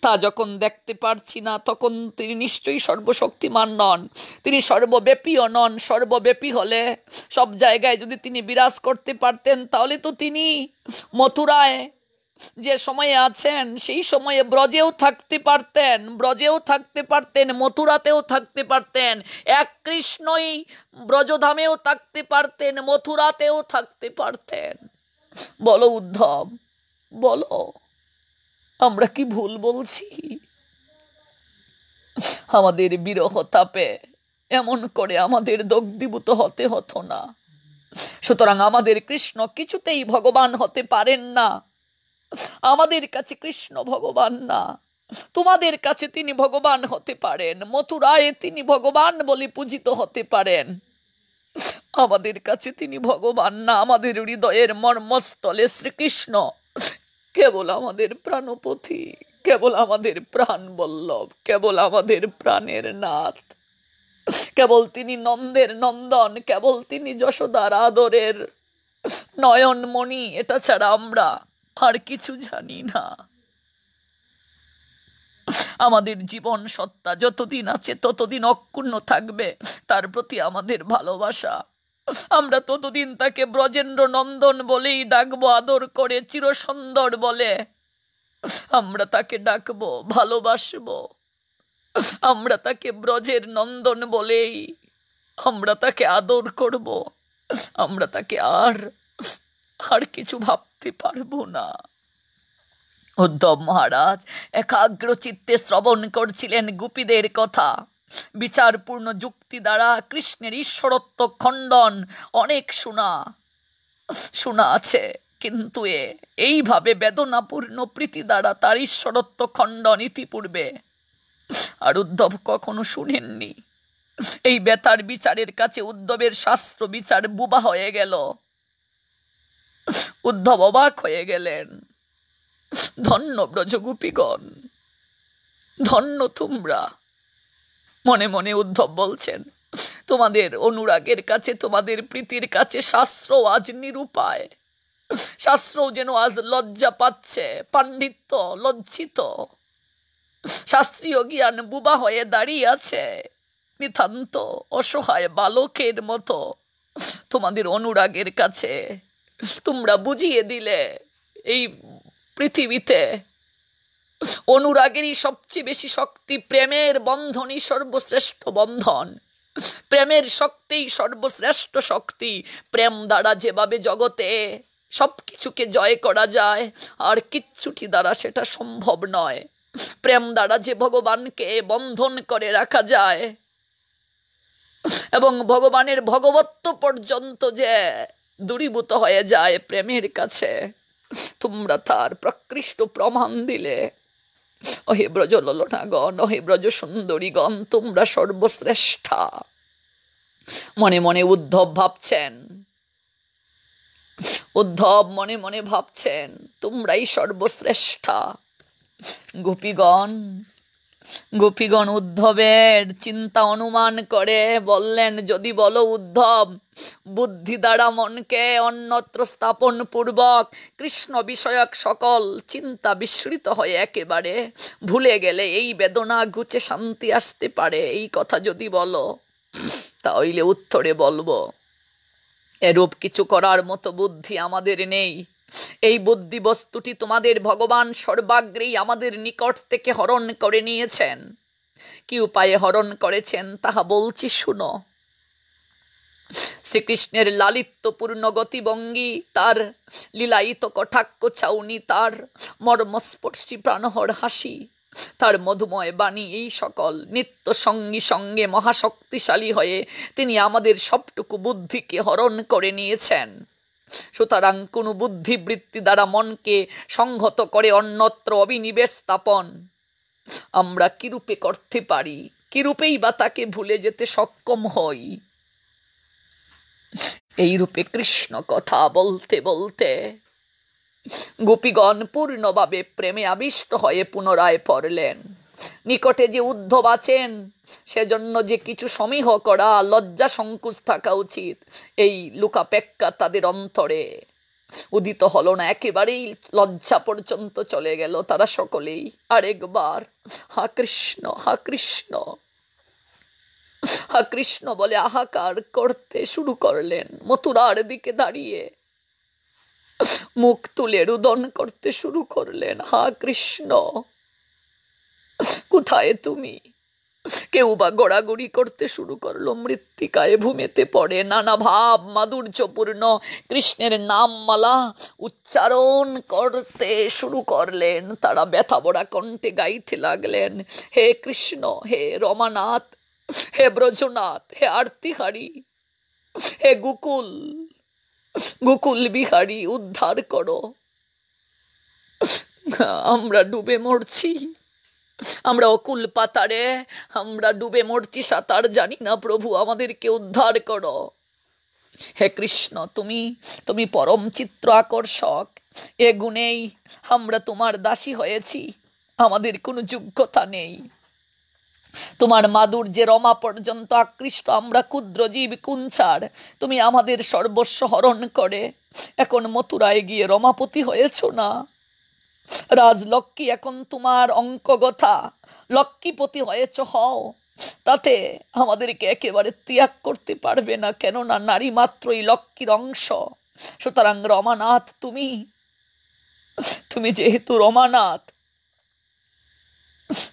তা যখন দেখতে পারছি না, তখন তিনি নিশ্চয়ই সর্বশক্তিমান নন। তিনি সর্বব্যাপীও নন, সর্বব্যাপী হলে সব জায়গায় যদি তিনি বিরাজ করতে পারতেন, তাহলে তো তিনি মথুরায় যে সময়ে আছেন, সেই সময়ে ব্রজেও থাকতে পারতেন, ব্রজেও থাকতে পারতেন, মথুরাতেও থাকতে পারতেন, এক কৃষ্ণই ব্রজধামেও থাকতে পারতেন, মথুরাতেও থাকতে পারতেন। বলো উদ্ধব, বলো। আমরা কি ভুল বলছি? আমাদের বিরহ তাপে এমন করে আমাদের দগ্ধীভূত হতে হতো না। সুতরাং আমাদের কৃষ্ণ কিছুতেই ভগবান হতে পারেন না। আমাদের কাছে কৃষ্ণ ভগবান না। তোমাদের কাছে তিনি ভগবান হতে পারেন। মথুরায় তিনি ভগবান বলে পূজিত হতে পারেন। আমাদের কাছে তিনি ভগবান না। আমাদের হৃদয়ের মর্মস্থলে শ্রীকৃষ্ণ কেবল আমাদের প্রাণপথী, কেবল আমাদের প্রাণ বল্লভ, কেবল আমাদের প্রাণের নাথ। কেবল তিনি নন্দের নন্দন, কেবল তিনি যশোদার আদরের। নয়নমণি এটা ছাড়া আমরা আর কিছু জানি না। আমাদের জীবন সত্তা যতদিন আছে ততদিন অক্ষুণ্ণ থাকবে, তার প্রতি আমাদের ভালোবাসা। আমরা ততদিন তাকে ব্রজেন্দ্র নন্দন বলেই ডাকবো, আদর করে, চিরসুন্দর বলে। আমরা তাকে ডাকবো, ভালোবাসবো। আমরা তাকে ব্রজের নন্দন বলেই আমরা তাকে আদর করব। আমরা তাকে আর আর কিছু ভাবতে পারব না। উদ্ধব মহারাজ একাগ্র চিত্তে শ্রবণ করছিলেন গুপীদের কথা। বিচারপূর্ণ যুক্তি দ্বারা কৃষ্ণের ঈশ্বরত্ব খণ্ডন অনেক শোনা শোনা আছে। কিন্তু এ, এইভাবে বেদনাপূর্ণ প্রীতি দ্বারা তার ঈশ্বরত্ব খণ্ডন ইতিপূর্বে। আর উদ্ধব কখনো শুনেননি। এই বেতার বিচারের কাছে উদ্ধবের শাস্ত্র বিচার বুবা হয়ে গেল। উদ্ধব অবাক হয়ে গেলেন। ধন্য ব্রজগোপীগণ, ধন্য তোমরা। মনে মনে উদ্ধব বলছেন, তোমাদের অনুরাগের কাছে, তোমাদের প্রীতির কাছে শাস্ত্র আজ নিরুপায়। শাস্ত্র যেন আজ লজ্জা পাচ্ছে, পাণ্ডিত্য, লজ্জিত। শাস্ত্রীয় জ্ঞান বুবা হয়ে দাঁড়িয়ে আছে, নিতান্ত অসহায় বালকের মতো। তোমাদের অনুরাগের কাছে, তোমরা বুঝিয়ে দিলে এই পৃথিবীতে অনুরাগেরই সবচেয়ে বেশি শক্তি প্রেমের বন্ধনই সর্বশ্রেষ্ঠ বন্ধন। প্রেমের শক্তিই সর্বশ্রেষ্ঠ শক্তি, প্রেম দ্বারা যেভাবে জগতে সব কিছুকে জয় করা যায়, আর কিচ্ছুটি দ্বারা সেটা সম্ভব নয়। প্রেম দ্বারা যে ভগবানকে বন্ধন করে রাখা যায়, এবং ভগবানের ভগবত্ব পর্যন্ত যে দূরীভূত হয়ে যায় প্রেমের কাছে, তোমরা তার প্রকৃষ্ট প্রমাণ দিলে। অহে ব্রজ ললনাগণ অহে ব্রজ সুন্দরীগণ, তোমরা সর্বশ্রেষ্ঠা। মনে মনে উদ্ধব ভাবছেন। উদ্ধব মনে মনে ভাবছেন, তোমরাই সর্বশ্রেষ্ঠা। গোপীগণ গোপীগণ উদ্ধবের চিন্তা অনুমান করে বললেন, যদি বলো উদ্ধব বুদ্ধি দ্বারা মনকে অন্যত্র স্থাপন পূর্বক কৃষ্ণ বিষয়ক সকল চিন্তা বিস্মৃত হয়ে একেবারে ভুলে গেলে এই বেদনা ঘুচে শান্তি আসতে পারে। এই কথা যদি বলো, তাহলে উত্তরে বলব, এরূপ কিছু করার মতো বুদ্ধি আমাদের নেই। এই বুদ্ধি বস্তুটি তোমাদের ভগবান সর্বাগ্রেই আমাদের নিকট থেকে হরণ করে নিয়েছেন। কি উপায়ে হরণ করেছেন তাহা বলছি শুনো। শ্রীকৃষ্ণের লালিত্যপূর্ণ গতিভঙ্গি, তার লীলায়িত কটাক্ষ চাউনি তার মর্মস্পর্শী প্রাণহর হাসি, তার মধুময় বাণী, এই সকল নিত্য সঙ্গী সঙ্গে মহাশক্তিশালী হয়ে তিনি আমাদের সবটুকু বুদ্ধিকে হরণ করে নিয়েছেন। সুতরাং কোনো বুদ্ধিবৃত্তি দ্বারা মনকে সংহত করে অন্যত্র অবিনিবেশ স্থাপন। আমরা কিরূপে করতে পারি কিরূপেই বা তাকে ভুলে যেতে সক্ষম হই? এই রূপে কৃষ্ণ কথা বলতে বলতে গোপীগণ পূর্ণভাবে প্রেমে আবিষ্ট হয়ে পুনরায় পড়লেন। নিকটে যে উদ্ধব আছেন, সেজন্য যে কিছু সমীহ করা, লজ্জা সংকুচ থাকা উচিত। এই লুকাপেক্ষা তাদের অন্তরে। উদিত হলো না, একেবারেই লজ্জা পর্যন্ত চলে গেল তারা সকলেই। আরেকবার, হা কৃষ্ণ হা কৃষ্ণ। কৃষ্ণ বলে হাহাকার করতে শুরু করলেন মথুরার দিকে দাঁড়িয়ে। মুখ তুলে রুদন করতে শুরু করলেন। হা কৃষ্ণ, কোথায় তুমি? কেউ বা গড়াগড়ি করতে শুরু করল। মৃত্তিকায় ভূমিতে পড়ে নানা ভাব মাধুর্যপূর্ণ কৃষ্ণের নাম মালা উচ্চারণ করতে শুরু করলেন। তারা ব্যথা বড়া কণ্ঠে গাইতে লাগলেন, হে কৃষ্ণ, হে রমানাথ হে ব্রজনাথ, হে আরতিহারি, হে গুকুল গুকুল বিহারি, উদ্ধার করো। আমরা ডুবে মরছি, আমরা অকুল পাতারে, আমরা ডুবে মরছি সাঁতার জানি না প্রভু, আমাদেরকে উদ্ধার করো। হে কৃষ্ণ, তুমি তুমি পরম চিত্র আকর্ষক, এ গুণেই আমরা তোমার দাসী হয়েছি, আমাদের কোনো যোগ্যতা নেই। তোমার মাধুর্যে রমা পর্যন্ত আকৃষ্ট, আমরা ক্ষুদ্র জীব কুঞ্চার তুমি আমাদের সর্বস্ব হরণ করে। এখন মথুরায় গিয়ে রমাপতি হয়েছ না? রাজলক্ষ্মী এখন তোমার অঙ্কগথা লক্ষ্মীপতি হয়েছ, হও। তাতে আমাদেরকে একেবারে ত্যাগ করতে পারবে না, কেননা নারী মাত্রই লক্ষ্মীর অংশ। সুতরাং রমানাথ, তুমি? তুমি যেহেতু রমানাথ,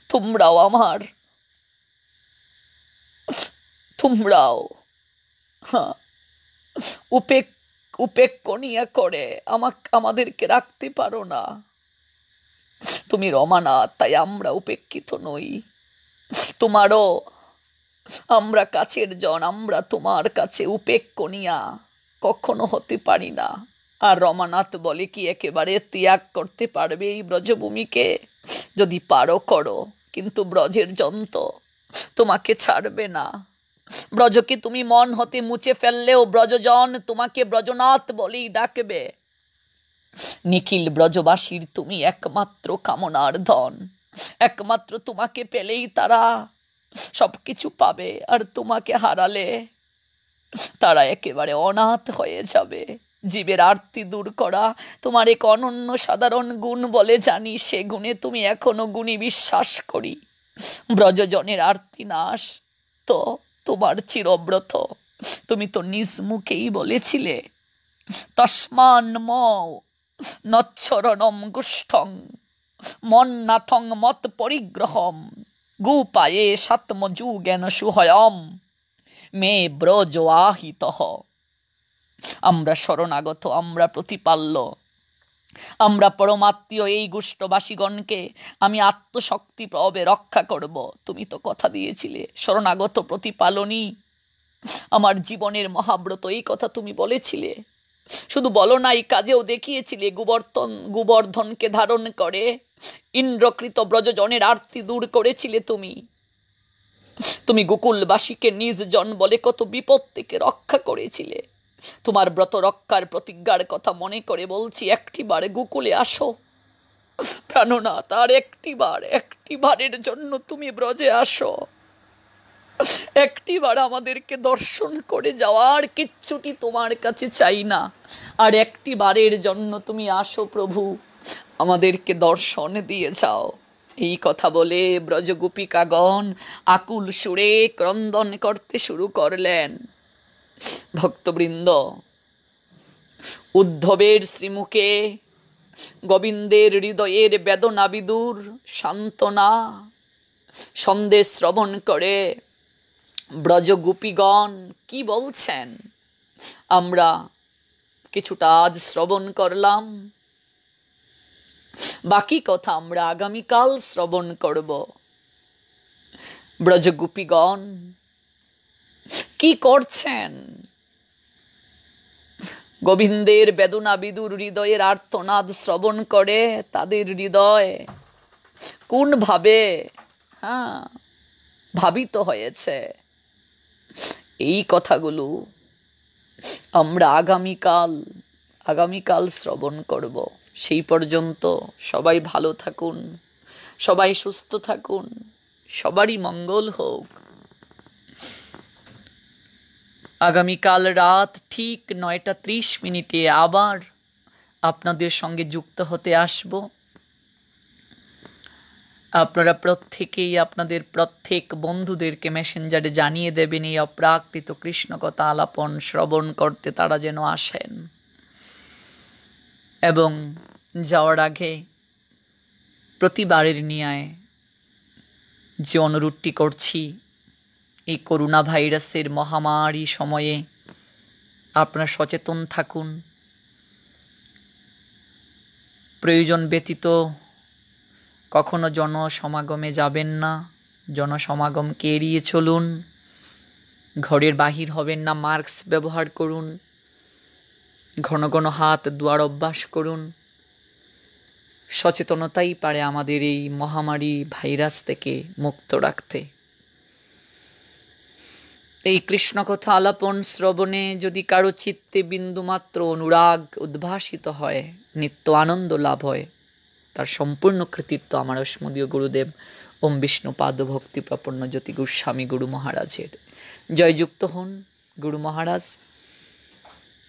তোমরাও আমার তোমরাও। উপেক উপেক্ষণীয় করে আমাকে, আমাদেরকে রাখতে পারো না। তুমি রমানাথ, তাই আমরা উপেক্ষিত নই। তোমারও, আমরা কাছের জন, আমরা তোমার কাছে উপেক্ষণীয়া কখনো হতে পারি না। আর রমানাথ বলে কি একেবারে ত্যাগ করতে পারবে এই ব্রজভূমিকে? যদি পারো করো, কিন্তু ব্রজের যন্ত তোমাকে ছাড়বে না। ব্রজকে তুমি মন হতে মুছে ফেললেও ব্রজজন তোমাকে ব্রজনাথ বলেই ডাকবে। নিখিল ব্রজবাসীর তুমি একমাত্র কামনার ধন। একমাত্র তোমাকে পেলেই তারা সবকিছু পাবে আর তোমাকে হারালে তারা একেবারে অনাথ হয়ে যাবে। জীবের আরতি দূর করা তোমার এক অনন্য সাধারণ গুণ বলে জানি, সে গুণে তুমি এখনও গুণী বিশ্বাস করি। ব্রজজনের আরতি নাশ তো তোমার চিরব্রত। তুমি তো নিজ মুখেই বলেছিলে, তস্মান ম নচ্ছরণম গুষ্ঠং, মন্নাথং মত পরিগ্রহম, গুপায়ে জ্ঞান সুহয়ম, মে ব্রজ আহিত আমরা শরণাগত, আমরা প্রতিপাল্য। আমরা পরমাত্মীয় এই গুষ্টবাসীগণকে আমি আত্মশক্তি প্রবে রক্ষা করব। তুমি তো কথা দিয়েছিলে, শরণাগত প্রতিপালনই আমার জীবনের মহাব্রত, এই কথা তুমি বলেছিলে। শুধু বলো নাই কাজেও দেখিয়েছিলে গোবর্ধন গোবর্ধনকে ধারণ করে। ইন্দ্রকৃত ব্রজজনের আরতি দূর করেছিলে তুমি। তুমি গোকুলবাসীকে নিজ জন বলে কত বিপদ থেকে রক্ষা করেছিলে। তোমার ব্রত রক্ষার প্রতিজ্ঞার কথা মনে করে বলছি, একটিবার গোকুলে আসো। প্রাণনাথ আর একটিবার, একটিবারের জন্য তুমি ব্রজে আসো। একটিবার আমাদেরকে দর্শন করে যাওয়ার কিচ্ছুটি তোমার কাছে চাই না। আর একটি বারের জন্য তুমি আসো প্রভু, আমাদেরকে দর্শন দিয়ে যাও। এই কথা বলে ব্রজগোপিকাগণ আকুল সুরে ক্রন্দন করতে শুরু করলেন। ভক্তবৃন্দ, উদ্ধবের শ্রীমুখে, গোবিন্দের হৃদয়ের বেদনা বিদুর, সান্ত্বনা, সন্দেশ শ্রবণ করে, ব্রজগোপীগণ কি বলছেন? আমরা কিছুটা আজ শ্রবণ করলাম। বাকি কথা আমরা আগামীকাল শ্রবণ করব। ব্রজগোপীগণ কি করছেন? গোবিন্দের বেদনা বিদুর হৃদয়ের আর্তনাদ শ্রবণ করে তাদের হৃদয়। কোন ভাবে? হ্যাঁ ভাবিত হয়েছে। এই কথাগুলো আমরা আগামীকাল আগামীকাল শ্রবণ করব। সেই পর্যন্ত সবাই ভালো থাকুন, সবাই সুস্থ থাকুন, সবারই মঙ্গল হোক। আগামীকাল রাত ঠিক নয়টা ত্রিশ মিনিটে আবার আপনাদের সঙ্গে যুক্ত হতে আসব। আপনারা প্রত্যেকেই আপনাদের প্রত্যেক বন্ধুদেরকে মেসেঞ্জারে জানিয়ে দেবেন, এই অপ্রাকৃত কৃষ্ণকথা আলাপন শ্রবণ করতে তারা যেন আসেন। এবং যাওয়ার আগে প্রতিবারের নিয়ে যে অনুরোধটি করছি এই করোনা ভাইরাসের মহামারী সময়ে আপনারা সচেতন থাকুন। প্রয়োজন ব্যতীত কখনো জনসমাগমে যাবেন না জনসমাগমকে এড়িয়ে চলুন, ঘরের বাহির হবেন না, মাস্ক ব্যবহার করুন, ঘন ঘন হাত দুয়ার অভ্যাস করুন। সচেতনতাই পারে আমাদের এই মহামারী ভাইরাস থেকে মুক্ত রাখতে। এই কৃষ্ণকথা আলাপন শ্রবণে যদি কারও চিত্তে বিন্দুমাত্র অনুরাগ উদ্ভাসিত হয়, নিত্য আনন্দ লাভ হয়, তার সম্পূর্ণ কৃতিত্ব আমার অস্মদীয় গুরুদেব ওম বিষ্ণু পাদ ভক্তি প্রপন্ন জ্যোতি গোস্বামী গুরু মহারাজের। জয়যুক্ত হন গুরু মহারাজ।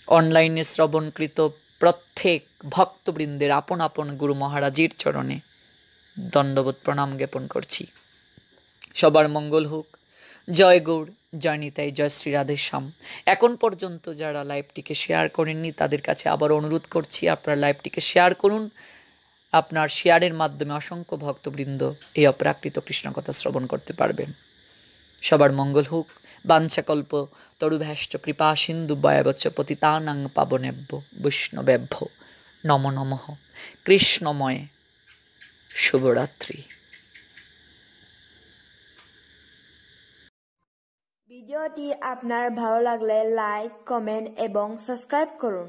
অনলাইনে শ্রবণকৃত প্রত্যেক ভক্তবৃন্দের আপন আপন গুরু মহারাজের চরণে দণ্ডবোধ প্রণাম জ্ঞাপন করছি। সবার মঙ্গল হোক। জয় গৌড় জয় নিতাই জয় শ্রী রাধেশ্যাম। এখন পর্যন্ত যারা লাইভটিকে শেয়ার করেননি, তাদের কাছে আবার অনুরোধ করছি, আপনারা লাইভটিকে শেয়ার করুন। আপনার শেয়ারের মাধ্যমে অসংখ্য ভক্তবৃন্দ এই অপ্রাকৃত কৃষ্ণকথা শ্রবণ করতে পারবেন। সবার মঙ্গল হোক। বাঞ্ছাকল্প, তরুভ্যাষ্ট কৃপা, সিন্ধু বয়াবচ্চ পতিতানাং পাবনেভ্য বৈষ্ণবেভ্য। নম নমঃ। কৃষ্ণময় শুভরাত্রি। ভিডিওটি আপনার ভালো লাগলে লাইক কমেন্ট এবং সাবস্ক্রাইব করুন